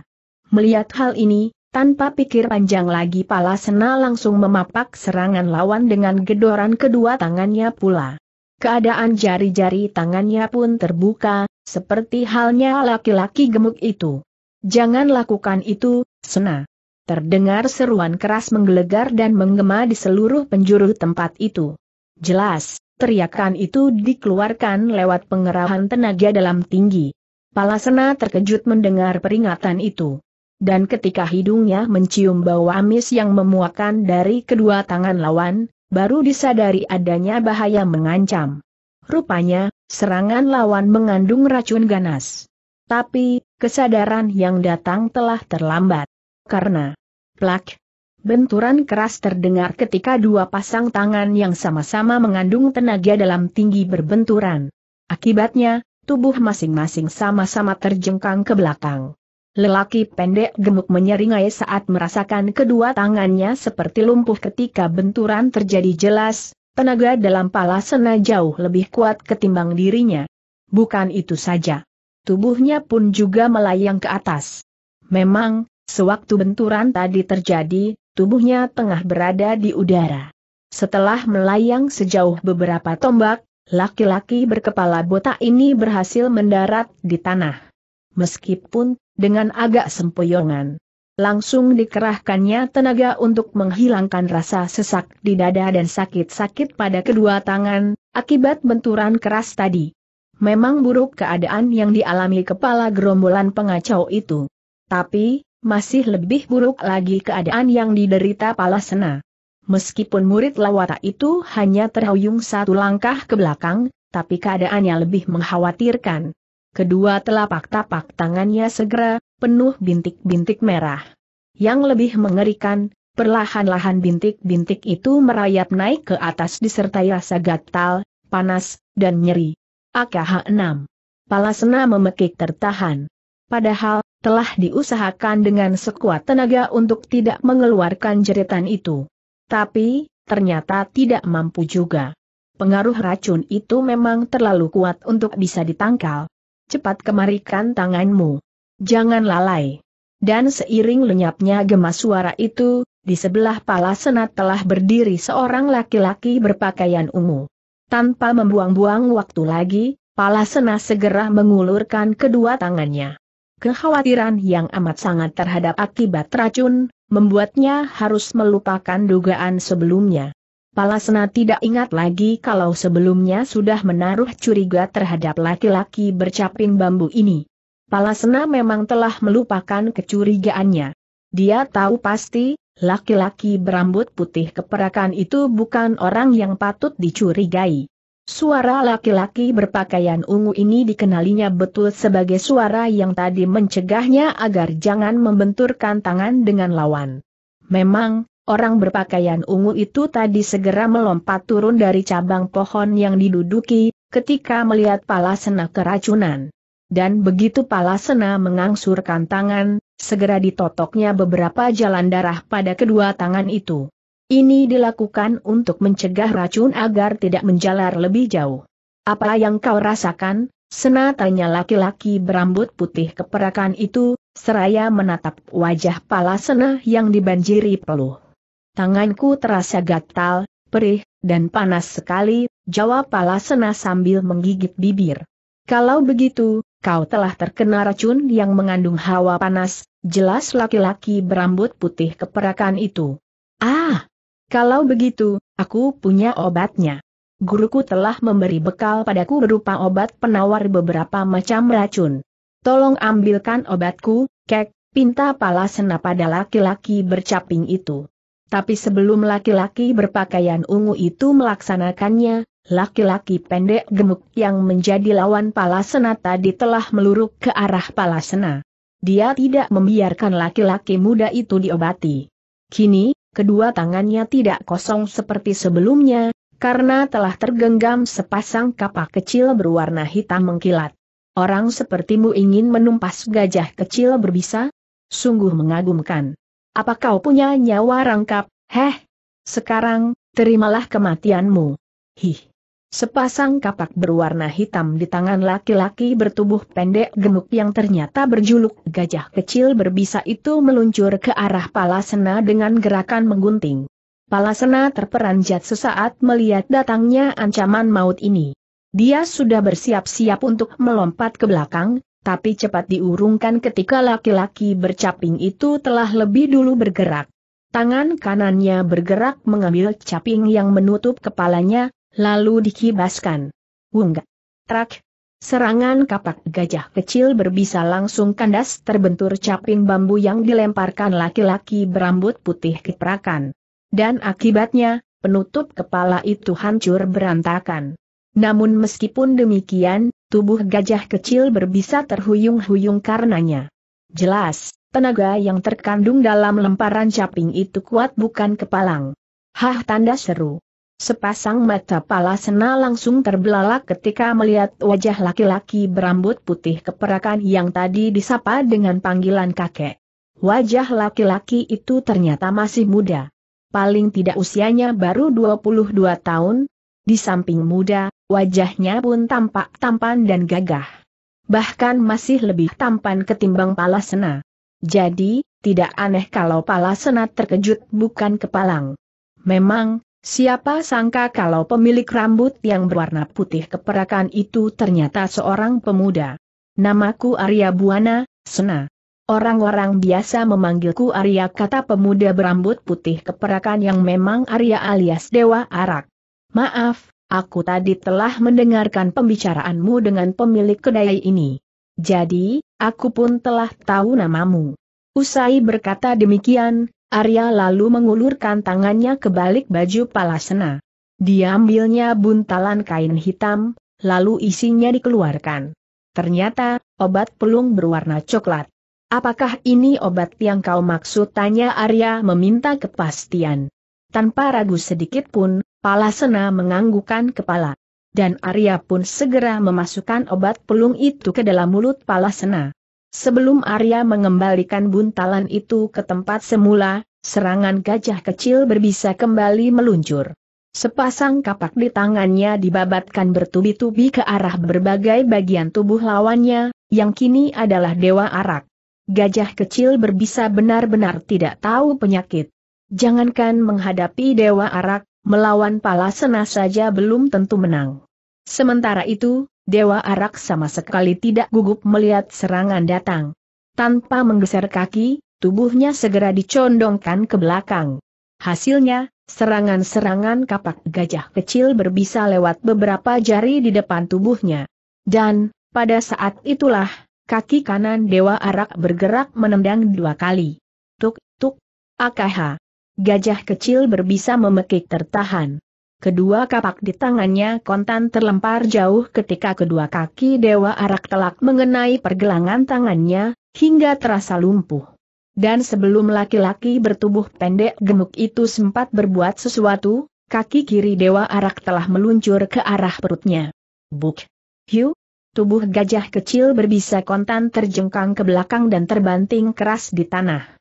Melihat hal ini, tanpa pikir panjang lagi Palasena langsung memapak serangan lawan dengan gedoran kedua tangannya pula. Keadaan jari-jari tangannya pun terbuka, seperti halnya laki-laki gemuk itu. Jangan lakukan itu, Sena. Terdengar seruan keras menggelegar dan menggema di seluruh penjuru tempat itu. Jelas, teriakan itu dikeluarkan lewat pengerahan tenaga dalam tinggi. Palasena terkejut mendengar peringatan itu dan ketika hidungnya mencium bau amis yang memuakan dari kedua tangan lawan, baru disadari adanya bahaya mengancam. Rupanya, serangan lawan mengandung racun ganas. Tapi, kesadaran yang datang telah terlambat. Karena, plak, benturan keras terdengar ketika dua pasang tangan yang sama-sama mengandung tenaga dalam tinggi berbenturan. Akibatnya, tubuh masing-masing sama-sama terjengkang ke belakang. Lelaki pendek gemuk menyeringai saat merasakan kedua tangannya seperti lumpuh ketika benturan terjadi jelas, tenaga dalam pala sena jauh lebih kuat ketimbang dirinya. Bukan itu saja. Tubuhnya pun juga melayang ke atas. Memang, sewaktu benturan tadi terjadi, tubuhnya tengah berada di udara. Setelah melayang sejauh beberapa tombak, laki-laki berkepala botak ini berhasil mendarat di tanah. Meskipun dengan agak sempoyongan. Langsung dikerahkannya tenaga untuk menghilangkan rasa sesak di dada dan sakit-sakit pada kedua tangan, akibat benturan keras tadi. Memang buruk keadaan yang dialami kepala gerombolan pengacau itu. Tapi, masih lebih buruk lagi keadaan yang diderita Palasena. Meskipun murid lawata itu hanya terhuyung satu langkah ke belakang, tapi keadaannya lebih mengkhawatirkan. Kedua telapak tapak tangannya segera, penuh bintik-bintik merah. Yang lebih mengerikan, perlahan-lahan bintik-bintik itu merayap naik ke atas disertai rasa gatal, panas, dan nyeri. AKH 6. Palasena memekik tertahan. Padahal, telah diusahakan dengan sekuat tenaga untuk tidak mengeluarkan jeritan itu. Tapi, ternyata tidak mampu juga. Pengaruh racun itu memang terlalu kuat untuk bisa ditangkal. Cepat kemarikan tanganmu. Jangan lalai. Dan seiring lenyapnya gemas suara itu, di sebelah pala senat telah berdiri seorang laki-laki berpakaian ungu. Tanpa membuang-buang waktu lagi, pala senat segera mengulurkan kedua tangannya. Kekhawatiran yang amat sangat terhadap akibat racun, membuatnya harus melupakan dugaan sebelumnya. Palasena tidak ingat lagi kalau sebelumnya sudah menaruh curiga terhadap laki-laki bercaping bambu ini. Palasena memang telah melupakan kecurigaannya. Dia tahu pasti, laki-laki berambut putih keperakan itu bukan orang yang patut dicurigai. Suara laki-laki berpakaian ungu ini dikenalinya betul sebagai suara yang tadi mencegahnya agar jangan membenturkan tangan dengan lawan. Memang, orang berpakaian ungu itu tadi segera melompat turun dari cabang pohon yang diduduki, ketika melihat palasena keracunan dan begitu Palasena mengangsurkan tangan, segera ditotoknya beberapa jalan darah pada kedua tangan itu. Ini dilakukan untuk mencegah racun agar tidak menjalar lebih jauh. Apa yang kau rasakan? Sena tanya laki-laki berambut putih keperakan itu, seraya menatap wajah Palasena yang dibanjiri peluh. Tanganku terasa gatal, perih, dan panas sekali, jawab Palasena sambil menggigit bibir. Kalau begitu, kau telah terkena racun yang mengandung hawa panas, jelas laki-laki berambut putih keperakan itu. Ah! Kalau begitu, aku punya obatnya. Guruku telah memberi bekal padaku berupa obat penawar beberapa macam racun. Tolong ambilkan obatku, kek, pinta pala sena pada laki-laki bercaping itu. Tapi sebelum laki-laki berpakaian ungu itu melaksanakannya, laki-laki pendek gemuk yang menjadi lawan Palasena tadi telah meluruk ke arah Palasena. Dia tidak membiarkan laki-laki muda itu diobati. Kini, kedua tangannya tidak kosong seperti sebelumnya, karena telah tergenggam sepasang kapak kecil berwarna hitam mengkilat. Orang sepertimu ingin menumpas gajah kecil berbisa? Sungguh mengagumkan. Apa kau punya nyawa rangkap? Heh! Sekarang, terimalah kematianmu. Hih! Sepasang kapak berwarna hitam di tangan laki-laki bertubuh pendek gemuk yang ternyata berjuluk gajah kecil berbisa itu meluncur ke arah Palasena dengan gerakan menggunting. Palasena terperanjat sesaat melihat datangnya ancaman maut ini. Dia sudah bersiap-siap untuk melompat ke belakang, tapi cepat diurungkan ketika laki-laki bercaping itu telah lebih dulu bergerak. Tangan kanannya bergerak mengambil caping yang menutup kepalanya, lalu dikibaskan. Wungga. Trak. Serangan kapak gajah kecil berbisa langsung kandas terbentur caping bambu yang dilemparkan laki-laki berambut putih keprakan. Dan akibatnya, penutup kepala itu hancur berantakan. Namun meskipun demikian, tubuh gajah kecil berbisa terhuyung-huyung karenanya. Jelas, tenaga yang terkandung dalam lemparan caping itu kuat bukan kepalang. Hah tanda seru. Sepasang mata Palasena langsung terbelalak ketika melihat wajah laki-laki berambut putih keperakan yang tadi disapa dengan panggilan kakek. Wajah laki-laki itu ternyata masih muda. Paling tidak usianya baru 22 tahun, di samping muda, wajahnya pun tampak tampan dan gagah. Bahkan masih lebih tampan ketimbang Palasena. Jadi, tidak aneh kalau Palasena terkejut bukan kepalang. Memang, Siapa sangka kalau pemilik rambut yang berwarna putih keperakan itu ternyata seorang pemuda. Namaku Arya Buana, Sena. Orang-orang biasa memanggilku Arya kata pemuda berambut putih keperakan yang memang Arya alias Dewa Arak. Maaf, aku tadi telah mendengarkan pembicaraanmu dengan pemilik kedai ini. Jadi, aku pun telah tahu namamu. Usai berkata demikian, Arya lalu mengulurkan tangannya ke balik baju Palasena. Diambilnya buntalan kain hitam, lalu isinya dikeluarkan. Ternyata, obat pelung berwarna coklat. Apakah ini obat yang kau maksud tanya Arya meminta kepastian. Tanpa ragu sedikit pun, Palasena menganggukkan kepala. Dan Arya pun segera memasukkan obat pelung itu ke dalam mulut Palasena. Sebelum Arya mengembalikan buntalan itu ke tempat semula, serangan gajah kecil berbisa kembali meluncur. Sepasang kapak di tangannya dibabatkan bertubi-tubi ke arah berbagai bagian tubuh lawannya, yang kini adalah Dewa Arak. Gajah kecil berbisa benar-benar tidak tahu penyakit. Jangankan menghadapi Dewa Arak, melawan Palasena saja belum tentu menang. Sementara itu, Dewa Arak sama sekali tidak gugup melihat serangan datang. Tanpa menggeser kaki, tubuhnya segera dicondongkan ke belakang. Hasilnya, serangan-serangan kapak gajah kecil berbisa lewat beberapa jari di depan tubuhnya. Dan, pada saat itulah, kaki kanan Dewa Arak bergerak menendang dua kali. Tuk, tuk, akh. Gajah kecil berbisa memekik tertahan. Kedua kapak di tangannya kontan terlempar jauh ketika kedua kaki Dewa Arak telak mengenai pergelangan tangannya, hingga terasa lumpuh. Dan sebelum laki-laki bertubuh pendek gemuk itu sempat berbuat sesuatu, kaki kiri Dewa Arak telah meluncur ke arah perutnya. Buk! Hiu! Tubuh gajah kecil berbisa kontan terjengkang ke belakang dan terbanting keras di tanah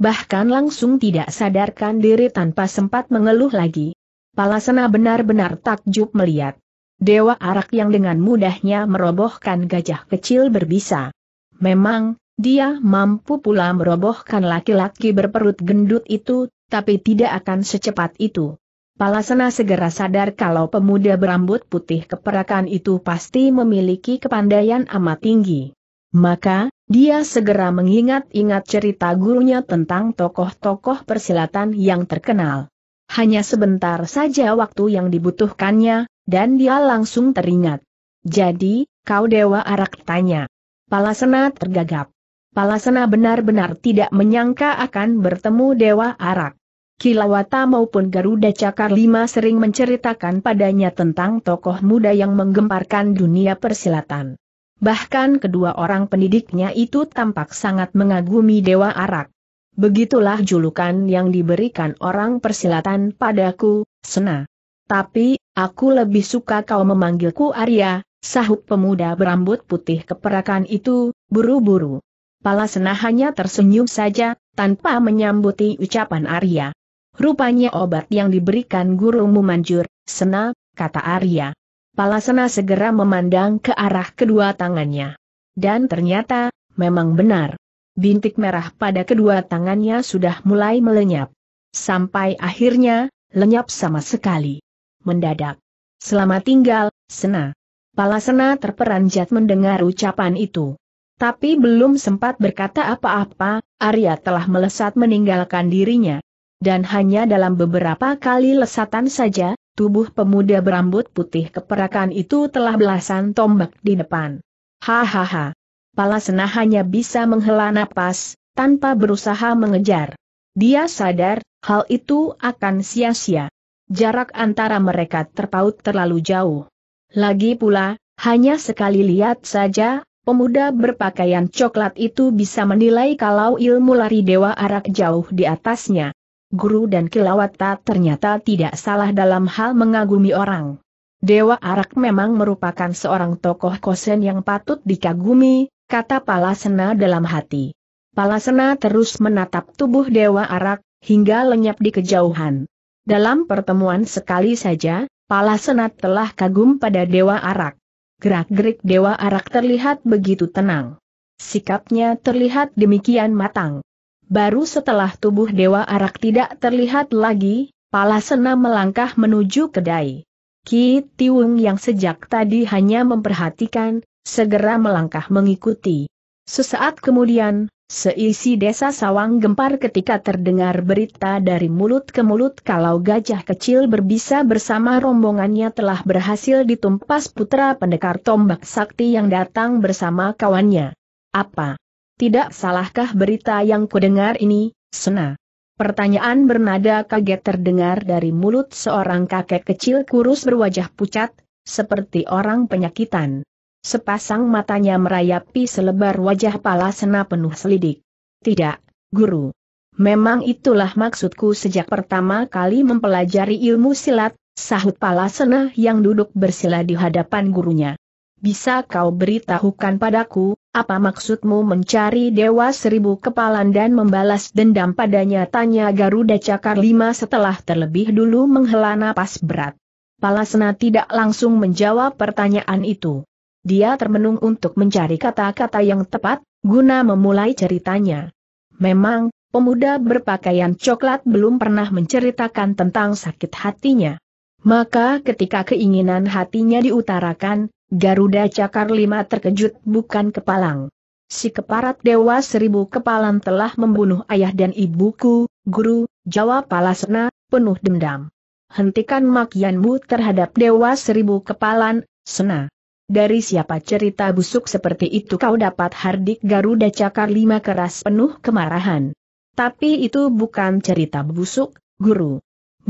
bahkan langsung tidak sadarkan diri tanpa sempat mengeluh lagi. Palasena benar-benar takjub melihat Dewa Arak yang dengan mudahnya merobohkan gajah kecil berbisa. Memang, dia mampu pula merobohkan laki-laki berperut gendut itu, tapi tidak akan secepat itu. Palasena segera sadar kalau pemuda berambut putih keperakan itu pasti memiliki kepandaian amat tinggi. Maka, dia segera mengingat-ingat cerita gurunya tentang tokoh-tokoh persilatan yang terkenal. Hanya sebentar saja waktu yang dibutuhkannya, dan dia langsung teringat. Jadi, kau Dewa Arak tanya. Palasena tergagap. Palasena benar-benar tidak menyangka akan bertemu Dewa Arak. Kilawata maupun Garuda Cakar Lima sering menceritakan padanya tentang tokoh muda yang menggemparkan dunia persilatan. Bahkan kedua orang pendidiknya itu tampak sangat mengagumi Dewa Arak. Begitulah julukan yang diberikan orang persilatan padaku, Sena. Tapi, aku lebih suka kau memanggilku Arya, sahut pemuda berambut putih keperakan itu, buru-buru. Pala Sena hanya tersenyum saja, tanpa menyambuti ucapan Arya. Rupanya obat yang diberikan gurumu manjur, Sena, kata Arya. Palasena segera memandang ke arah kedua tangannya. Dan ternyata, memang benar. Bintik merah pada kedua tangannya sudah mulai melenyap. Sampai akhirnya, lenyap sama sekali. Mendadak. Selamat tinggal, Sena. Palasena terperanjat mendengar ucapan itu. Tapi belum sempat berkata apa-apa, Arya telah melesat meninggalkan dirinya. Dan hanya dalam beberapa kali lesatan saja, tubuh pemuda berambut putih keperakan itu telah belasan tombak di depan. Hahaha. Palasena hanya bisa menghela napas, tanpa berusaha mengejar. Dia sadar, hal itu akan sia-sia. Jarak antara mereka terpaut terlalu jauh. Lagi pula, hanya sekali lihat saja, pemuda berpakaian coklat itu bisa menilai kalau ilmu lari Dewa Arak jauh di atasnya. Guru dan Kilawata ternyata tidak salah dalam hal mengagumi orang. Dewa Arak memang merupakan seorang tokoh kosen yang patut dikagumi, kata Palasena dalam hati. Palasena terus menatap tubuh Dewa Arak, hingga lenyap di kejauhan. Dalam pertemuan sekali saja, Palasena telah kagum pada Dewa Arak. Gerak-gerik Dewa Arak terlihat begitu tenang. Sikapnya terlihat demikian matang. Baru setelah tubuh Dewa Arak tidak terlihat lagi, Palasena melangkah menuju kedai. Ki Tiwung yang sejak tadi hanya memperhatikan, segera melangkah mengikuti. Sesaat kemudian, seisi desa sawang gempar ketika terdengar berita dari mulut ke mulut kalau gajah kecil berbisa bersama rombongannya telah berhasil ditumpas putra pendekar tombak sakti yang datang bersama kawannya. Apa? Tidak salahkah berita yang kudengar ini, Sena? Pertanyaan bernada kaget terdengar dari mulut seorang kakek kecil kurus berwajah pucat, seperti orang penyakitan. Sepasang matanya merayapi selebar wajah pala Sena penuh selidik. Tidak, guru. Memang itulah maksudku sejak pertama kali mempelajari ilmu silat, sahut pala Sena yang duduk bersila di hadapan gurunya. Bisa kau beritahukan padaku, Apa maksudmu mencari Dewa Seribu Kepalan dan membalas dendam padanya? Tanya Garuda Cakar Lima setelah terlebih dulu menghela napas berat. Palasena tidak langsung menjawab pertanyaan itu. Dia termenung untuk mencari kata-kata yang tepat, guna memulai ceritanya. Memang, pemuda berpakaian coklat belum pernah menceritakan tentang sakit hatinya. Maka ketika keinginan hatinya diutarakan, Garuda Cakar Lima terkejut bukan kepalang. Si keparat Dewa Seribu Kepalan telah membunuh ayah dan ibuku, guru, jawab Palasena, penuh dendam. Hentikan makianmu terhadap Dewa Seribu Kepalan, Sena. Dari siapa cerita busuk seperti itu kau dapat hardik Garuda Cakar Lima keras penuh kemarahan. Tapi itu bukan cerita busuk, guru.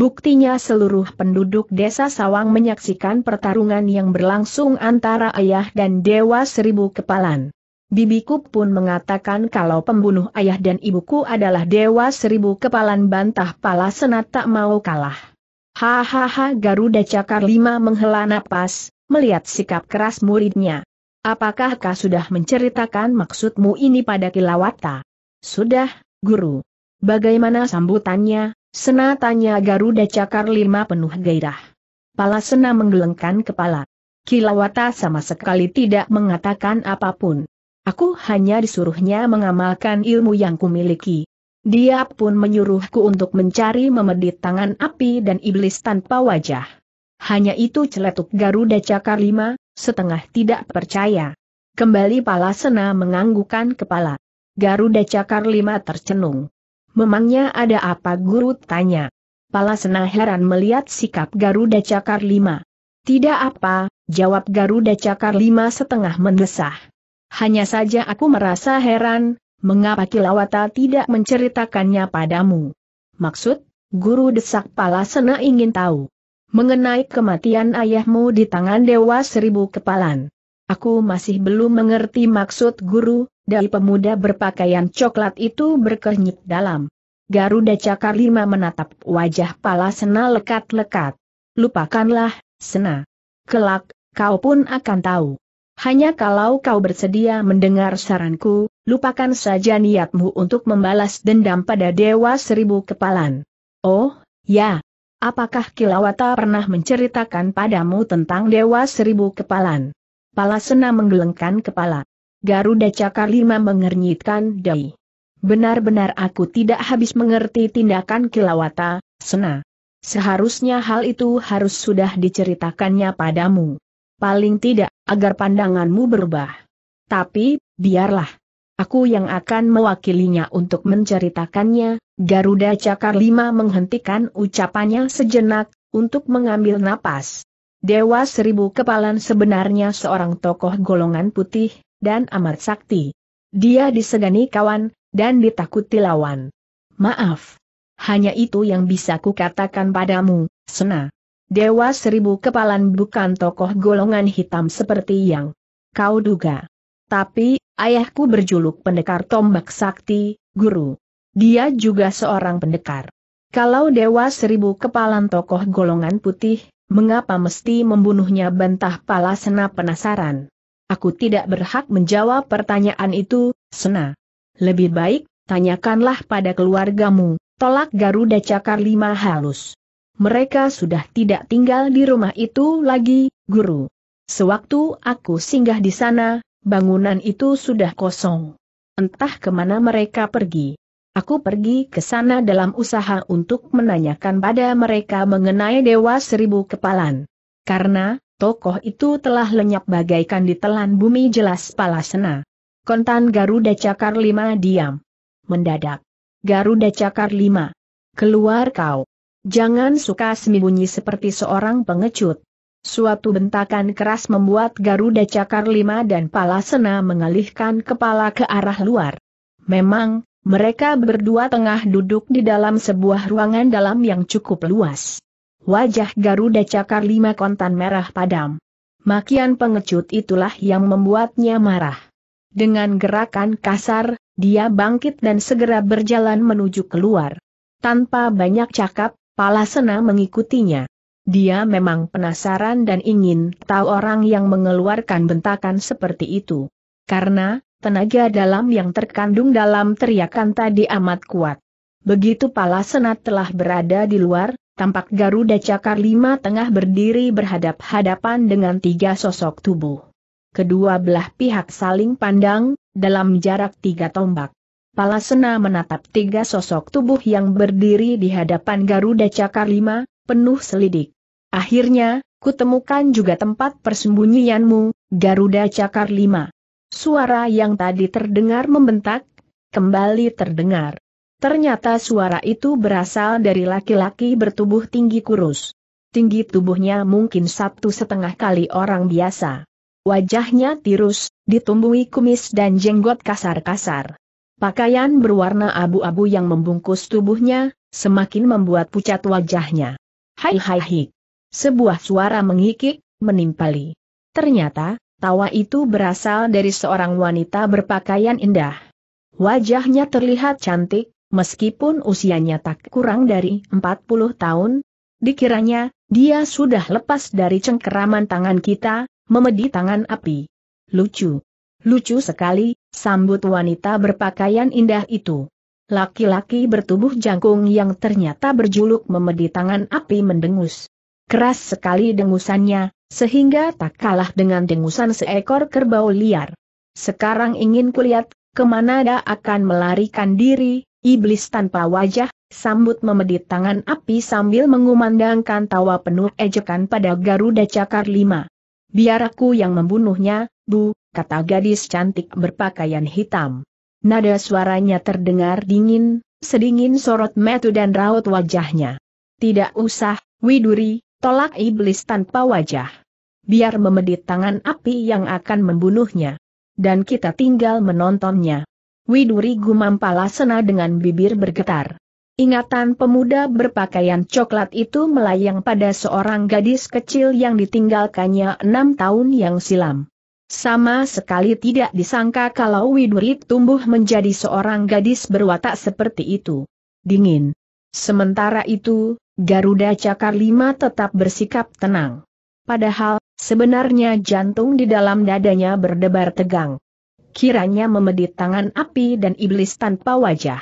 Buktinya seluruh penduduk desa Sawang menyaksikan pertarungan yang berlangsung antara ayah dan Dewa Seribu Kepalan. Bibiku pun mengatakan kalau pembunuh ayah dan ibuku adalah Dewa Seribu Kepalan bantah pala senat tak mau kalah. Hahaha Garuda Cakar Lima menghela napas, melihat sikap keras muridnya. Apakah kau sudah menceritakan maksudmu ini pada Kilawata? Sudah, Guru. Bagaimana sambutannya? Sena tanya Garuda Cakar Lima penuh gairah. Pala Sena menggelengkan kepala. Kilawata sama sekali tidak mengatakan apa pun. Aku hanya disuruhnya mengamalkan ilmu yang kumiliki. Dia pun menyuruhku untuk mencari memedit tangan api dan iblis tanpa wajah. Hanya itu celetuk Garuda Cakar Lima, setengah tidak percaya. Kembali Palasena menganggukkan kepala. Garuda Cakar Lima tercenung. Memangnya ada apa guru tanya. Palasena heran melihat sikap Garuda Cakar Lima. Tidak apa, jawab Garuda Cakar Lima setengah mendesah. Hanya saja aku merasa heran, mengapa Kilawata tidak menceritakannya padamu. Maksud, guru desak Palasena ingin tahu. Mengenai kematian ayahmu di tangan Dewa Seribu Kepalan. Aku masih belum mengerti maksud guru, dari pemuda berpakaian coklat itu berkenyit dalam. Garuda Cakar Lima menatap wajah pala Sena lekat-lekat. Lupakanlah, Sena. Kelak, kau pun akan tahu. Hanya kalau kau bersedia mendengar saranku, lupakan saja niatmu untuk membalas dendam pada Dewa Seribu Kepalan. Oh, ya. Apakah Kilawata pernah menceritakan padamu tentang Dewa Seribu Kepalan? Palasena menggelengkan kepala. Garuda Cakar Lima mengernyitkan dai. Benar-benar aku tidak habis mengerti tindakan Kilawata, Sena. Seharusnya hal itu harus sudah diceritakannya padamu. Paling tidak, agar pandanganmu berubah. Tapi, biarlah. Aku yang akan mewakilinya untuk menceritakannya, Garuda Cakar Lima menghentikan ucapannya sejenak, untuk mengambil napas. Dewa Seribu Kepalan sebenarnya seorang tokoh golongan putih, dan amat sakti. Dia disegani kawan, dan ditakuti lawan. Maaf. Hanya itu yang bisa kukatakan padamu, Sena. Dewa seribu kepalan bukan tokoh golongan hitam seperti yang kau duga. Tapi, ayahku berjuluk pendekar tombak sakti, guru. Dia juga seorang pendekar. Kalau Dewa seribu kepalan tokoh golongan putih, mengapa mesti membunuhnya bantah pala sena penasaran. Aku tidak berhak menjawab pertanyaan itu, Sena. Lebih baik, tanyakanlah pada keluargamu, tolak Garuda Cakar lima halus. Mereka sudah tidak tinggal di rumah itu lagi, guru. Sewaktu aku singgah di sana, bangunan itu sudah kosong. Entah ke mana mereka pergi. Aku pergi ke sana dalam usaha untuk menanyakan pada mereka mengenai Dewa Seribu Kepalan. Karena, tokoh itu telah lenyap bagaikan ditelan bumi jelas Palasena. Kontan Garuda Cakar Lima diam. Mendadak. Garuda Cakar Lima. Keluar kau. Jangan suka sembunyi seperti seorang pengecut. Suatu bentakan keras membuat Garuda Cakar Lima dan Palasena mengalihkan kepala ke arah luar. Memang, mereka berdua tengah duduk di dalam sebuah ruangan dalam yang cukup luas. Wajah Garuda Cakar lima kontan merah padam. Makian pengecut itulah yang membuatnya marah. Dengan gerakan kasar, dia bangkit dan segera berjalan menuju keluar. Tanpa banyak cakap, Palasena mengikutinya. Dia memang penasaran dan ingin tahu orang yang mengeluarkan bentakan seperti itu. Karena, tenaga dalam yang terkandung dalam teriakan tadi amat kuat. Begitu pala senat telah berada di luar, tampak Garuda Cakar lima tengah berdiri berhadap-hadapan dengan tiga sosok tubuh. Kedua belah pihak saling pandang, dalam jarak tiga tombak. Palasena menatap tiga sosok tubuh yang berdiri di hadapan Garuda Cakar lima, penuh selidik. Akhirnya, kutemukan juga tempat persembunyianmu, Garuda Cakar lima. Suara yang tadi terdengar membentak, kembali terdengar. Ternyata suara itu berasal dari laki-laki bertubuh tinggi kurus. Tinggi tubuhnya mungkin satu setengah kali orang biasa. Wajahnya tirus, ditumbuhi kumis dan jenggot kasar-kasar. Pakaian berwarna abu-abu yang membungkus tubuhnya, semakin membuat pucat wajahnya. Hai hai hai. Sebuah suara mengikik, menimpali. Ternyata, tawa itu berasal dari seorang wanita berpakaian indah. Wajahnya terlihat cantik, meskipun usianya tak kurang dari 40 tahun. Dikiranya, dia sudah lepas dari cengkeraman tangan kita, memedi tangan api. Lucu. Lucu sekali, sambut wanita berpakaian indah itu. Laki-laki bertubuh jangkung yang ternyata berjuluk memedi tangan api mendengus. Keras sekali dengusannya, sehingga tak kalah dengan dengusan seekor kerbau liar. Sekarang ingin kulihat, ke mana dia akan melarikan diri, iblis tanpa wajah, sambut memedit tangan api sambil mengumandangkan tawa penuh ejekan pada Garuda Cakar lima. Biar aku yang membunuhnya, Bu, kata gadis cantik berpakaian hitam. Nada suaranya terdengar dingin, sedingin sorot metu dan raut wajahnya. Tidak usah, Widuri, tolak iblis tanpa wajah. Biar memedit tangan api yang akan membunuhnya. Dan kita tinggal menontonnya. Widuri gumam palasena dengan bibir bergetar. Ingatan pemuda berpakaian coklat itu melayang pada seorang gadis kecil yang ditinggalkannya enam tahun yang silam. Sama sekali tidak disangka kalau Widuri tumbuh menjadi seorang gadis berwatak seperti itu. Dingin. Sementara itu, Garuda Cakar Lima tetap bersikap tenang. Padahal, sebenarnya jantung di dalam dadanya berdebar tegang. Kiranya memedit tangan api dan iblis tanpa wajah.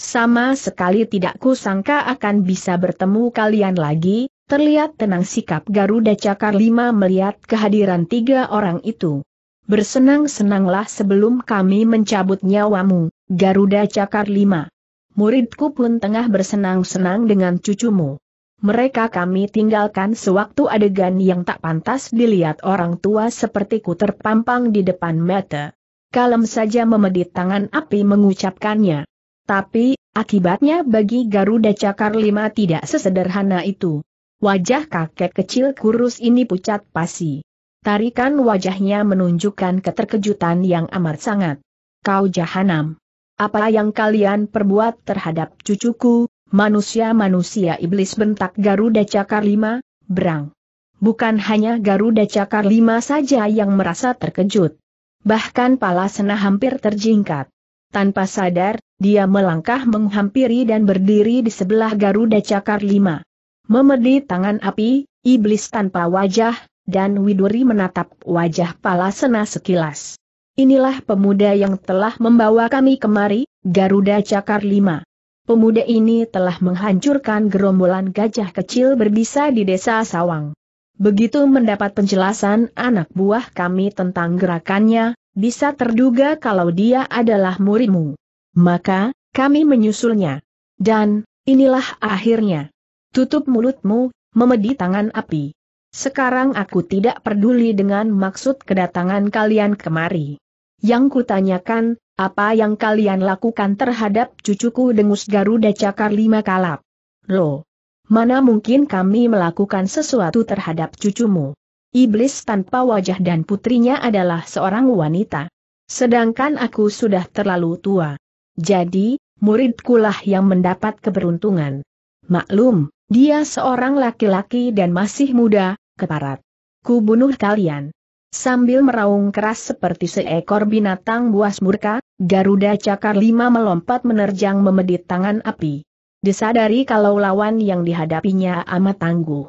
Sama sekali tidak kusangka akan bisa bertemu kalian lagi, Terlihat tenang sikap Garuda Cakar Lima melihat kehadiran tiga orang itu. Bersenang-senanglah sebelum kami mencabut nyawamu, Garuda Cakar Lima. Muridku pun tengah bersenang-senang dengan cucumu. Mereka kami tinggalkan sewaktu adegan yang tak pantas dilihat orang tua sepertiku terpampang di depan mata. Kalem saja memedit tangan api mengucapkannya. Tapi, akibatnya bagi Garuda Cakar Lima tidak sesederhana itu. Wajah kakek kecil kurus ini pucat pasi. Tarikan wajahnya menunjukkan keterkejutan yang amat sangat. Kau jahanam. Apa yang kalian perbuat terhadap cucuku, manusia-manusia iblis bentak Garuda Cakar Lima, berang. Bukan hanya Garuda Cakar Lima saja yang merasa terkejut. Bahkan Palasena hampir terjingkat. Tanpa sadar, dia melangkah menghampiri dan berdiri di sebelah Garuda Cakar Lima. Memedi tangan api, iblis tanpa wajah, dan Widuri menatap wajah Palasena sekilas. Inilah pemuda yang telah membawa kami kemari, Garuda Cakar Lima. Pemuda ini telah menghancurkan gerombolan gajah kecil berbisa di desa Sawang. Begitu mendapat penjelasan anak buah kami tentang gerakannya, bisa terduga kalau dia adalah muridmu. Maka, kami menyusulnya. Dan, inilah akhirnya. Tutup mulutmu, memedi tangan api. Sekarang aku tidak peduli dengan maksud kedatangan kalian kemari. Yang kutanyakan, apa yang kalian lakukan terhadap cucuku dengus Garuda Cakar lima kalap? Loh, mana mungkin kami melakukan sesuatu terhadap cucumu? Iblis tanpa wajah dan putrinya adalah seorang wanita. Sedangkan aku sudah terlalu tua. Jadi, muridkulah yang mendapat keberuntungan. Maklum, dia seorang laki-laki dan masih muda, keparat. Ku bunuh kalian. Sambil meraung keras seperti seekor binatang buas murka, Garuda Cakar Lima melompat menerjang memedit tangan api. Disadari kalau lawan yang dihadapinya amat tangguh.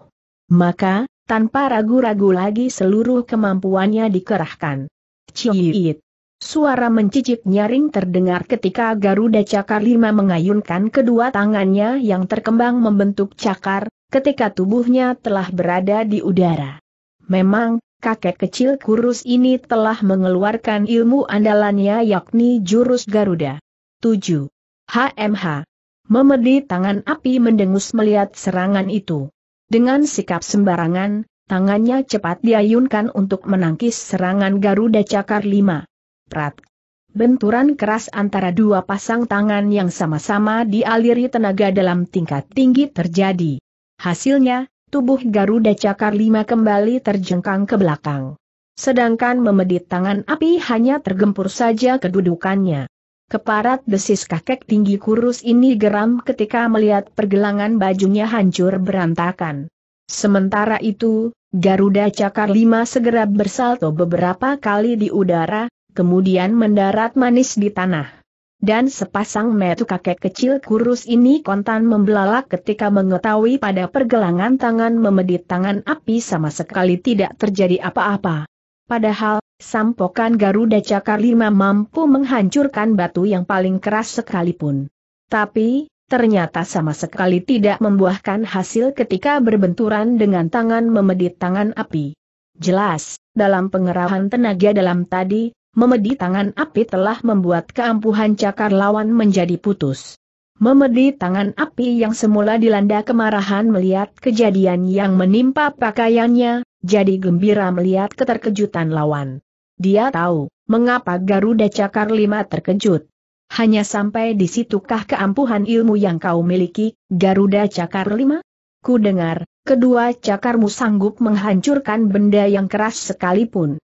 Maka, tanpa ragu-ragu lagi seluruh kemampuannya dikerahkan. Ciit. Suara mencicik nyaring terdengar ketika Garuda Cakar Lima mengayunkan kedua tangannya yang terkembang membentuk cakar, ketika tubuhnya telah berada di udara. Memang, kakek kecil kurus ini telah mengeluarkan ilmu andalannya yakni jurus Garuda. 7. HMH. Memedi tangan api mendengus melihat serangan itu. Dengan sikap sembarangan, tangannya cepat diayunkan untuk menangkis serangan Garuda Cakar Lima. Prat. Benturan keras antara dua pasang tangan yang sama-sama dialiri tenaga dalam tingkat tinggi terjadi. Hasilnya, tubuh Garuda Cakar Lima kembali terjengkang ke belakang. Sedangkan memedit tangan api hanya tergempur saja kedudukannya. Keparat desis kakek tinggi kurus ini geram ketika melihat pergelangan bajunya hancur berantakan. Sementara itu, Garuda Cakar Lima segera bersalto beberapa kali di udara, kemudian mendarat manis di tanah. Dan sepasang metu kakek kecil kurus ini kontan membelalak ketika mengetahui pada pergelangan tangan memedit tangan api sama sekali tidak terjadi apa-apa. Padahal, sampokan Garuda Cakar Lima mampu menghancurkan batu yang paling keras sekalipun. Tapi, ternyata sama sekali tidak membuahkan hasil ketika berbenturan dengan tangan memedit tangan api. Jelas, dalam pengerahan tenaga dalam tadi, memedi tangan api telah membuat keampuhan cakar lawan menjadi putus. Memedi tangan api yang semula dilanda kemarahan melihat kejadian yang menimpa pakaiannya, jadi gembira melihat keterkejutan lawan. Dia tahu, mengapa Garuda Cakar Lima terkejut. Hanya sampai di situkah keampuhan ilmu yang kau miliki, Garuda Cakar Lima? Ku dengar, kedua cakarmu sanggup menghancurkan benda yang keras sekalipun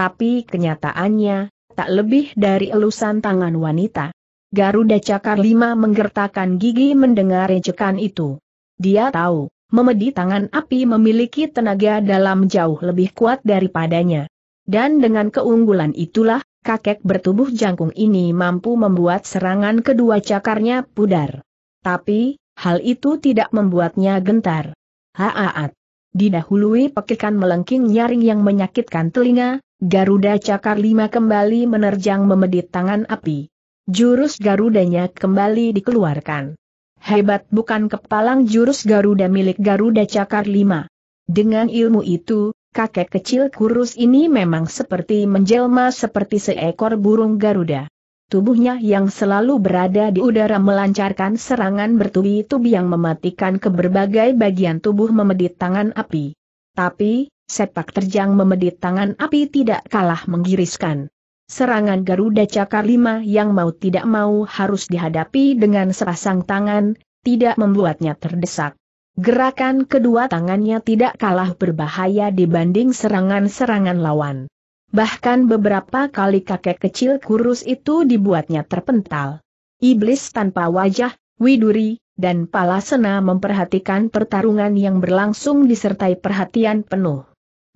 tapi kenyataannya, tak lebih dari elusan tangan wanita. Garuda Cakar Lima menggertakkan gigi mendengar ejekan itu. Dia tahu, memedi tangan api memiliki tenaga dalam jauh lebih kuat daripadanya. Dan dengan keunggulan itulah, kakek bertubuh jangkung ini mampu membuat serangan kedua cakarnya pudar. Tapi, hal itu tidak membuatnya gentar. Haaat. Didahului pekikan melengking nyaring yang menyakitkan telinga, Garuda Cakar Lima kembali menerjang memedit tangan api. Jurus Garudanya kembali dikeluarkan. Hebat bukan kepalang jurus Garuda milik Garuda Cakar Lima. Dengan ilmu itu, kakek kecil kurus ini memang seperti menjelma seperti seekor burung Garuda. Tubuhnya yang selalu berada di udara melancarkan serangan bertubi-tubi yang mematikan ke berbagai bagian tubuh memedit tangan api. Tapi, sepak terjang memedit tangan api tidak kalah menggiriskan. Serangan Garuda Cakar Lima yang mau tidak mau harus dihadapi dengan sepasang tangan, tidak membuatnya terdesak. Gerakan kedua tangannya tidak kalah berbahaya dibanding serangan-serangan lawan. Bahkan beberapa kali kakek kecil kurus itu dibuatnya terpental. Iblis tanpa wajah, Widuri, dan Palasena memperhatikan pertarungan yang berlangsung disertai perhatian penuh.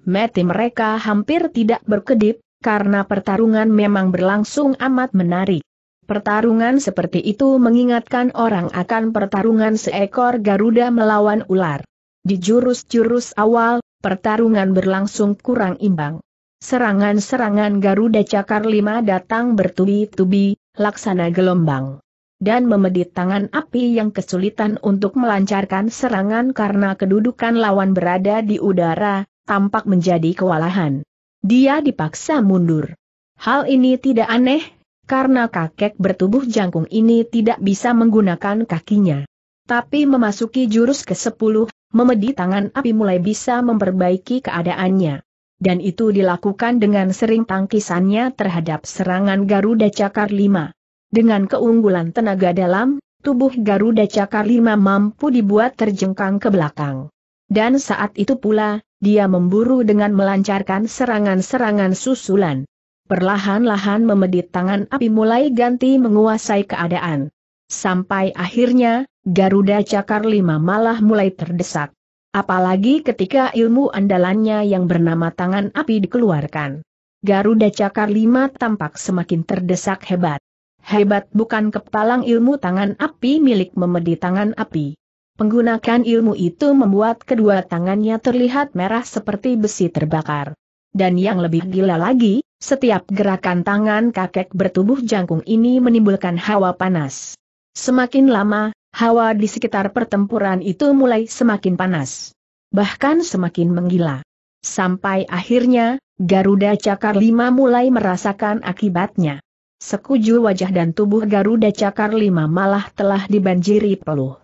Mati mereka hampir tidak berkedip, karena pertarungan memang berlangsung amat menarik. Pertarungan seperti itu mengingatkan orang akan pertarungan seekor Garuda melawan ular. Di jurus-jurus awal, pertarungan berlangsung kurang imbang. Serangan-serangan Garuda Cakar Lima datang bertubi-tubi, laksana gelombang. Dan memedit tangan api yang kesulitan untuk melancarkan serangan karena kedudukan lawan berada di udara, tampak menjadi kewalahan. Dia dipaksa mundur. Hal ini tidak aneh, karena kakek bertubuh jangkung ini tidak bisa menggunakan kakinya. Tapi memasuki jurus ke-10, memedi tangan api mulai bisa memperbaiki keadaannya. Dan itu dilakukan dengan sering tangkisannya terhadap serangan Garuda Cakar 5. Dengan keunggulan tenaga dalam, tubuh Garuda Cakar 5 mampu dibuat terjengkang ke belakang. Dan saat itu pula, dia memburu dengan melancarkan serangan-serangan susulan. Perlahan-lahan memedit tangan api mulai ganti menguasai keadaan. Sampai akhirnya, Garuda Cakar Lima malah mulai terdesak. Apalagi ketika ilmu andalannya yang bernama tangan api dikeluarkan. Garuda Cakar Lima tampak semakin terdesak hebat. Hebat bukan kepalang ilmu tangan api milik memedi tangan api. Penggunakan ilmu itu membuat kedua tangannya terlihat merah seperti besi terbakar. dan yang lebih gila lagi, setiap gerakan tangan kakek bertubuh jangkung ini menimbulkan hawa panas. Semakin lama, hawa di sekitar pertempuran itu mulai semakin panas. Bahkan semakin menggila. Sampai akhirnya, Garuda Cakar Lima mulai merasakan akibatnya. Sekujur wajah dan tubuh Garuda Cakar Lima malah telah dibanjiri peluh.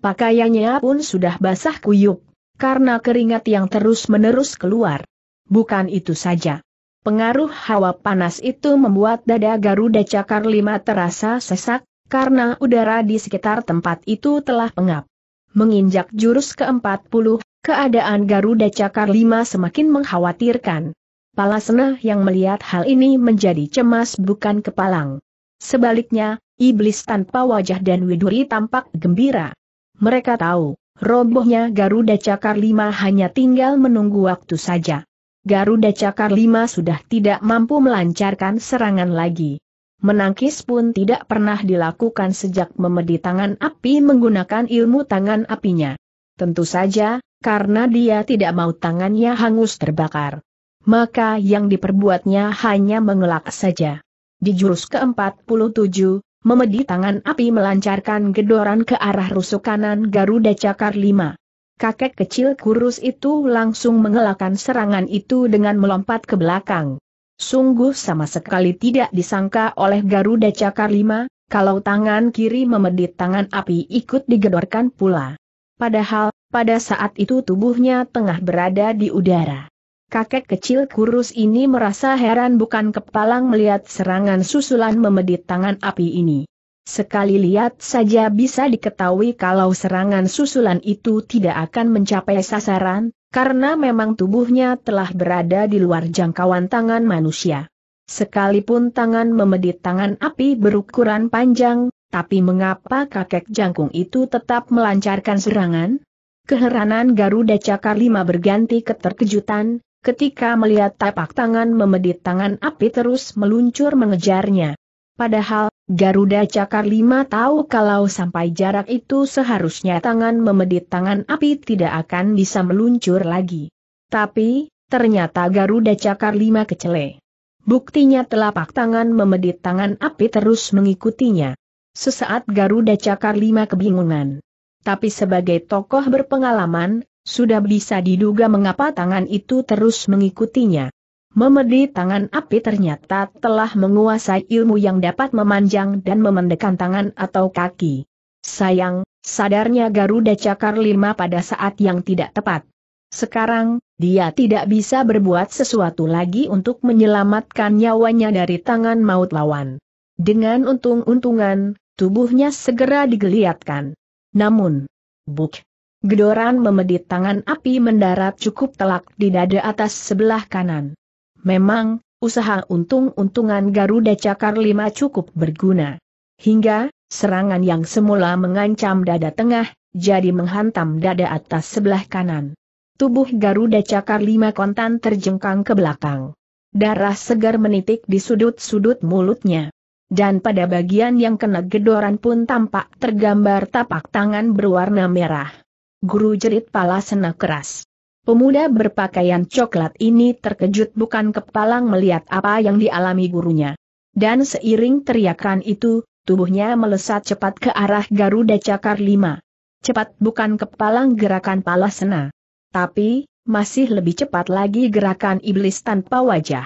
Pakaiannya pun sudah basah kuyup, karena keringat yang terus-menerus keluar. Bukan itu saja. Pengaruh hawa panas itu membuat dada Garuda Cakar Lima terasa sesak, karena udara di sekitar tempat itu telah pengap. Menginjak jurus ke-40, keadaan Garuda Cakar Lima semakin mengkhawatirkan. Palasena yang melihat hal ini menjadi cemas bukan kepalang. Sebaliknya, iblis tanpa wajah dan Widuri tampak gembira. Mereka tahu, robohnya Garuda Cakar Lima hanya tinggal menunggu waktu saja. Garuda Cakar Lima sudah tidak mampu melancarkan serangan lagi. Menangkis pun tidak pernah dilakukan sejak memedi tangan api menggunakan ilmu tangan apinya. Tentu saja, karena dia tidak mau tangannya hangus terbakar. Maka yang diperbuatnya hanya mengelak saja. Di jurus ke-47, memedi tangan api melancarkan gedoran ke arah rusuk kanan Garuda Cakar Lima. Kakek kecil kurus itu langsung mengelakkan serangan itu dengan melompat ke belakang. Sungguh sama sekali tidak disangka oleh Garuda Cakar Lima, kalau tangan kiri memedit tangan api ikut digedorkan pula. Padahal, pada saat itu tubuhnya tengah berada di udara. Kakek kecil kurus ini merasa heran bukan kepalang melihat serangan susulan memedit tangan api ini. Sekali lihat saja bisa diketahui kalau serangan susulan itu tidak akan mencapai sasaran, karena memang tubuhnya telah berada di luar jangkauan tangan manusia. Sekalipun tangan memedit tangan api berukuran panjang, tapi mengapa kakek jangkung itu tetap melancarkan serangan? Keheranan Garuda Cakar Lima berganti keterkejutan, ketika melihat tapak tangan memedit tangan api terus meluncur mengejarnya. Padahal, Garuda Cakar Lima tahu kalau sampai jarak itu seharusnya tangan memedit tangan api tidak akan bisa meluncur lagi. Tapi, ternyata Garuda Cakar Lima kecele. Buktinya telapak tangan memedit tangan api terus mengikutinya. Sesaat Garuda Cakar Lima kebingungan. Tapi sebagai tokoh berpengalaman, sudah bisa diduga mengapa tangan itu terus mengikutinya. Memedi tangan api ternyata telah menguasai ilmu yang dapat memanjang dan memendekkan tangan atau kaki. Sayang, sadarnya Garuda Cakar Lima pada saat yang tidak tepat. Sekarang, dia tidak bisa berbuat sesuatu lagi untuk menyelamatkan nyawanya dari tangan maut lawan. Dengan untung-untungan, tubuhnya segera digeliatkan. Namun, buk, Gedoran memedit tangan api mendarat cukup telak di dada atas sebelah kanan. Memang, usaha untung-untungan Garuda Cakar Lima cukup berguna. Hingga, serangan yang semula mengancam dada tengah, jadi menghantam dada atas sebelah kanan. Tubuh Garuda Cakar Lima kontan terjengkang ke belakang. Darah segar menitik di sudut-sudut mulutnya. Dan pada bagian yang kena gedoran pun tampak tergambar tapak tangan berwarna merah. Guru jerit pala sena keras. Pemuda berpakaian coklat ini terkejut bukan kepalang melihat apa yang dialami gurunya. Dan seiring teriakan itu, tubuhnya melesat cepat ke arah Garuda Cakar Lima. Cepat bukan kepalang gerakan pala sena. Tapi, masih lebih cepat lagi gerakan iblis tanpa wajah.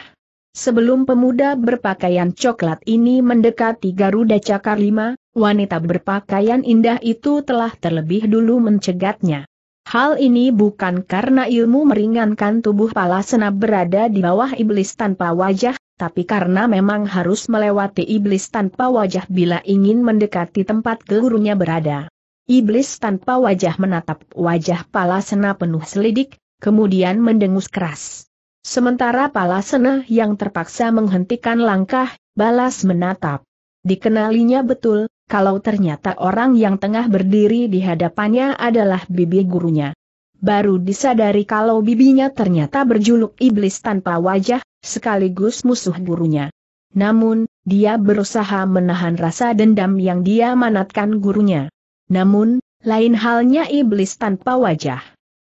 Sebelum pemuda berpakaian coklat ini mendekati Garuda Cakar Lima, wanita berpakaian indah itu telah terlebih dulu mencegatnya. Hal ini bukan karena ilmu meringankan tubuh Palasena berada di bawah iblis tanpa wajah, tapi karena memang harus melewati iblis tanpa wajah bila ingin mendekati tempat gurunya berada. Iblis tanpa wajah menatap wajah Palasena penuh selidik, kemudian mendengus keras. Sementara Palasena yang terpaksa menghentikan langkah, balas menatap. Dikenalinya betul, kalau ternyata orang yang tengah berdiri di hadapannya adalah bibi gurunya. Baru disadari kalau bibinya ternyata berjuluk iblis tanpa wajah, sekaligus musuh gurunya. Namun, dia berusaha menahan rasa dendam yang dia manatkan gurunya. Namun, lain halnya iblis tanpa wajah.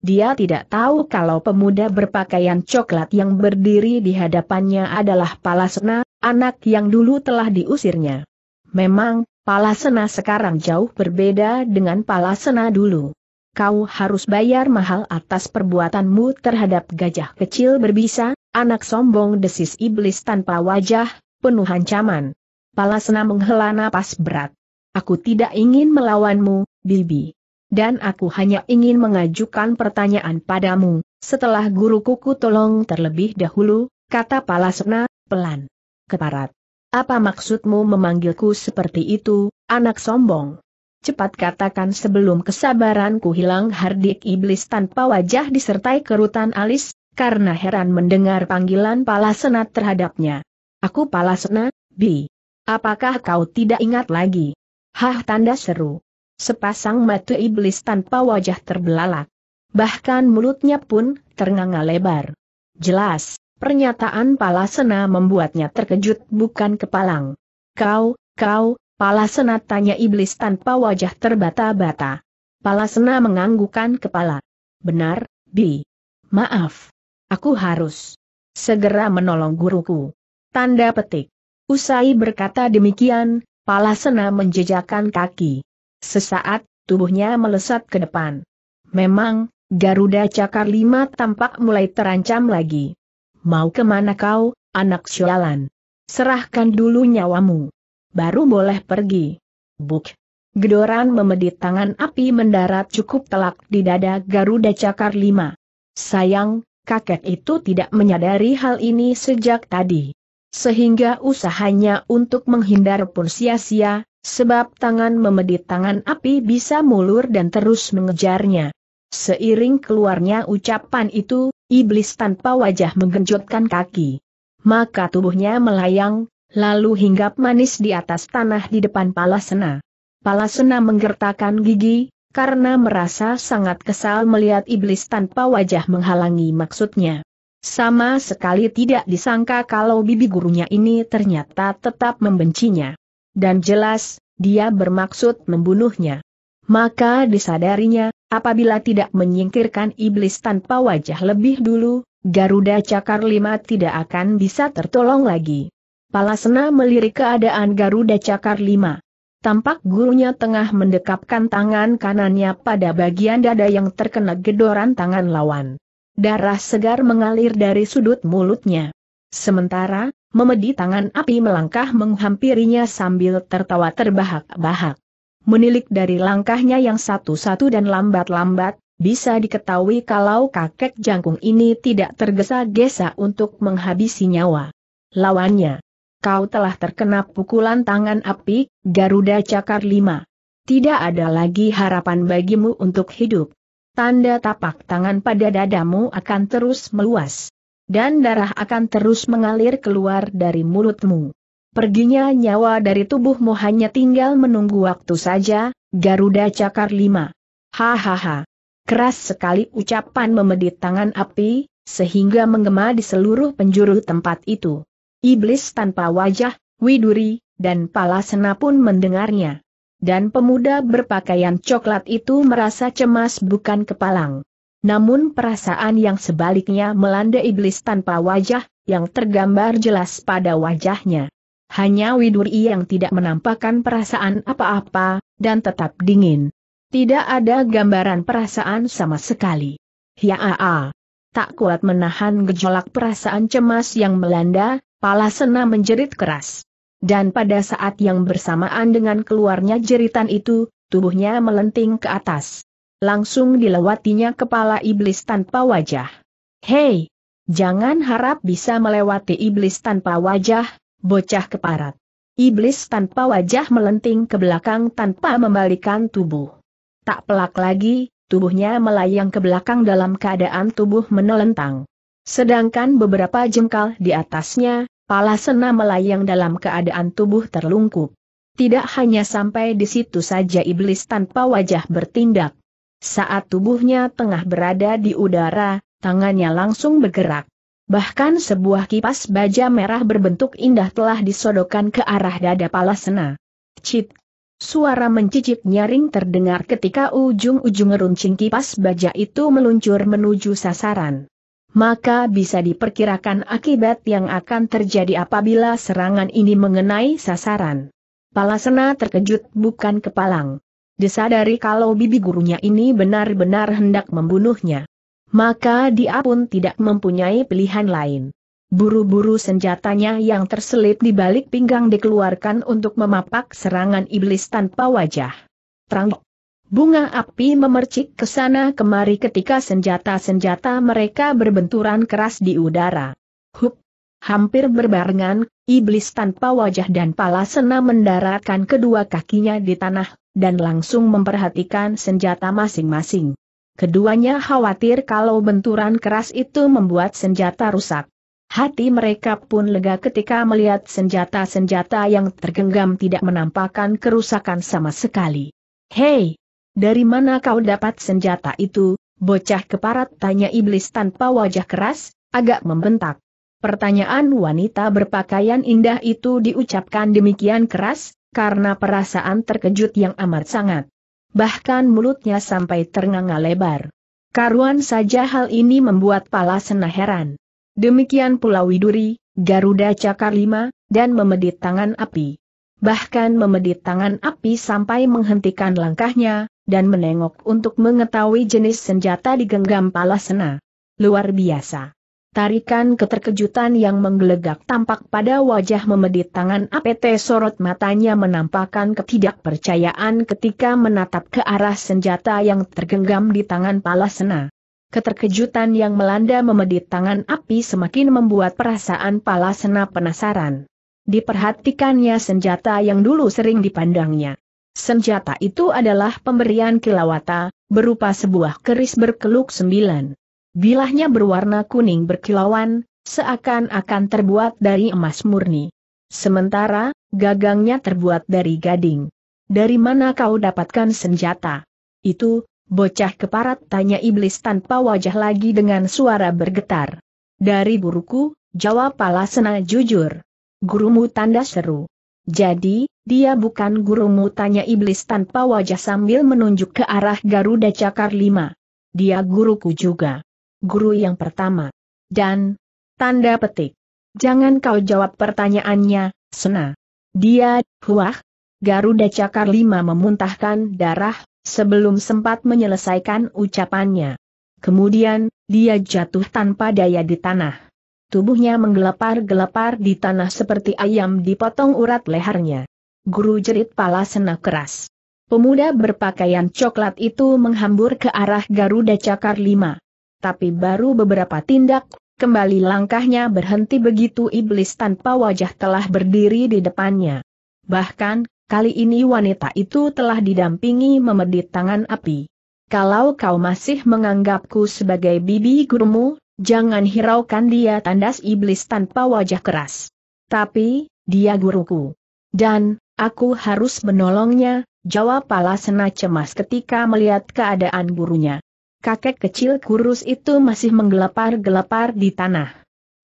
Dia tidak tahu kalau pemuda berpakaian coklat yang berdiri di hadapannya adalah Palasena, anak yang dulu telah diusirnya. Memang, Palasena sekarang jauh berbeda dengan Palasena dulu. Kau harus bayar mahal atas perbuatanmu terhadap gajah kecil berbisa, anak sombong desis iblis tanpa wajah, penuh ancaman. Palasena menghela napas berat. Aku tidak ingin melawanmu, Bibi dan aku hanya ingin mengajukan pertanyaan padamu, setelah guru kuku tolong terlebih dahulu, kata Palasena, pelan. Keparat. Apa maksudmu memanggilku seperti itu, anak sombong? Cepat katakan sebelum kesabaranku hilang hardik iblis tanpa wajah disertai kerutan alis, karena heran mendengar panggilan Palasena terhadapnya. Aku Palasena, Bi. Apakah kau tidak ingat lagi? Hah tanda seru sepasang mata iblis tanpa wajah terbelalak. Bahkan mulutnya pun ternganga lebar. Jelas, pernyataan Palasena membuatnya terkejut bukan kepalang. Kau, kau, Palasena tanya iblis tanpa wajah terbata-bata. Palasena menganggukkan kepala. Benar, Bi. Maaf. Aku harus segera menolong guruku. Tanda petik. Usai berkata demikian, Palasena menjejakkan kaki. Sesaat, tubuhnya melesat ke depan. Memang, Garuda Cakar Lima tampak mulai terancam lagi. Mau ke mana kau, anak sialan? Serahkan dulu nyawamu. Baru boleh pergi. Buk. Gedoran memedit tangan api mendarat cukup telak di dada Garuda Cakar Lima. Sayang, kakek itu tidak menyadari hal ini sejak tadi. Sehingga usahanya untuk menghindar pun sia-sia, Sebab tangan memedit tangan api bisa mulur dan terus mengejarnya. Seiring keluarnya ucapan itu, iblis tanpa wajah menggenjotkan kaki. Maka tubuhnya melayang, lalu hinggap manis di atas tanah di depan Palasena. Palasena menggertakkan gigi, karena merasa sangat kesal melihat iblis tanpa wajah menghalangi maksudnya. Sama sekali tidak disangka kalau bibi gurunya ini ternyata tetap membencinya dan jelas, dia bermaksud membunuhnya. Maka disadarinya, apabila tidak menyingkirkan iblis tanpa wajah lebih dulu, Garuda Cakar Lima tidak akan bisa tertolong lagi. Palasena melirik keadaan Garuda Cakar Lima. Tampak gurunya tengah mendekapkan tangan kanannya pada bagian dada yang terkena gedoran tangan lawan. Darah segar mengalir dari sudut mulutnya. Sementara, memedi tangan api melangkah menghampirinya sambil tertawa terbahak-bahak. Menilik dari langkahnya yang satu-satu dan lambat-lambat, bisa diketahui kalau kakek jangkung ini tidak tergesa-gesa untuk menghabisi nyawa. Lawannya, kau telah terkena pukulan tangan api, Garuda Cakar Lima. Tidak ada lagi harapan bagimu untuk hidup. Tanda tapak tangan pada dadamu akan terus meluas dan darah akan terus mengalir keluar dari mulutmu. Perginya nyawa dari tubuhmu hanya tinggal menunggu waktu saja, Garuda Cakar Lima. Hahaha. Keras sekali ucapan memedit tangan api, sehingga menggema di seluruh penjuru tempat itu. Iblis tanpa wajah, Widuri, dan Palasena pun mendengarnya. Dan pemuda berpakaian coklat itu merasa cemas bukan kepalang. Namun perasaan yang sebaliknya melanda iblis tanpa wajah, yang tergambar jelas pada wajahnya. Hanya Widuri yang tidak menampakkan perasaan apa-apa, dan tetap dingin. Tidak ada gambaran perasaan sama sekali. Hiaa! Tak kuat menahan gejolak perasaan cemas yang melanda, Palasena menjerit keras. Dan pada saat yang bersamaan dengan keluarnya jeritan itu, tubuhnya melenting ke atas langsung dilewatinya kepala iblis tanpa wajah. Hei! Jangan harap bisa melewati iblis tanpa wajah, bocah keparat. Iblis tanpa wajah melenting ke belakang tanpa membalikan tubuh. Tak pelak lagi, tubuhnya melayang ke belakang dalam keadaan tubuh menelentang. Sedangkan beberapa jengkal di atasnya, pala sena melayang dalam keadaan tubuh terlungkup. Tidak hanya sampai di situ saja iblis tanpa wajah bertindak. Saat tubuhnya tengah berada di udara, tangannya langsung bergerak. Bahkan sebuah kipas baja merah berbentuk indah telah disodokkan ke arah dada Palasena. Cit! Suara mencicik nyaring terdengar ketika ujung-ujung runcing kipas baja itu meluncur menuju sasaran. Maka bisa diperkirakan akibat yang akan terjadi apabila serangan ini mengenai sasaran. Palasena terkejut bukan kepalang. Disadari kalau bibi gurunya ini benar-benar hendak membunuhnya. Maka dia pun tidak mempunyai pilihan lain. Buru-buru senjatanya yang terselip di balik pinggang dikeluarkan untuk memapak serangan iblis tanpa wajah. Terang. Bunga api memercik ke sana kemari ketika senjata-senjata mereka berbenturan keras di udara. Hup! Hampir berbarengan, iblis tanpa wajah dan palasena mendaratkan kedua kakinya di tanah, dan langsung memperhatikan senjata masing-masing. Keduanya khawatir kalau benturan keras itu membuat senjata rusak. Hati mereka pun lega ketika melihat senjata-senjata yang tergenggam tidak menampakkan kerusakan sama sekali. Hei! Dari mana kau dapat senjata itu? Bocah keparat tanya iblis tanpa wajah keras, agak membentak. Pertanyaan wanita berpakaian indah itu diucapkan demikian keras, karena perasaan terkejut yang amat sangat. Bahkan mulutnya sampai ternganga lebar. Karuan saja hal ini membuat pala Sena heran. Demikian pula Widuri, Garuda Cakar Lima, dan memedit tangan api. Bahkan memedit tangan api sampai menghentikan langkahnya, dan menengok untuk mengetahui jenis senjata di genggam Palasena. Luar biasa. Tarikan keterkejutan yang menggelegak tampak pada wajah memedit tangan APT sorot matanya menampakkan ketidakpercayaan ketika menatap ke arah senjata yang tergenggam di tangan Palasena. Keterkejutan yang melanda memedit tangan api semakin membuat perasaan Palasena penasaran. Diperhatikannya senjata yang dulu sering dipandangnya. Senjata itu adalah pemberian Kilawata, berupa sebuah keris berkeluk sembilan. Bilahnya berwarna kuning berkilauan, seakan-akan terbuat dari emas murni. Sementara, gagangnya terbuat dari gading. Dari mana kau dapatkan senjata? Itu, Bocah keparat tanya iblis tanpa wajah lagi dengan suara bergetar. Dari guruku, jawab Palasena jujur. Gurumu tanda seru. Jadi, dia bukan gurumu tanya iblis tanpa wajah sambil menunjuk ke arah Garuda Cakar Lima. Dia guruku juga. Guru yang pertama. Dan, tanda petik. Jangan kau jawab pertanyaannya, Sena. Dia, huah, Garuda Cakar Lima memuntahkan darah, sebelum sempat menyelesaikan ucapannya. Kemudian, dia jatuh tanpa daya di tanah. Tubuhnya menggelepar-gelepar di tanah seperti ayam dipotong urat lehernya. Guru jerit pala sena keras. Pemuda berpakaian coklat itu menghambur ke arah Garuda Cakar Lima. Tapi baru beberapa tindak, kembali langkahnya berhenti begitu iblis tanpa wajah telah berdiri di depannya. Bahkan, kali ini wanita itu telah didampingi memedit tangan api. Kalau kau masih menganggapku sebagai bibi gurumu, jangan hiraukan dia tandas iblis tanpa wajah keras. Tapi, dia guruku. Dan, aku harus menolongnya, jawab Palasena cemas ketika melihat keadaan gurunya. Kakek kecil kurus itu masih menggelepar-gelepar di tanah.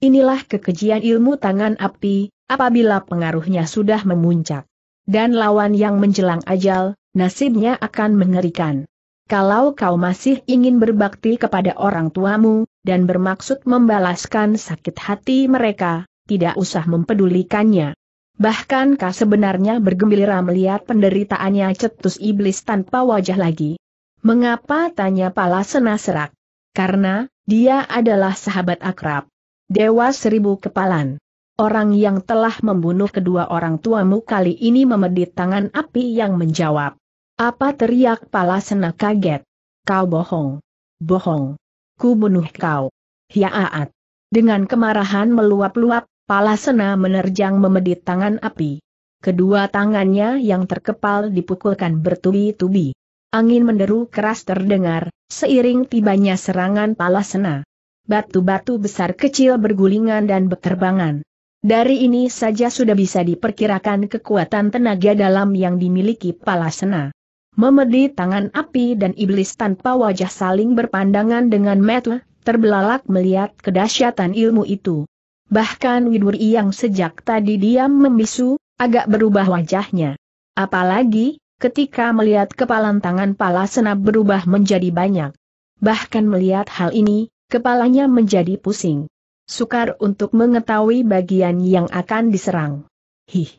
Inilah kekejian ilmu tangan api, apabila pengaruhnya sudah memuncak dan lawan yang menjelang ajal, nasibnya akan mengerikan. Kalau kau masih ingin berbakti kepada orang tuamu, dan bermaksud membalaskan sakit hati mereka, tidak usah mempedulikannya. Bahkan kau sebenarnya bergembira melihat penderitaannya cetus iblis tanpa wajah lagi. Mengapa tanya pala senak? Karena, dia adalah sahabat akrab. Dewa seribu kepalan. Orang yang telah membunuh kedua orang tuamu kali ini memedit tangan api yang menjawab. Apa teriak Palasena kaget? Kau bohong. Bohong. Ku bunuh kau. Hiaat. Dengan kemarahan meluap-luap, Palasena menerjang memedit tangan api. Kedua tangannya yang terkepal dipukulkan bertubi-tubi. Angin menderu keras terdengar, seiring tibanya serangan Palasena. Batu-batu besar kecil bergulingan dan beterbangan. Dari ini saja sudah bisa diperkirakan kekuatan tenaga dalam yang dimiliki Palasena. Memedi tangan api dan iblis tanpa wajah saling berpandangan dengan mata, terbelalak melihat kedahsyatan ilmu itu. Bahkan Widuri yang sejak tadi diam membisu, agak berubah wajahnya. Apalagi, ketika melihat kepalan tangan Palasena berubah menjadi banyak. Bahkan melihat hal ini, kepalanya menjadi pusing. Sukar untuk mengetahui bagian yang akan diserang. Hih!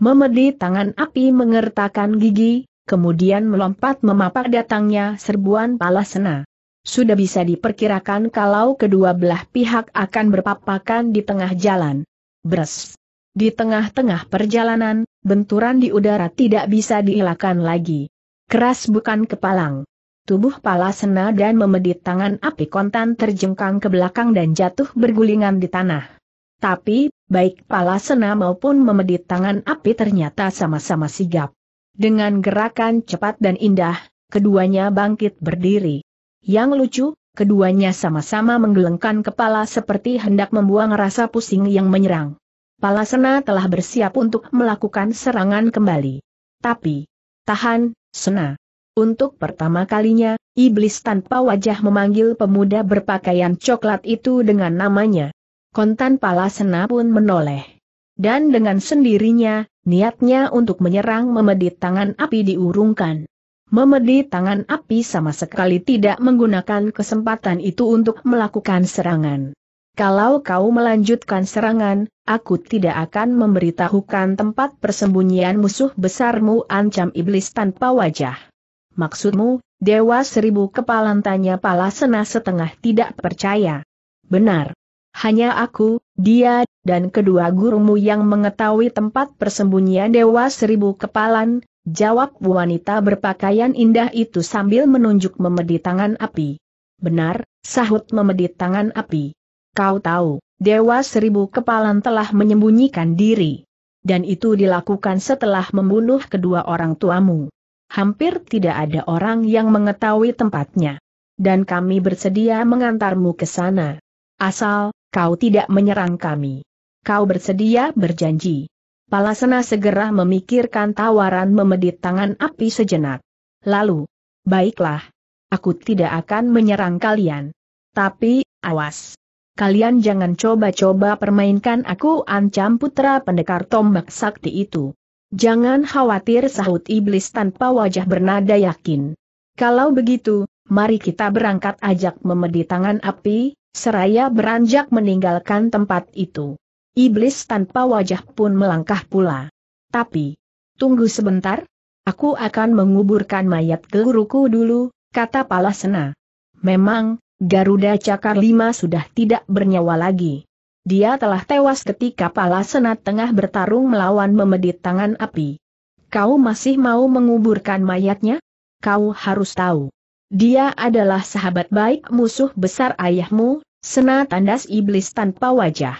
Memedi tangan api mengertakkan gigi, kemudian melompat memapak datangnya serbuan Palasena. Sudah bisa diperkirakan kalau kedua belah pihak akan berpapakan di tengah jalan. Bres! Di tengah-tengah perjalanan, benturan di udara tidak bisa dielakkan lagi. Keras bukan kepalang. Tubuh Palasena dan memedit tangan api kontan terjengkang ke belakang dan jatuh bergulingan di tanah. Tapi, baik Palasena maupun memedit tangan api ternyata sama-sama sigap. Dengan gerakan cepat dan indah, keduanya bangkit berdiri. Yang lucu, keduanya sama-sama menggelengkan kepala seperti hendak membuang rasa pusing yang menyerang. Palasena telah bersiap untuk melakukan serangan kembali. Tapi, tahan, Sena. Untuk pertama kalinya, iblis tanpa wajah memanggil pemuda berpakaian coklat itu dengan namanya. Kontan Palasena pun menoleh. Dan dengan sendirinya, niatnya untuk menyerang memedit tangan api diurungkan. Memedit tangan api sama sekali tidak menggunakan kesempatan itu untuk melakukan serangan. Kalau kau melanjutkan serangan, aku tidak akan memberitahukan tempat persembunyian musuh besarmu ancam iblis tanpa wajah. Maksudmu, Dewa Seribu Kepalan tanya Palasena setengah tidak percaya. Benar. Hanya aku, dia, dan kedua gurumu yang mengetahui tempat persembunyian Dewa Seribu Kepalan, jawab wanita berpakaian indah itu sambil menunjuk memedit tangan api. Benar, sahut memedit tangan api. Kau tahu, Dewa Seribu Kepalan telah menyembunyikan diri. Dan itu dilakukan setelah membunuh kedua orang tuamu. Hampir tidak ada orang yang mengetahui tempatnya. Dan kami bersedia mengantarmu ke sana. Asal, kau tidak menyerang kami. Kau bersedia berjanji. Palasena segera memikirkan tawaran memedit tangan api sejenak. Lalu, baiklah. Aku tidak akan menyerang kalian. Tapi, awas kalian jangan coba-coba permainkan aku ancam putra pendekar tombak sakti itu. Jangan khawatir sahut iblis tanpa wajah bernada yakin. Kalau begitu, mari kita berangkat ajak memedi tangan api, seraya beranjak meninggalkan tempat itu. Iblis tanpa wajah pun melangkah pula. Tapi, tunggu sebentar, aku akan menguburkan mayat guruku dulu, kata Palasena. Memang, Garuda Cakar Lima sudah tidak bernyawa lagi. Dia telah tewas ketika Palasena tengah bertarung melawan memedit tangan api. Kau masih mau menguburkan mayatnya? Kau harus tahu. Dia adalah sahabat baik musuh besar ayahmu, Sena tandas iblis tanpa wajah.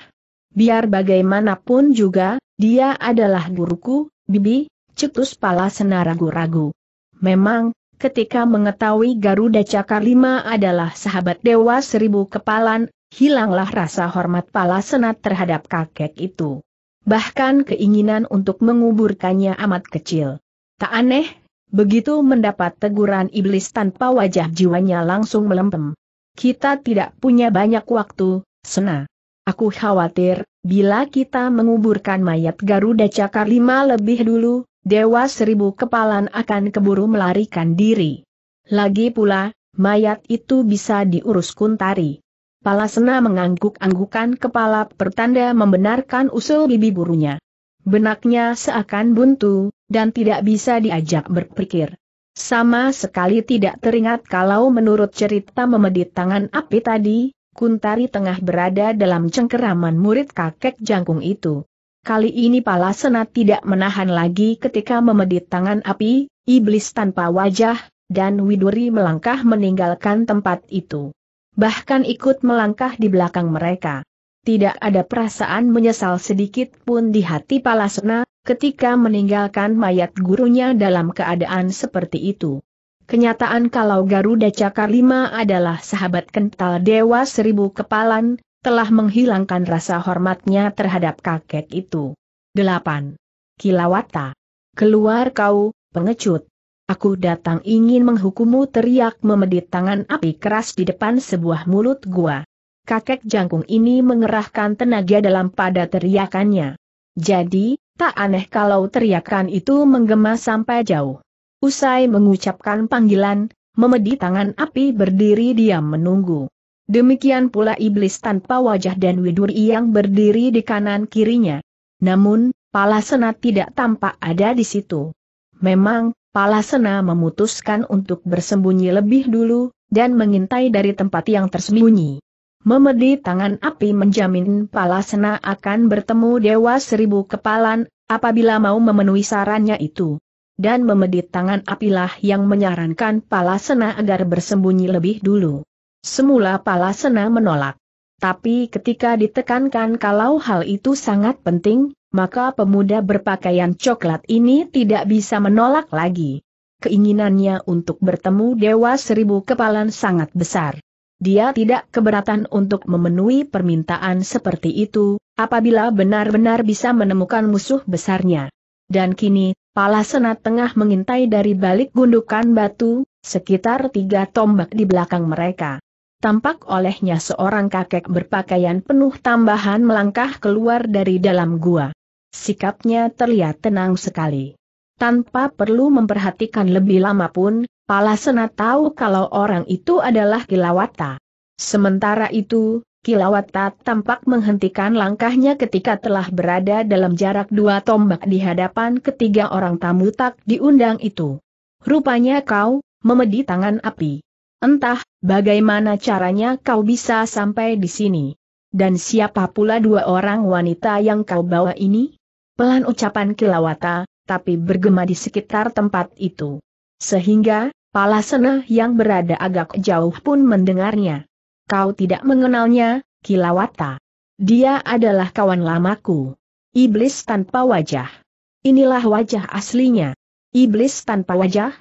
Biar bagaimanapun juga, dia adalah guruku, Bibi, cetus Palasena ragu-ragu. Memang, ketika mengetahui Garuda Cakar Lima adalah sahabat Dewa Seribu Kepalan, hilanglah rasa hormat Palasena terhadap kakek itu. Bahkan keinginan untuk menguburkannya amat kecil. Tak aneh, begitu mendapat teguran iblis tanpa wajah jiwanya langsung melempem. Kita tidak punya banyak waktu, Sena. Aku khawatir, bila kita menguburkan mayat Garuda Cakar Lima lebih dulu, Dewa Seribu Kepalan akan keburu melarikan diri. Lagi pula, mayat itu bisa diurus Kuntari. Palasena mengangguk-anggukan kepala pertanda membenarkan usul bibi gurunya. Benaknya seakan buntu, dan tidak bisa diajak berpikir. Sama sekali tidak teringat kalau menurut cerita memedit tangan api tadi, Kuntari tengah berada dalam cengkeraman murid kakek jangkung itu. Kali ini Palasena tidak menahan lagi ketika memedit tangan api, iblis tanpa wajah, dan Widuri melangkah meninggalkan tempat itu. Bahkan ikut melangkah di belakang mereka. Tidak ada perasaan menyesal sedikit pun di hati Palasena, ketika meninggalkan mayat gurunya dalam keadaan seperti itu. Kenyataan kalau Garuda Cakar Lima adalah sahabat kental Dewa Seribu Kepalan, telah menghilangkan rasa hormatnya terhadap kakek itu. 8. Kilawata. Keluar kau, pengecut. Aku datang ingin menghukummu teriak memedit tangan api keras di depan sebuah mulut gua. Kakek jangkung ini mengerahkan tenaga dalam pada teriakannya. Jadi, tak aneh kalau teriakan itu menggema sampai jauh. Usai mengucapkan panggilan, memedi tangan api berdiri diam menunggu. Demikian pula iblis tanpa wajah dan widuri yang berdiri di kanan kirinya. Namun, Palasena tidak tampak ada di situ. Memang, Palasena memutuskan untuk bersembunyi lebih dulu, dan mengintai dari tempat yang tersembunyi. Memedi tangan api menjamin Palasena akan bertemu Dewa Seribu Kepalan, apabila mau memenuhi sarannya itu dan memedit tangan apilah yang menyarankan Palasena agar bersembunyi lebih dulu. Semula Palasena menolak. Tapi ketika ditekankan kalau hal itu sangat penting, maka pemuda berpakaian coklat ini tidak bisa menolak lagi. Keinginannya untuk bertemu Dewa Seribu Kepalan sangat besar. Dia tidak keberatan untuk memenuhi permintaan seperti itu, apabila benar-benar bisa menemukan musuh besarnya. Dan kini, Palasena tengah mengintai dari balik gundukan batu, sekitar tiga tombak di belakang mereka. Tampak olehnya seorang kakek berpakaian penuh tambahan melangkah keluar dari dalam gua. Sikapnya terlihat tenang sekali. Tanpa perlu memperhatikan lebih lama pun, Palasena tahu kalau orang itu adalah Kilawata. Sementara itu, Kilawata tampak menghentikan langkahnya ketika telah berada dalam jarak dua tombak di hadapan ketiga orang tamu tak diundang itu. Rupanya kau, memedi tangan api. Entah, bagaimana caranya kau bisa sampai di sini. Dan siapa pula dua orang wanita yang kau bawa ini? Pelan ucapan Kilawata, tapi bergema di sekitar tempat itu. Sehingga, Palasena yang berada agak jauh pun mendengarnya. Kau tidak mengenalnya, Kilawata. Dia adalah kawan lamaku. Iblis tanpa wajah. Inilah wajah aslinya. Iblis tanpa wajah?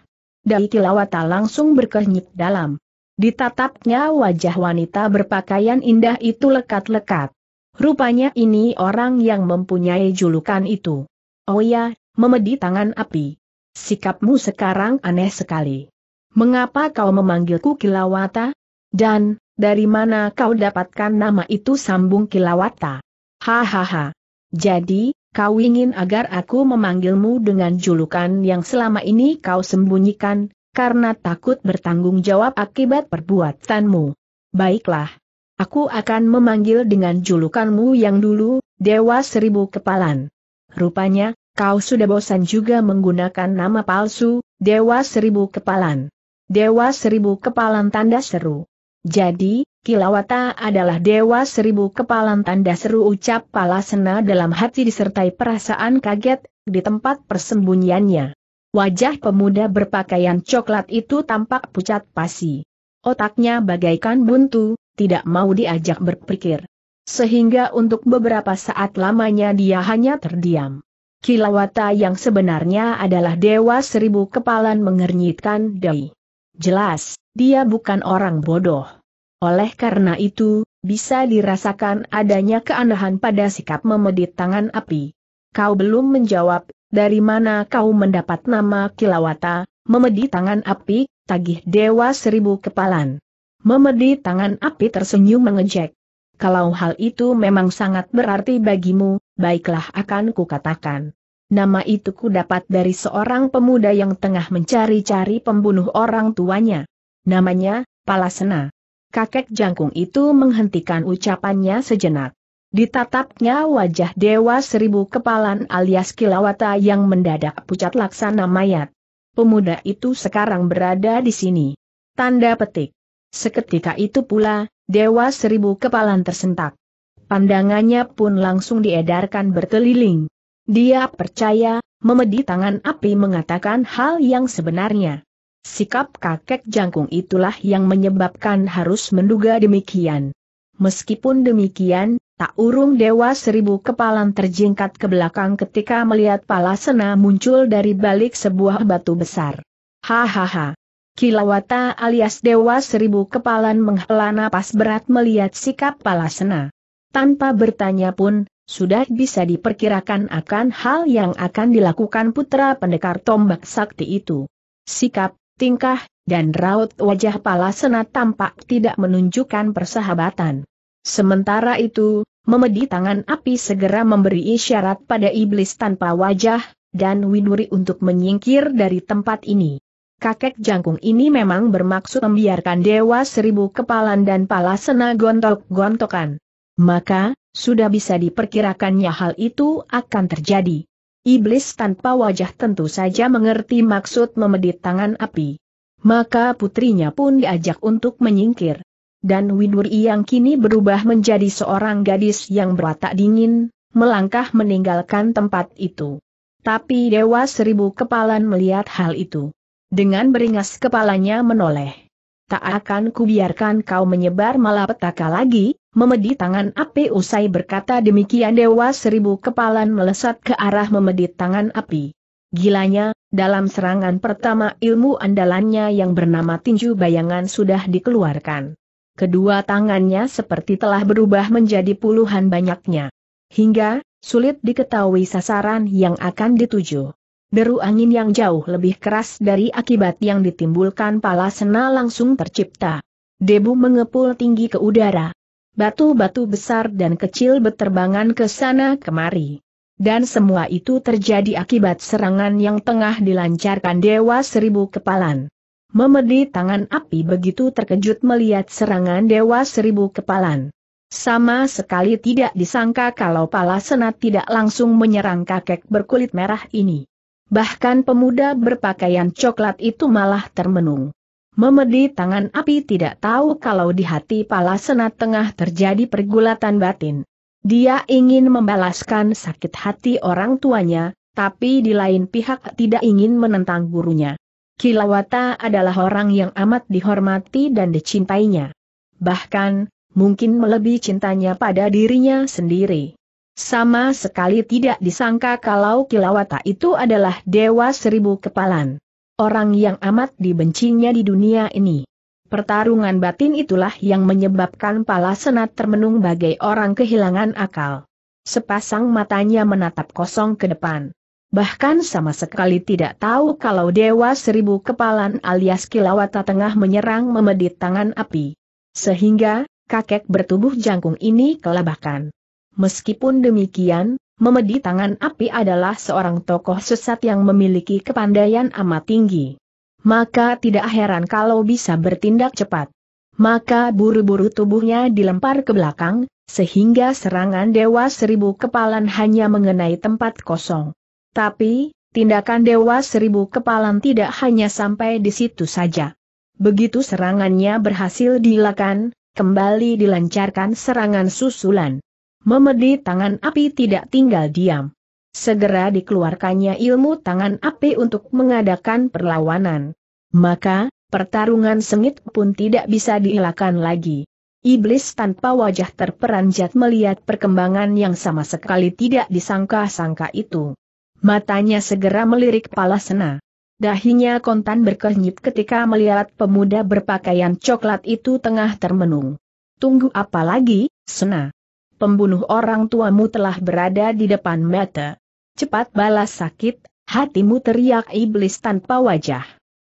Dai Kilawata langsung berkenyit dalam. Ditatapnya wajah wanita berpakaian indah itu lekat-lekat. Rupanya ini orang yang mempunyai julukan itu. Oh ya, memedi tangan api. Sikapmu sekarang aneh sekali. Mengapa kau memanggilku Kilawata? Dan, dari mana kau dapatkan nama itu sambung Kilawata? Hahaha. Jadi, kau ingin agar aku memanggilmu dengan julukan yang selama ini kau sembunyikan, karena takut bertanggung jawab akibat perbuatanmu. Baiklah. Aku akan memanggil dengan julukanmu yang dulu, Dewa Seribu Kepalan. Rupanya, kau sudah bosan juga menggunakan nama palsu, Dewa Seribu Kepalan. Dewa Seribu Kepalan tanda seru. Jadi, Kilawata adalah dewa seribu kepalan tanda seru ucap Palasena dalam hati disertai perasaan kaget di tempat persembunyiannya. Wajah pemuda berpakaian coklat itu tampak pucat pasi. Otaknya bagaikan buntu, tidak mau diajak berpikir. Sehingga untuk beberapa saat lamanya dia hanya terdiam. Kilawata yang sebenarnya adalah dewa seribu kepalan mengernyitkan Dai. Jelas, dia bukan orang bodoh. Oleh karena itu, bisa dirasakan adanya keanehan pada sikap memedit tangan api. Kau belum menjawab, dari mana kau mendapat nama Kilawata, memedit tangan api, tagih dewa seribu kepalan. Memedit tangan api tersenyum mengejek. Kalau hal itu memang sangat berarti bagimu, baiklah akan kukatakan. Nama itu ku dapat dari seorang pemuda yang tengah mencari-cari pembunuh orang tuanya. Namanya, Palasena. Kakek jangkung itu menghentikan ucapannya sejenak. Ditatapnya wajah Dewa Seribu Kepalan alias Kilawata yang mendadak pucat laksana mayat. Pemuda itu sekarang berada di sini. Tanda petik. Seketika itu pula, Dewa Seribu Kepalan tersentak. Pandangannya pun langsung diedarkan berkeliling. Dia percaya, memedi tangan api mengatakan hal yang sebenarnya. Sikap kakek jangkung itulah yang menyebabkan harus menduga demikian. Meskipun demikian, tak urung Dewa Seribu Kepalan terjingkat ke belakang ketika melihat Palasena muncul dari balik sebuah batu besar. Hahaha. Kilawata alias Dewa Seribu Kepalan menghela napas berat melihat sikap Palasena. Tanpa bertanya pun, sudah bisa diperkirakan akan hal yang akan dilakukan putra pendekar tombak sakti itu. Sikap, tingkah, dan raut wajah Palasena tampak tidak menunjukkan persahabatan. Sementara itu, memedi tangan api segera memberi isyarat pada iblis tanpa wajah, dan Widuri untuk menyingkir dari tempat ini. Kakek jangkung ini memang bermaksud membiarkan Dewa Seribu Kepalan dan Palasena gontok-gontokan. Maka, sudah bisa diperkirakannya hal itu akan terjadi. Iblis tanpa wajah tentu saja mengerti maksud memedit tangan api. Maka putrinya pun diajak untuk menyingkir. Dan Widuri yang kini berubah menjadi seorang gadis yang berwatak dingin, melangkah meninggalkan tempat itu. Tapi Dewa Seribu Kepalan melihat hal itu. Dengan beringas kepalanya menoleh. Tak akan kubiarkan kau menyebar malapetaka lagi, memedi tangan api usai berkata demikian Dewa Seribu Kepalan melesat ke arah memedit tangan api. Gilanya, dalam serangan pertama ilmu andalannya yang bernama tinju bayangan sudah dikeluarkan. Kedua tangannya seperti telah berubah menjadi puluhan banyaknya. Hingga, sulit diketahui sasaran yang akan dituju. Deru angin yang jauh lebih keras dari akibat yang ditimbulkan pala sena langsung tercipta. Debu mengepul tinggi ke udara. Batu-batu besar dan kecil berterbangan ke sana kemari. Dan semua itu terjadi akibat serangan yang tengah dilancarkan Dewa Seribu Kepalan. Memedi tangan api begitu terkejut melihat serangan Dewa Seribu Kepalan. Sama sekali tidak disangka kalau Pala Senat tidak langsung menyerang kakek berkulit merah ini. Bahkan pemuda berpakaian coklat itu malah termenung. Memedi tangan api tidak tahu kalau di hati pala senat tengah terjadi pergulatan batin. Dia ingin membalaskan sakit hati orang tuanya, tapi di lain pihak tidak ingin menentang gurunya. Kilawata adalah orang yang amat dihormati dan dicintainya. Bahkan, mungkin melebihi cintanya pada dirinya sendiri. Sama sekali tidak disangka kalau Kilawata itu adalah dewa seribu kepalan orang yang amat dibencinya di dunia ini. Pertarungan batin itulah yang menyebabkan pala senat termenung bagai orang kehilangan akal. Sepasang matanya menatap kosong ke depan. Bahkan sama sekali tidak tahu kalau Dewa Seribu Kepalan alias Kilawata tengah menyerang memedit tangan api. Sehingga, kakek bertubuh jangkung ini kelabakan. Meskipun demikian, Memedi tangan api adalah seorang tokoh sesat yang memiliki kepandaian amat tinggi. Maka tidak heran kalau bisa bertindak cepat. Maka buru-buru tubuhnya dilempar ke belakang, sehingga serangan Dewa Seribu Kepalan hanya mengenai tempat kosong. Tapi, tindakan Dewa Seribu Kepalan tidak hanya sampai di situ saja. Begitu serangannya berhasil dilakukan, kembali dilancarkan serangan susulan. Memedi tangan api tidak tinggal diam. Segera dikeluarkannya ilmu tangan api untuk mengadakan perlawanan. Maka, pertarungan sengit pun tidak bisa dielakkan lagi. Iblis tanpa wajah terperanjat melihat perkembangan yang sama sekali tidak disangka-sangka itu. Matanya segera melirik pala sena. Dahinya kontan berkenyit ketika melihat pemuda berpakaian coklat itu tengah termenung. Tunggu apa lagi, sena? Pembunuh orang tuamu telah berada di depan mata. Cepat balas sakit, hatimu teriak iblis tanpa wajah.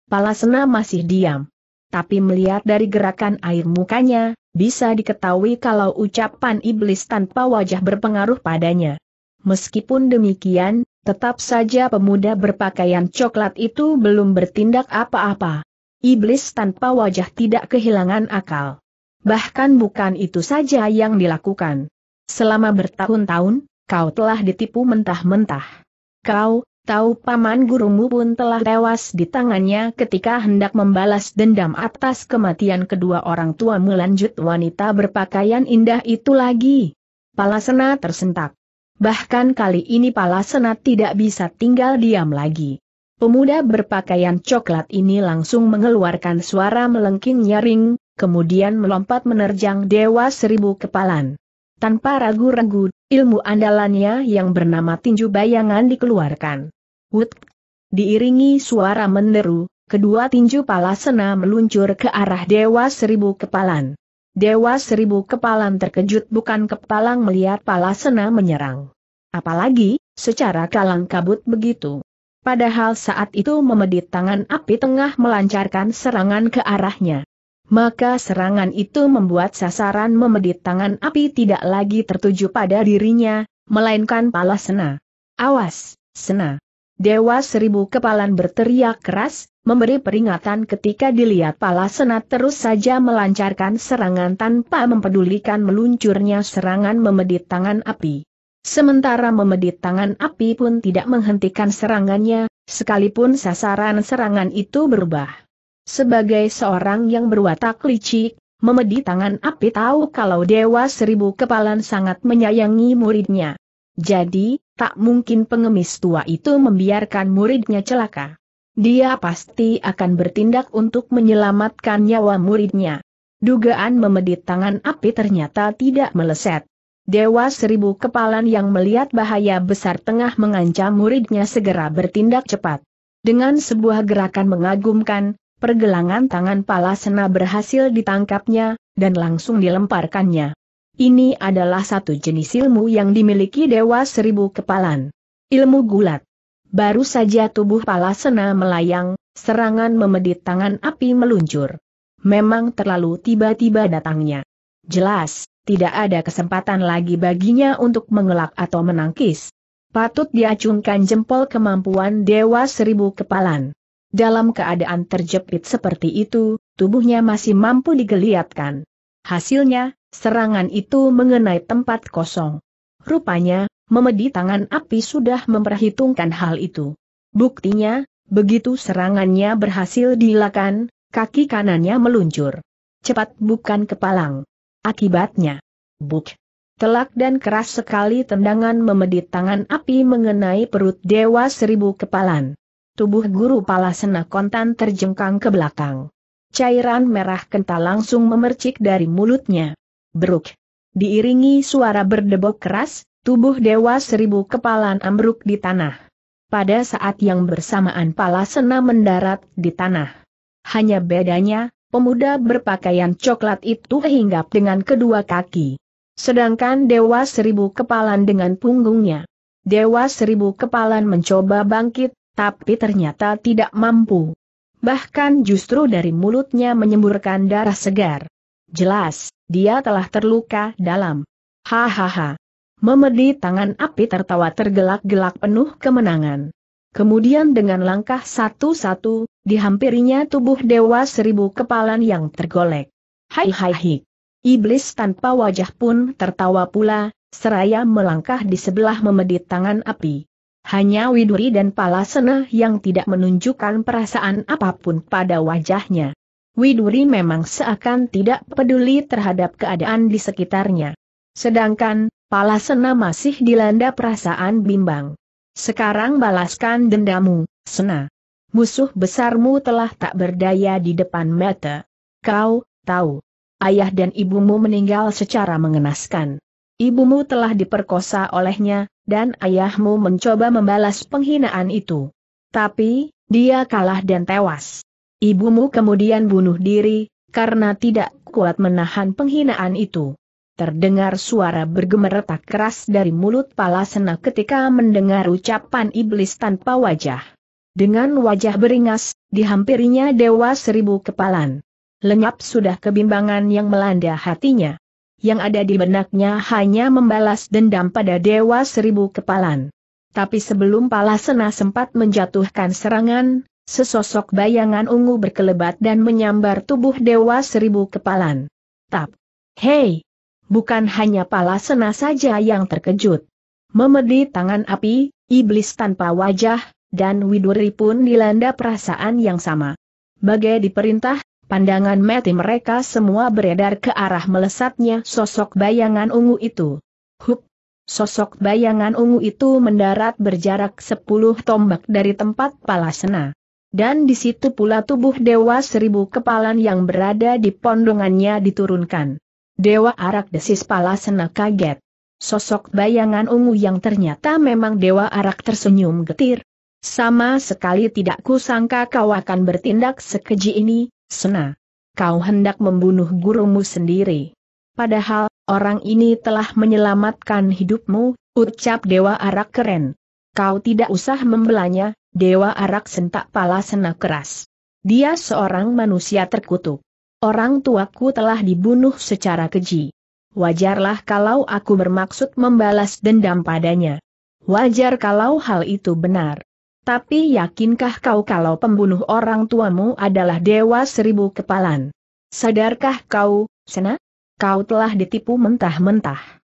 Palasena masih diam. Tapi melihat dari gerakan air mukanya, bisa diketahui kalau ucapan iblis tanpa wajah berpengaruh padanya. Meskipun demikian, tetap saja pemuda berpakaian coklat itu belum bertindak apa-apa. Iblis tanpa wajah tidak kehilangan akal. Bahkan bukan itu saja yang dilakukan. Selama bertahun-tahun, kau telah ditipu mentah-mentah. Kau, tahu paman gurumu pun telah tewas di tangannya ketika hendak membalas dendam atas kematian kedua orang tuamu lanjut wanita berpakaian indah itu lagi. Palasena tersentak. Bahkan kali ini Palasena tidak bisa tinggal diam lagi. Pemuda berpakaian coklat ini langsung mengeluarkan suara melengking nyaring, kemudian melompat menerjang Dewa Seribu Kepalan. Tanpa ragu-ragu, ilmu andalannya yang bernama tinju bayangan dikeluarkan. Wut! Diiringi suara menderu, kedua tinju palasena meluncur ke arah Dewa Seribu Kepalan. Dewa Seribu Kepalan terkejut bukan kepalang melihat palasena menyerang. Apalagi, secara kalang kabut begitu. Padahal saat itu memedit tangan api tengah melancarkan serangan ke arahnya. Maka serangan itu membuat sasaran memedit tangan api tidak lagi tertuju pada dirinya, melainkan pala Sena. Awas, Sena! Dewa Seribu Kepalan berteriak keras, memberi peringatan ketika dilihat Palasena terus saja melancarkan serangan tanpa mempedulikan meluncurnya serangan memedit tangan api. Sementara memedit tangan api pun tidak menghentikan serangannya, sekalipun sasaran serangan itu berubah. Sebagai seorang yang berwatak licik, memedit tangan api tahu kalau Dewa Seribu Kepalan sangat menyayangi muridnya. Jadi, tak mungkin pengemis tua itu membiarkan muridnya celaka dia pasti akan bertindak untuk menyelamatkan nyawa muridnya. Dugaan memedit tangan api ternyata tidak meleset. Dewa seribu kepalan yang melihat bahaya besar tengah mengancam muridnya segera bertindak cepat. Dengan sebuah gerakan mengagumkan, pergelangan tangan Palasena berhasil ditangkapnya, dan langsung dilemparkannya. Ini adalah satu jenis ilmu yang dimiliki Dewa Seribu Kepalan. Ilmu gulat. Baru saja tubuh Palasena melayang, serangan memedit tangan api meluncur. Memang terlalu tiba-tiba datangnya. Jelas, tidak ada kesempatan lagi baginya untuk mengelak atau menangkis. Patut diacungkan jempol kemampuan Dewa Seribu Kepalan. Dalam keadaan terjepit seperti itu, tubuhnya masih mampu digeliatkan. Hasilnya, serangan itu mengenai tempat kosong. Rupanya, memedi tangan api sudah memperhitungkan hal itu. Buktinya, begitu serangannya berhasil dilakukan, kaki kanannya meluncur. Cepat bukan kepalang. Akibatnya, buk. Telak dan keras sekali tendangan memedit tangan api mengenai perut Dewa Seribu Kepalan. Tubuh guru Palasena kontan terjengkang ke belakang. Cairan merah kental langsung memercik dari mulutnya. Bruk. Diiringi suara berdebok keras, tubuh Dewa Seribu Kepalan ambruk di tanah. Pada saat yang bersamaan Palasena mendarat di tanah. Hanya bedanya, pemuda berpakaian coklat itu hinggap dengan kedua kaki. Sedangkan Dewa Seribu Kepalan dengan punggungnya. Dewa Seribu Kepalan mencoba bangkit, tapi ternyata tidak mampu. Bahkan justru dari mulutnya menyemburkan darah segar. Jelas, dia telah terluka dalam. Hahaha. Memedi tangan api tertawa tergelak-gelak penuh kemenangan. Kemudian dengan langkah satu-satu, dihampirinya tubuh dewa seribu kepalan yang tergolek. Hai hai hai. Iblis tanpa wajah pun tertawa pula, seraya melangkah di sebelah memedit tangan api. Hanya Widuri dan Palasena yang tidak menunjukkan perasaan apa pun pada wajahnya. Widuri memang seakan tidak peduli terhadap keadaan di sekitarnya. Sedangkan, Palasena masih dilanda perasaan bimbang. Sekarang balaskan dendamu, Sena. Musuh besarmu telah tak berdaya di depan mata. Kau, tahu. Ayah dan ibumu meninggal secara mengenaskan. Ibumu telah diperkosa olehnya, dan ayahmu mencoba membalas penghinaan itu. Tapi, dia kalah dan tewas. Ibumu kemudian bunuh diri, karena tidak kuat menahan penghinaan itu. Terdengar suara bergemeretak keras dari mulut Palasena ketika mendengar ucapan iblis tanpa wajah. Dengan wajah beringas, dihampirinya Dewa Seribu Kepalan. Lenyap sudah kebimbangan yang melanda hatinya. Yang ada di benaknya hanya membalas dendam pada Dewa Seribu Kepalan. Tapi sebelum Palasena sempat menjatuhkan serangan, sesosok bayangan ungu berkelebat dan menyambar tubuh Dewa Seribu Kepalan. Tap! Hei! Bukan hanya Palasena saja yang terkejut. Memedi tangan api, iblis tanpa wajah, dan Widuri pun dilanda perasaan yang sama. Bagai diperintah, pandangan mati mereka semua beredar ke arah melesatnya sosok bayangan ungu itu. Hup! Sosok bayangan ungu itu mendarat berjarak sepuluh tombak dari tempat Palasena. Dan di situ pula tubuh Dewa Seribu Kepalan yang berada di pondongannya diturunkan. Dewa Arak desis Palasena kaget. Sosok bayangan ungu yang ternyata memang Dewa Arak tersenyum getir. Sama sekali tidak kusangka kau akan bertindak sekeji ini, Sena. Kau hendak membunuh gurumu sendiri. Padahal, orang ini telah menyelamatkan hidupmu, ucap Dewa Arak keren. Kau tidak usah membelanya, Dewa Arak sentak Palasena keras. Dia seorang manusia terkutuk. Orang tuaku telah dibunuh secara keji. Wajarlah kalau aku bermaksud membalas dendam padanya. Wajar kalau hal itu benar. Tapi yakinkah kau kalau pembunuh orang tuamu adalah dewa seribu kepalan? Sadarkah kau, Sena? Kau telah ditipu mentah-mentah.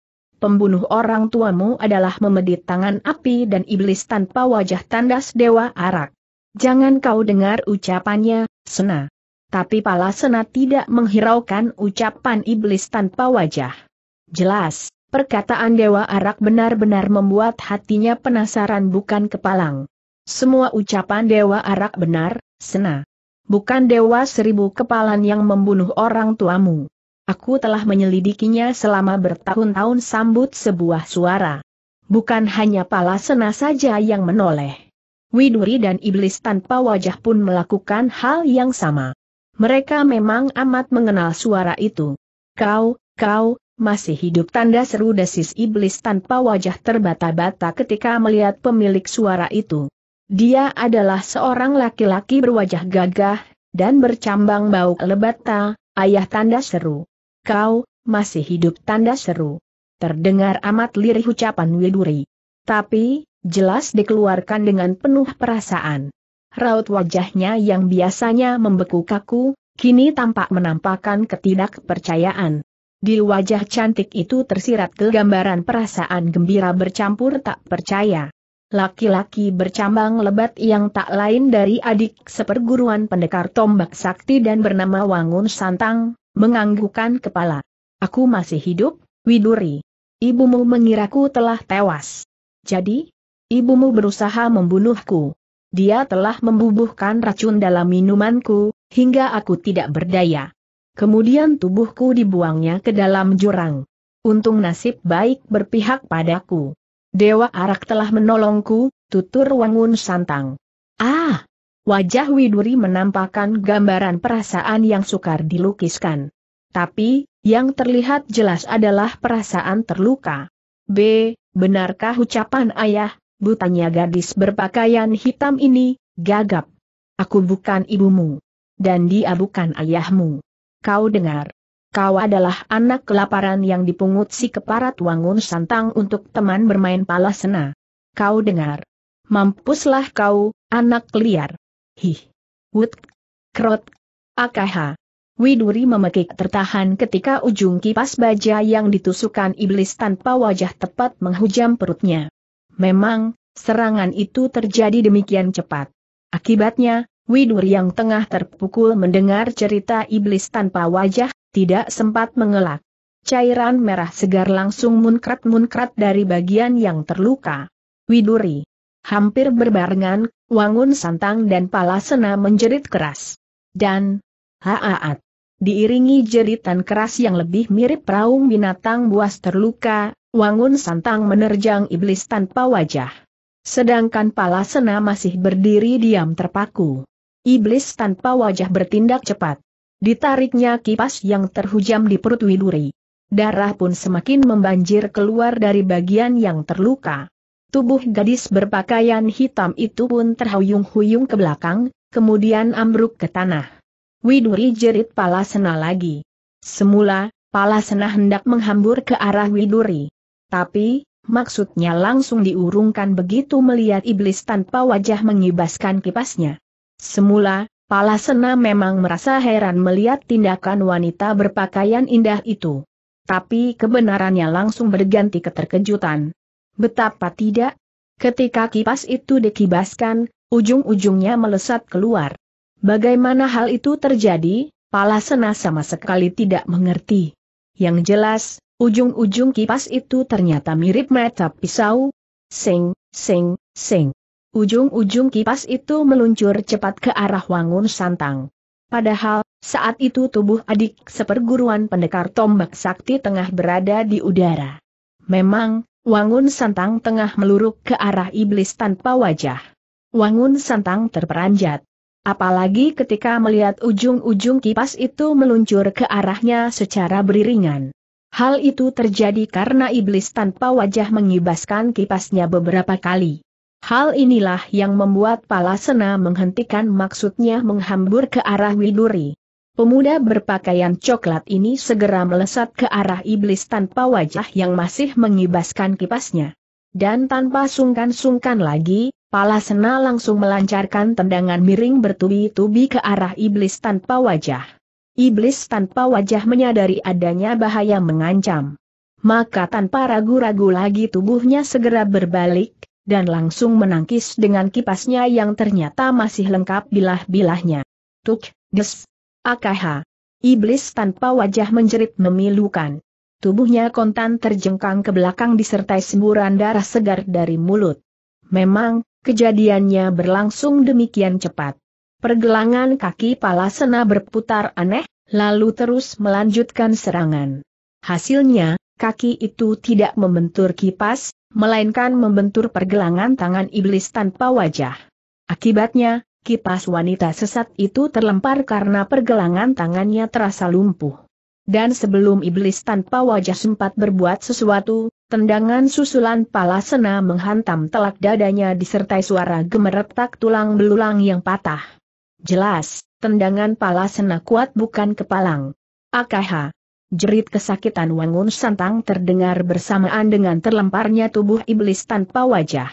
Pembunuh orang tuamu adalah memedit tangan api dan iblis tanpa wajah tandas dewa arak. Jangan kau dengar ucapannya, Sena. Tapi pala Sena tidak menghiraukan ucapan iblis tanpa wajah. Jelas, perkataan dewa arak benar-benar membuat hatinya penasaran bukan kepalang. Semua ucapan Dewa Arak benar, Sena. Bukan Dewa Seribu Kepalan yang membunuh orang tuamu. Aku telah menyelidikinya selama bertahun-tahun sambut sebuah suara. Bukan hanya Pala Sena saja yang menoleh. Widuri dan Iblis tanpa wajah pun melakukan hal yang sama. Mereka memang amat mengenal suara itu. Kau, kau, masih hidup tanda seru desis Iblis tanpa wajah terbata-bata ketika melihat pemilik suara itu. Dia adalah seorang laki-laki berwajah gagah, dan bercambang bau lebata, ayah tanda seru. Kau, masih hidup tanda seru. Terdengar amat lirih ucapan Widuri. Tapi, jelas dikeluarkan dengan penuh perasaan. Raut wajahnya yang biasanya membeku kaku, kini tampak menampakkan ketidakpercayaan. Di wajah cantik itu tersirat kegambaran perasaan gembira bercampur tak percaya laki-laki bercambang lebat yang tak lain dari adik seperguruan pendekar tombak sakti dan bernama Wangun Santang, menganggukkan kepala. Aku masih hidup, Widuri. Ibumu mengiraku telah tewas. Jadi, ibumu berusaha membunuhku. Dia telah membubuhkan racun dalam minumanku, hingga aku tidak berdaya. Kemudian tubuhku dibuangnya ke dalam jurang. Untung nasib baik berpihak padaku. Dewa Arak telah menolongku, tutur Wangun Santang. Ah! Wajah Widuri menampakkan gambaran perasaan yang sukar dilukiskan. Tapi, yang terlihat jelas adalah perasaan terluka. B. Benarkah ucapan ayah, butanya gadis berpakaian hitam ini, gagap. Aku bukan ibumu. Dan dia bukan ayahmu. Kau dengar. Kau adalah anak kelaparan yang dipungut si keparat wangun santang untuk teman bermain pala sena. Kau dengar. Mampuslah kau, anak liar. Hih. Wut. Krot. AKH. Widuri memekik tertahan ketika ujung kipas baja yang ditusukkan iblis tanpa wajah tepat menghujam perutnya. Memang, serangan itu terjadi demikian cepat. Akibatnya, Widuri yang tengah terpukul mendengar cerita iblis tanpa wajah, tidak sempat mengelak. Cairan merah segar langsung munkrat-munkrat dari bagian yang terluka. Widuri. Hampir berbarengan, Wangun Santang dan Palasena menjerit keras. Dan, haaat. Diiringi jeritan keras yang lebih mirip raung binatang buas terluka, Wangun Santang menerjang iblis tanpa wajah. Sedangkan Palasena masih berdiri diam terpaku. Iblis tanpa wajah bertindak cepat. Ditariknya kipas yang terhujam di perut Widuri. Darah pun semakin membanjir keluar dari bagian yang terluka. Tubuh gadis berpakaian hitam itu pun terhuyung-huyung ke belakang, kemudian ambruk ke tanah. Widuri jerit Palasena lagi. Semula, Palasena hendak menghambur ke arah Widuri. Tapi, maksudnya langsung diurungkan begitu melihat iblis tanpa wajah mengibaskan kipasnya. Semula, Palasena memang merasa heran melihat tindakan wanita berpakaian indah itu. Tapi kebenarannya langsung berganti keterkejutan. Betapa tidak? Ketika kipas itu dikibaskan, ujung-ujungnya melesat keluar. Bagaimana hal itu terjadi, Palasena sama sekali tidak mengerti. Yang jelas, ujung-ujung kipas itu ternyata mirip mata pisau. Sing, sing, sing. Ujung-ujung kipas itu meluncur cepat ke arah Wangun Santang. Padahal, saat itu tubuh adik seperguruan pendekar tombak sakti tengah berada di udara. Memang, Wangun Santang tengah meluruk ke arah iblis tanpa wajah. Wangun Santang terperanjat. Apalagi ketika melihat ujung-ujung kipas itu meluncur ke arahnya secara beriringan. Hal itu terjadi karena iblis tanpa wajah mengibaskan kipasnya beberapa kali. Hal inilah yang membuat Palasena menghentikan maksudnya menghambur ke arah Widuri. Pemuda berpakaian coklat ini segera melesat ke arah iblis tanpa wajah yang masih mengibaskan kipasnya. Dan tanpa sungkan-sungkan lagi, Palasena langsung melancarkan tendangan miring bertubi-tubi ke arah iblis tanpa wajah. Iblis tanpa wajah menyadari adanya bahaya mengancam. Maka tanpa ragu-ragu lagi tubuhnya segera berbalik, dan langsung menangkis dengan kipasnya yang ternyata masih lengkap bilah-bilahnya. Tuk, des, AKH. Iblis tanpa wajah menjerit memilukan. Tubuhnya kontan terjengkang ke belakang disertai semburan darah segar dari mulut. Memang, kejadiannya berlangsung demikian cepat. Pergelangan kaki Palasena berputar aneh, lalu terus melanjutkan serangan. Hasilnya, kaki itu tidak membentur kipas, melainkan membentur pergelangan tangan iblis tanpa wajah. Akibatnya, kipas wanita sesat itu terlempar karena pergelangan tangannya terasa lumpuh. Dan sebelum iblis tanpa wajah sempat berbuat sesuatu, tendangan susulan palasena menghantam telak dadanya disertai suara gemeretak tulang belulang yang patah. Jelas, tendangan palasena kuat bukan kepalang. AKH jerit kesakitan Wangun Santang terdengar bersamaan dengan terlemparnya tubuh iblis tanpa wajah.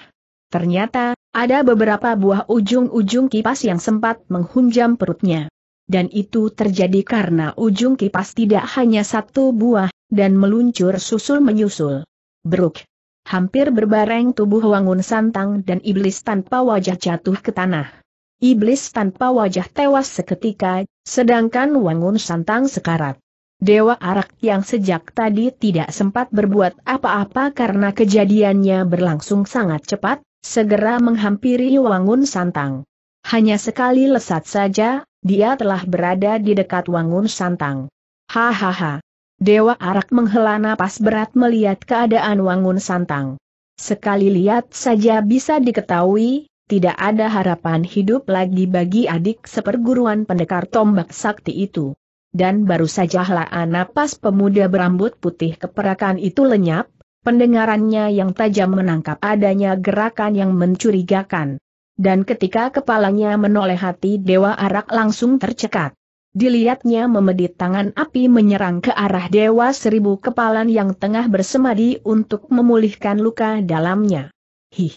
Ternyata, ada beberapa buah ujung-ujung kipas yang sempat menghunjam perutnya. Dan itu terjadi karena ujung kipas tidak hanya satu buah, dan meluncur susul menyusul. Bruk. Hampir berbareng tubuh Wangun Santang dan iblis tanpa wajah jatuh ke tanah. Iblis tanpa wajah tewas seketika, sedangkan Wangun Santang sekarat. Dewa Arak yang sejak tadi tidak sempat berbuat apa-apa karena kejadiannya berlangsung sangat cepat, segera menghampiri Wangun Santang. Hanya sekali lesat saja, dia telah berada di dekat Wangun Santang. Hahaha. Dewa Arak menghela napas berat melihat keadaan Wangun Santang. Sekali lihat saja bisa diketahui, tidak ada harapan hidup lagi bagi adik seperguruan pendekar tombak sakti itu. Dan baru saja lah napas pemuda berambut putih keperakan itu lenyap, pendengarannya yang tajam menangkap adanya gerakan yang mencurigakan. Dan ketika kepalanya menoleh hati Dewa Arak langsung tercekat. Dilihatnya memedit tangan api menyerang ke arah Dewa Seribu Kepalan yang tengah bersemadi untuk memulihkan luka dalamnya. Hih!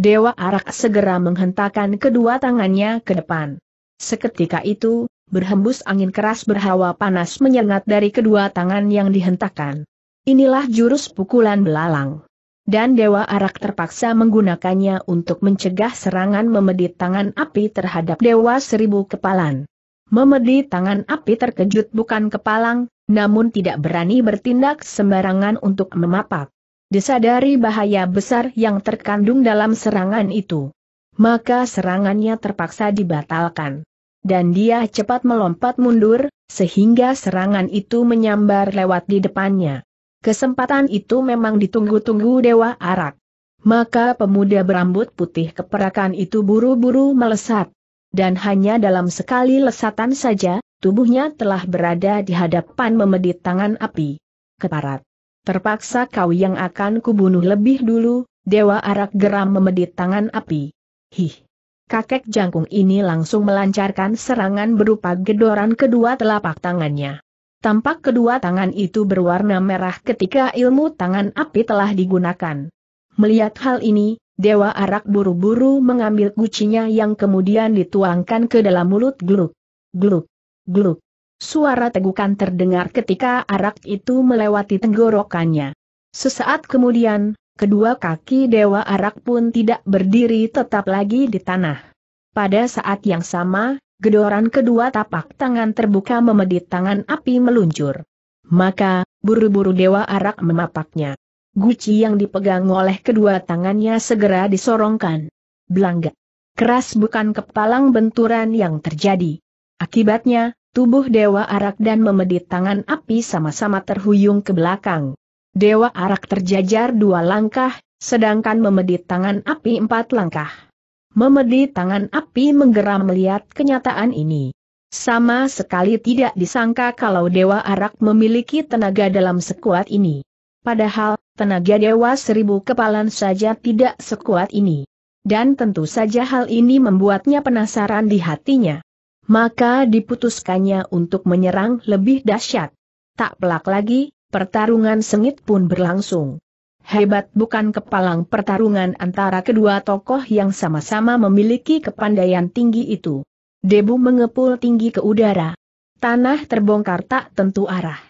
Dewa Arak segera menghentakkan kedua tangannya ke depan. Seketika itu, berhembus angin keras berhawa panas menyengat dari kedua tangan yang dihentakkan. Inilah jurus pukulan belalang. Dan Dewa Arak terpaksa menggunakannya untuk mencegah serangan memedit tangan api terhadap Dewa Seribu Kepalan. Memedit tangan api terkejut bukan kepalang, namun tidak berani bertindak sembarangan untuk memapak. Disadari bahaya besar yang terkandung dalam serangan itu. Maka serangannya terpaksa dibatalkan dan dia cepat melompat mundur, sehingga serangan itu menyambar lewat di depannya. Kesempatan itu memang ditunggu-tunggu Dewa Arak. Maka pemuda berambut putih keperakan itu buru-buru melesat. Dan hanya dalam sekali lesatan saja, tubuhnya telah berada di hadapan memedit tangan api. Keparat. Terpaksa kau yang akan kubunuh lebih dulu, Dewa Arak geram memedit tangan api. Hih! Kakek jangkung ini langsung melancarkan serangan berupa gedoran kedua telapak tangannya. Tampak kedua tangan itu berwarna merah ketika ilmu tangan api telah digunakan. Melihat hal ini, Dewa Arak buru-buru mengambil kucinya yang kemudian dituangkan ke dalam mulut gluk. Gluk. Gluk. Suara tegukan terdengar ketika arak itu melewati tenggorokannya. Sesaat kemudian, kedua kaki Dewa Arak pun tidak berdiri tetap lagi di tanah. Pada saat yang sama, gedoran kedua tapak tangan terbuka memedit tangan api meluncur. Maka, buru-buru Dewa Arak memapaknya. Guci yang dipegang oleh kedua tangannya segera disorongkan. Belangga. Keras bukan kepalang benturan yang terjadi. Akibatnya, tubuh Dewa Arak dan memedit tangan api sama-sama terhuyung ke belakang. Dewa Arak terjajar dua langkah, sedangkan memedit tangan api empat langkah. Memedit tangan api menggeram melihat kenyataan ini. Sama sekali tidak disangka kalau Dewa Arak memiliki tenaga dalam sekuat ini. Padahal, tenaga Dewa Seribu Kepalan saja tidak sekuat ini. Dan tentu saja hal ini membuatnya penasaran di hatinya. Maka diputuskannya untuk menyerang lebih dahsyat. Tak pelak lagi, pertarungan sengit pun berlangsung. Hebat bukan kepalang pertarungan antara kedua tokoh yang sama-sama memiliki kepandaian tinggi itu. Debu mengepul tinggi ke udara. Tanah terbongkar tak tentu arah.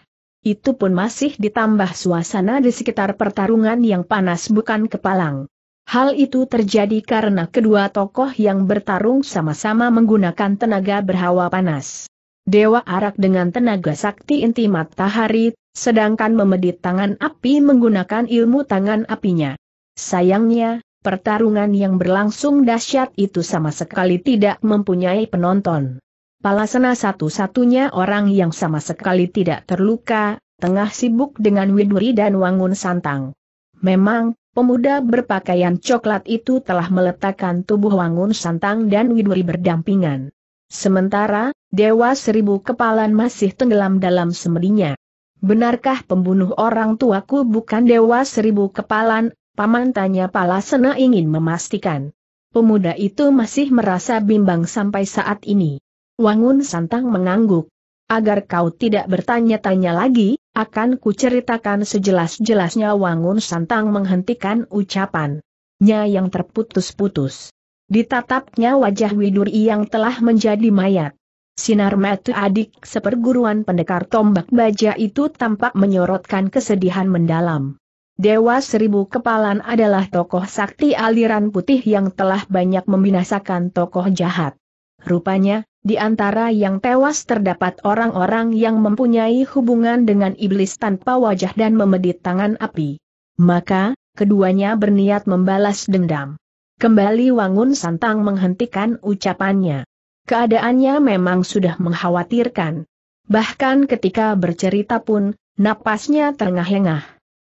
Itu pun masih ditambah suasana di sekitar pertarungan yang panas bukan kepalang. Hal itu terjadi karena kedua tokoh yang bertarung sama-sama menggunakan tenaga berhawa panas. Dewa Arak dengan tenaga sakti inti matahari, sedangkan memedit tangan api menggunakan ilmu tangan apinya. Sayangnya, pertarungan yang berlangsung dahsyat itu sama sekali tidak mempunyai penonton. Palasana satu-satunya orang yang sama sekali tidak terluka, tengah sibuk dengan Widuri dan Wangun Santang. Memang, Pemuda berpakaian coklat itu telah meletakkan tubuh Wangun Santang dan Widuri berdampingan. Sementara, Dewa Seribu Kepalan masih tenggelam dalam semedinya. Benarkah pembunuh orang tuaku bukan Dewa Seribu Kepalan? Paman tanya Palasena ingin memastikan. Pemuda itu masih merasa bimbang sampai saat ini. Wangun Santang mengangguk. Agar kau tidak bertanya-tanya lagi, akan kuceritakan sejelas-jelasnya Wangun Santang menghentikan ucapannya yang terputus-putus. Ditatapnya wajah Widuri yang telah menjadi mayat. Sinar mata adik seperguruan pendekar tombak baja itu tampak menyorotkan kesedihan mendalam. Dewa Seribu Kepalan adalah tokoh sakti aliran putih yang telah banyak membinasakan tokoh jahat. Rupanya, di antara yang tewas terdapat orang-orang yang mempunyai hubungan dengan iblis tanpa wajah dan memedit tangan api. Maka, keduanya berniat membalas dendam. Kembali Wangun Santang menghentikan ucapannya. Keadaannya memang sudah mengkhawatirkan. Bahkan ketika bercerita pun, napasnya terengah-engah.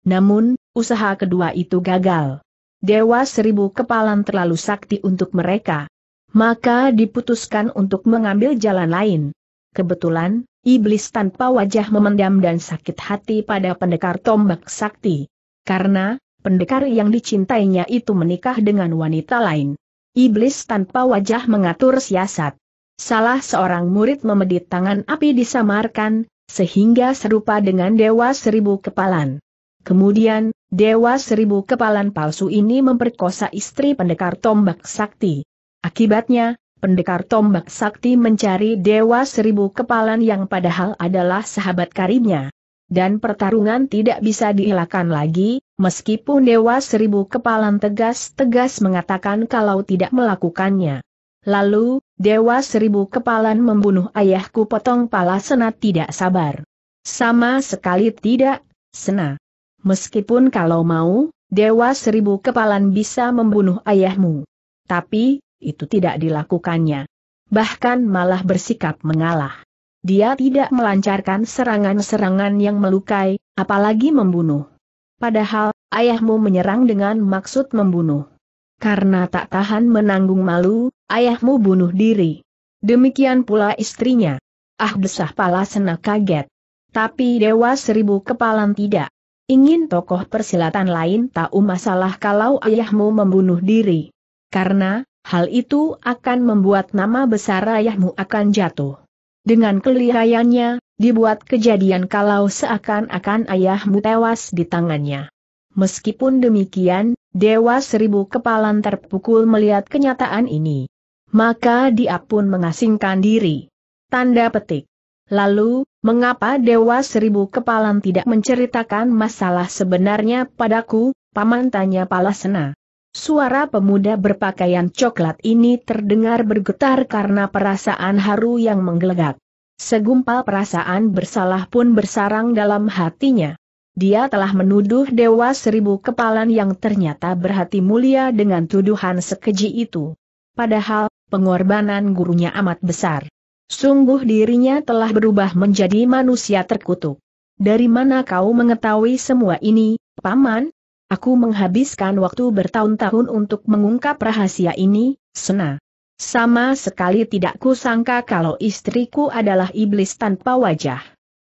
Namun, usaha kedua itu gagal. Dewa seribu kepalan terlalu sakti untuk mereka. Maka diputuskan untuk mengambil jalan lain. Kebetulan, iblis tanpa wajah memendam dan sakit hati pada pendekar tombak sakti. Karena, pendekar yang dicintainya itu menikah dengan wanita lain. Iblis tanpa wajah mengatur siasat. Salah seorang murid memedit tangan api disamarkan, sehingga serupa dengan Dewa Seribu Kepalan. Kemudian, Dewa Seribu Kepalan palsu ini memperkosa istri pendekar tombak sakti. Akibatnya, pendekar tombak sakti mencari dewa seribu kepalan yang padahal adalah sahabat karibnya. Dan pertarungan tidak bisa dielakkan lagi, meskipun dewa seribu kepalan tegas-tegas mengatakan kalau tidak melakukannya. Lalu, dewa seribu kepalan membunuh ayahku potong pala sena tidak sabar. Sama sekali tidak, sena. Meskipun kalau mau, dewa seribu kepalan bisa membunuh ayahmu. Tapi, itu tidak dilakukannya. Bahkan malah bersikap mengalah. Dia tidak melancarkan serangan-serangan yang melukai, apalagi membunuh. Padahal, ayahmu menyerang dengan maksud membunuh. Karena tak tahan menanggung malu, ayahmu bunuh diri. Demikian pula istrinya. Ah desah Palasena kaget. Tapi Dewa Seribu Kepalan tidak. Ingin tokoh persilatan lain tahu masalah kalau ayahmu membunuh diri. Karena, hal itu akan membuat nama besar ayahmu akan jatuh. Dengan kelihayannya, dibuat kejadian kalau seakan-akan ayahmu tewas di tangannya. Meskipun demikian, Dewa Seribu Kepalan terpukul melihat kenyataan ini. Maka dia pun mengasingkan diri. Tanda petik. Lalu, mengapa Dewa Seribu Kepalan tidak menceritakan masalah sebenarnya padaku, paman tanya Palasena. Suara pemuda berpakaian coklat ini terdengar bergetar karena perasaan haru yang menggelegak. Segumpal perasaan bersalah pun bersarang dalam hatinya. Dia telah menuduh dewa seribu kepalan yang ternyata berhati mulia dengan tuduhan sekeji itu. Padahal, pengorbanan gurunya amat besar. Sungguh dirinya telah berubah menjadi manusia terkutuk. Dari mana kau mengetahui semua ini, Paman? Aku menghabiskan waktu bertahun-tahun untuk mengungkap rahasia ini, Sena. Sama sekali tidak kusangka kalau istriku adalah iblis tanpa wajah.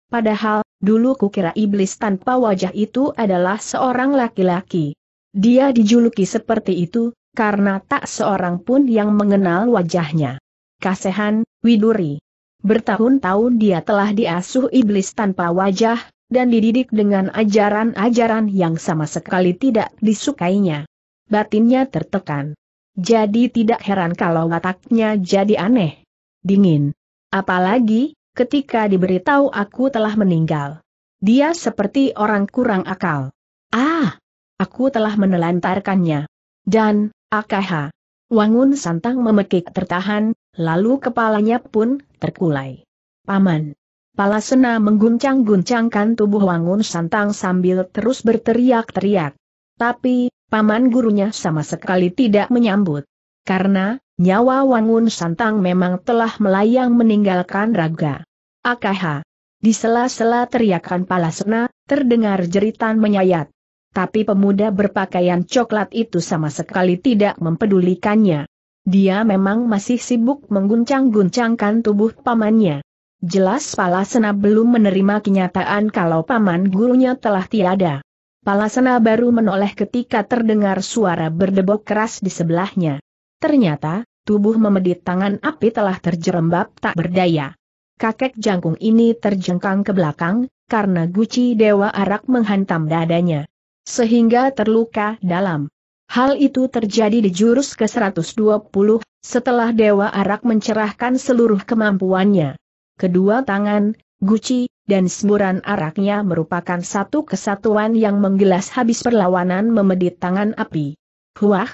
Padahal, dulu kukira iblis tanpa wajah itu adalah seorang laki-laki. Dia dijuluki seperti itu, karena tak seorang pun yang mengenal wajahnya. Kasehan, Widuri. Bertahun-tahun dia telah diasuh iblis tanpa wajah, dan dididik dengan ajaran-ajaran yang sama sekali tidak disukainya. Batinnya tertekan. Jadi tidak heran kalau wataknya jadi aneh. Dingin. Apalagi, ketika diberitahu aku telah meninggal. Dia seperti orang kurang akal. Ah, aku telah menelantarkannya. Dan, AKH. Wangun Santang memekik tertahan, lalu kepalanya pun terkulai. Paman. Palasena mengguncang-guncangkan tubuh Wangun Santang sambil terus berteriak-teriak. Tapi, paman gurunya sama sekali tidak menyambut. Karena, nyawa Wangun Santang memang telah melayang meninggalkan raga. AKH. Di sela-sela teriakan Palasena, terdengar jeritan menyayat tapi pemuda berpakaian coklat itu sama sekali tidak mempedulikannya. Dia memang masih sibuk mengguncang-guncangkan tubuh pamannya. Jelas Palasena belum menerima kenyataan kalau paman gurunya telah tiada. Palasena baru menoleh ketika terdengar suara berdebok keras di sebelahnya. Ternyata, tubuh memedit tangan api telah terjerembab tak berdaya. Kakek jangkung ini terjengkang ke belakang, karena guci Dewa Arak menghantam dadanya sehingga terluka dalam. Hal itu terjadi di jurus ke-120, setelah Dewa Arak mencerahkan seluruh kemampuannya. Kedua tangan, guci, dan semburan araknya merupakan satu kesatuan yang menggelas habis perlawanan memedit tangan api. Huah!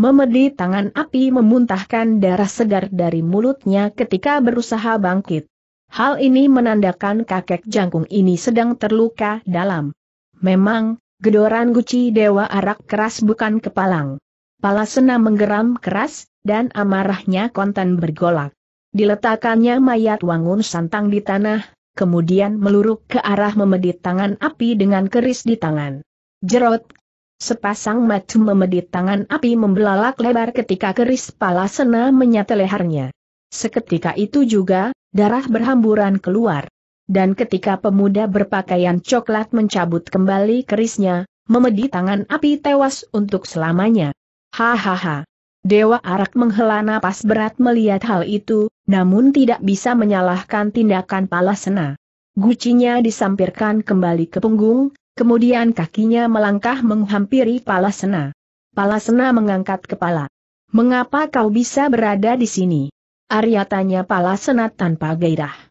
Memedit tangan api memuntahkan darah segar dari mulutnya ketika berusaha bangkit. Hal ini menandakan kakek jangkung ini sedang terluka dalam. Memang, Gedoran guci Dewa Arak keras bukan kepalang. Palasena menggeram keras, dan amarahnya kontan bergolak. Diletakkannya mayat Wangun Santang di tanah, kemudian meluruk ke arah memedit tangan api dengan keris di tangan. Jerot! Sepasang mata memedit tangan api membelalak lebar ketika keris Palasena menyata lehernya. Seketika itu juga, darah berhamburan keluar dan ketika pemuda berpakaian coklat mencabut kembali kerisnya, memedi tangan api tewas untuk selamanya. Hahaha. Dewa Arak menghela napas berat melihat hal itu, namun tidak bisa menyalahkan tindakan Palasena. Gucinya disampirkan kembali ke punggung, kemudian kakinya melangkah menghampiri Palasena. Palasena mengangkat kepala. Mengapa kau bisa berada di sini? Arya tanya Palasena tanpa gairah.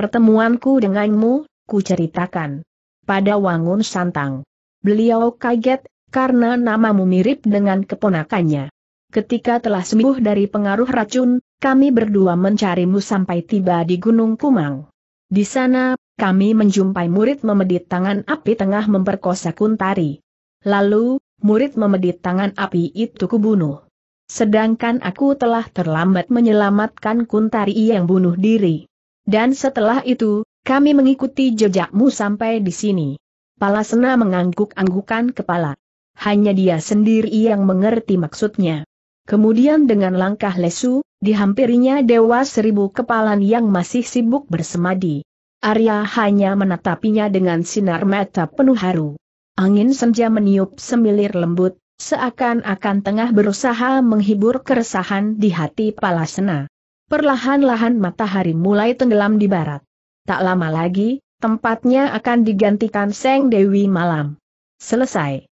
Pertemuanku denganmu, ku ceritakan. Pada Wangun Santang. Beliau kaget, karena namamu mirip dengan keponakannya. Ketika telah sembuh dari pengaruh racun, kami berdua mencarimu sampai tiba di Gunung Kumang. Di sana, kami menjumpai murid memedit tangan api tengah memperkosa Kuntari. Lalu, murid memedit tangan api itu kubunuh. Sedangkan aku telah terlambat menyelamatkan Kuntari yang bunuh diri. Dan setelah itu, kami mengikuti jejakmu sampai di sini. Palasena mengangguk-anggukan kepala. Hanya dia sendiri yang mengerti maksudnya. Kemudian dengan langkah lesu, dihampirinya Dewa Seribu Kepalan yang masih sibuk bersemadi. Arya hanya menatapinya dengan sinar mata penuh haru. Angin senja meniup semilir lembut, seakan-akan tengah berusaha menghibur keresahan di hati Palasena. Perlahan-lahan matahari mulai tenggelam di barat. Tak lama lagi, tempatnya akan digantikan Seng Dewi Malam. Selesai.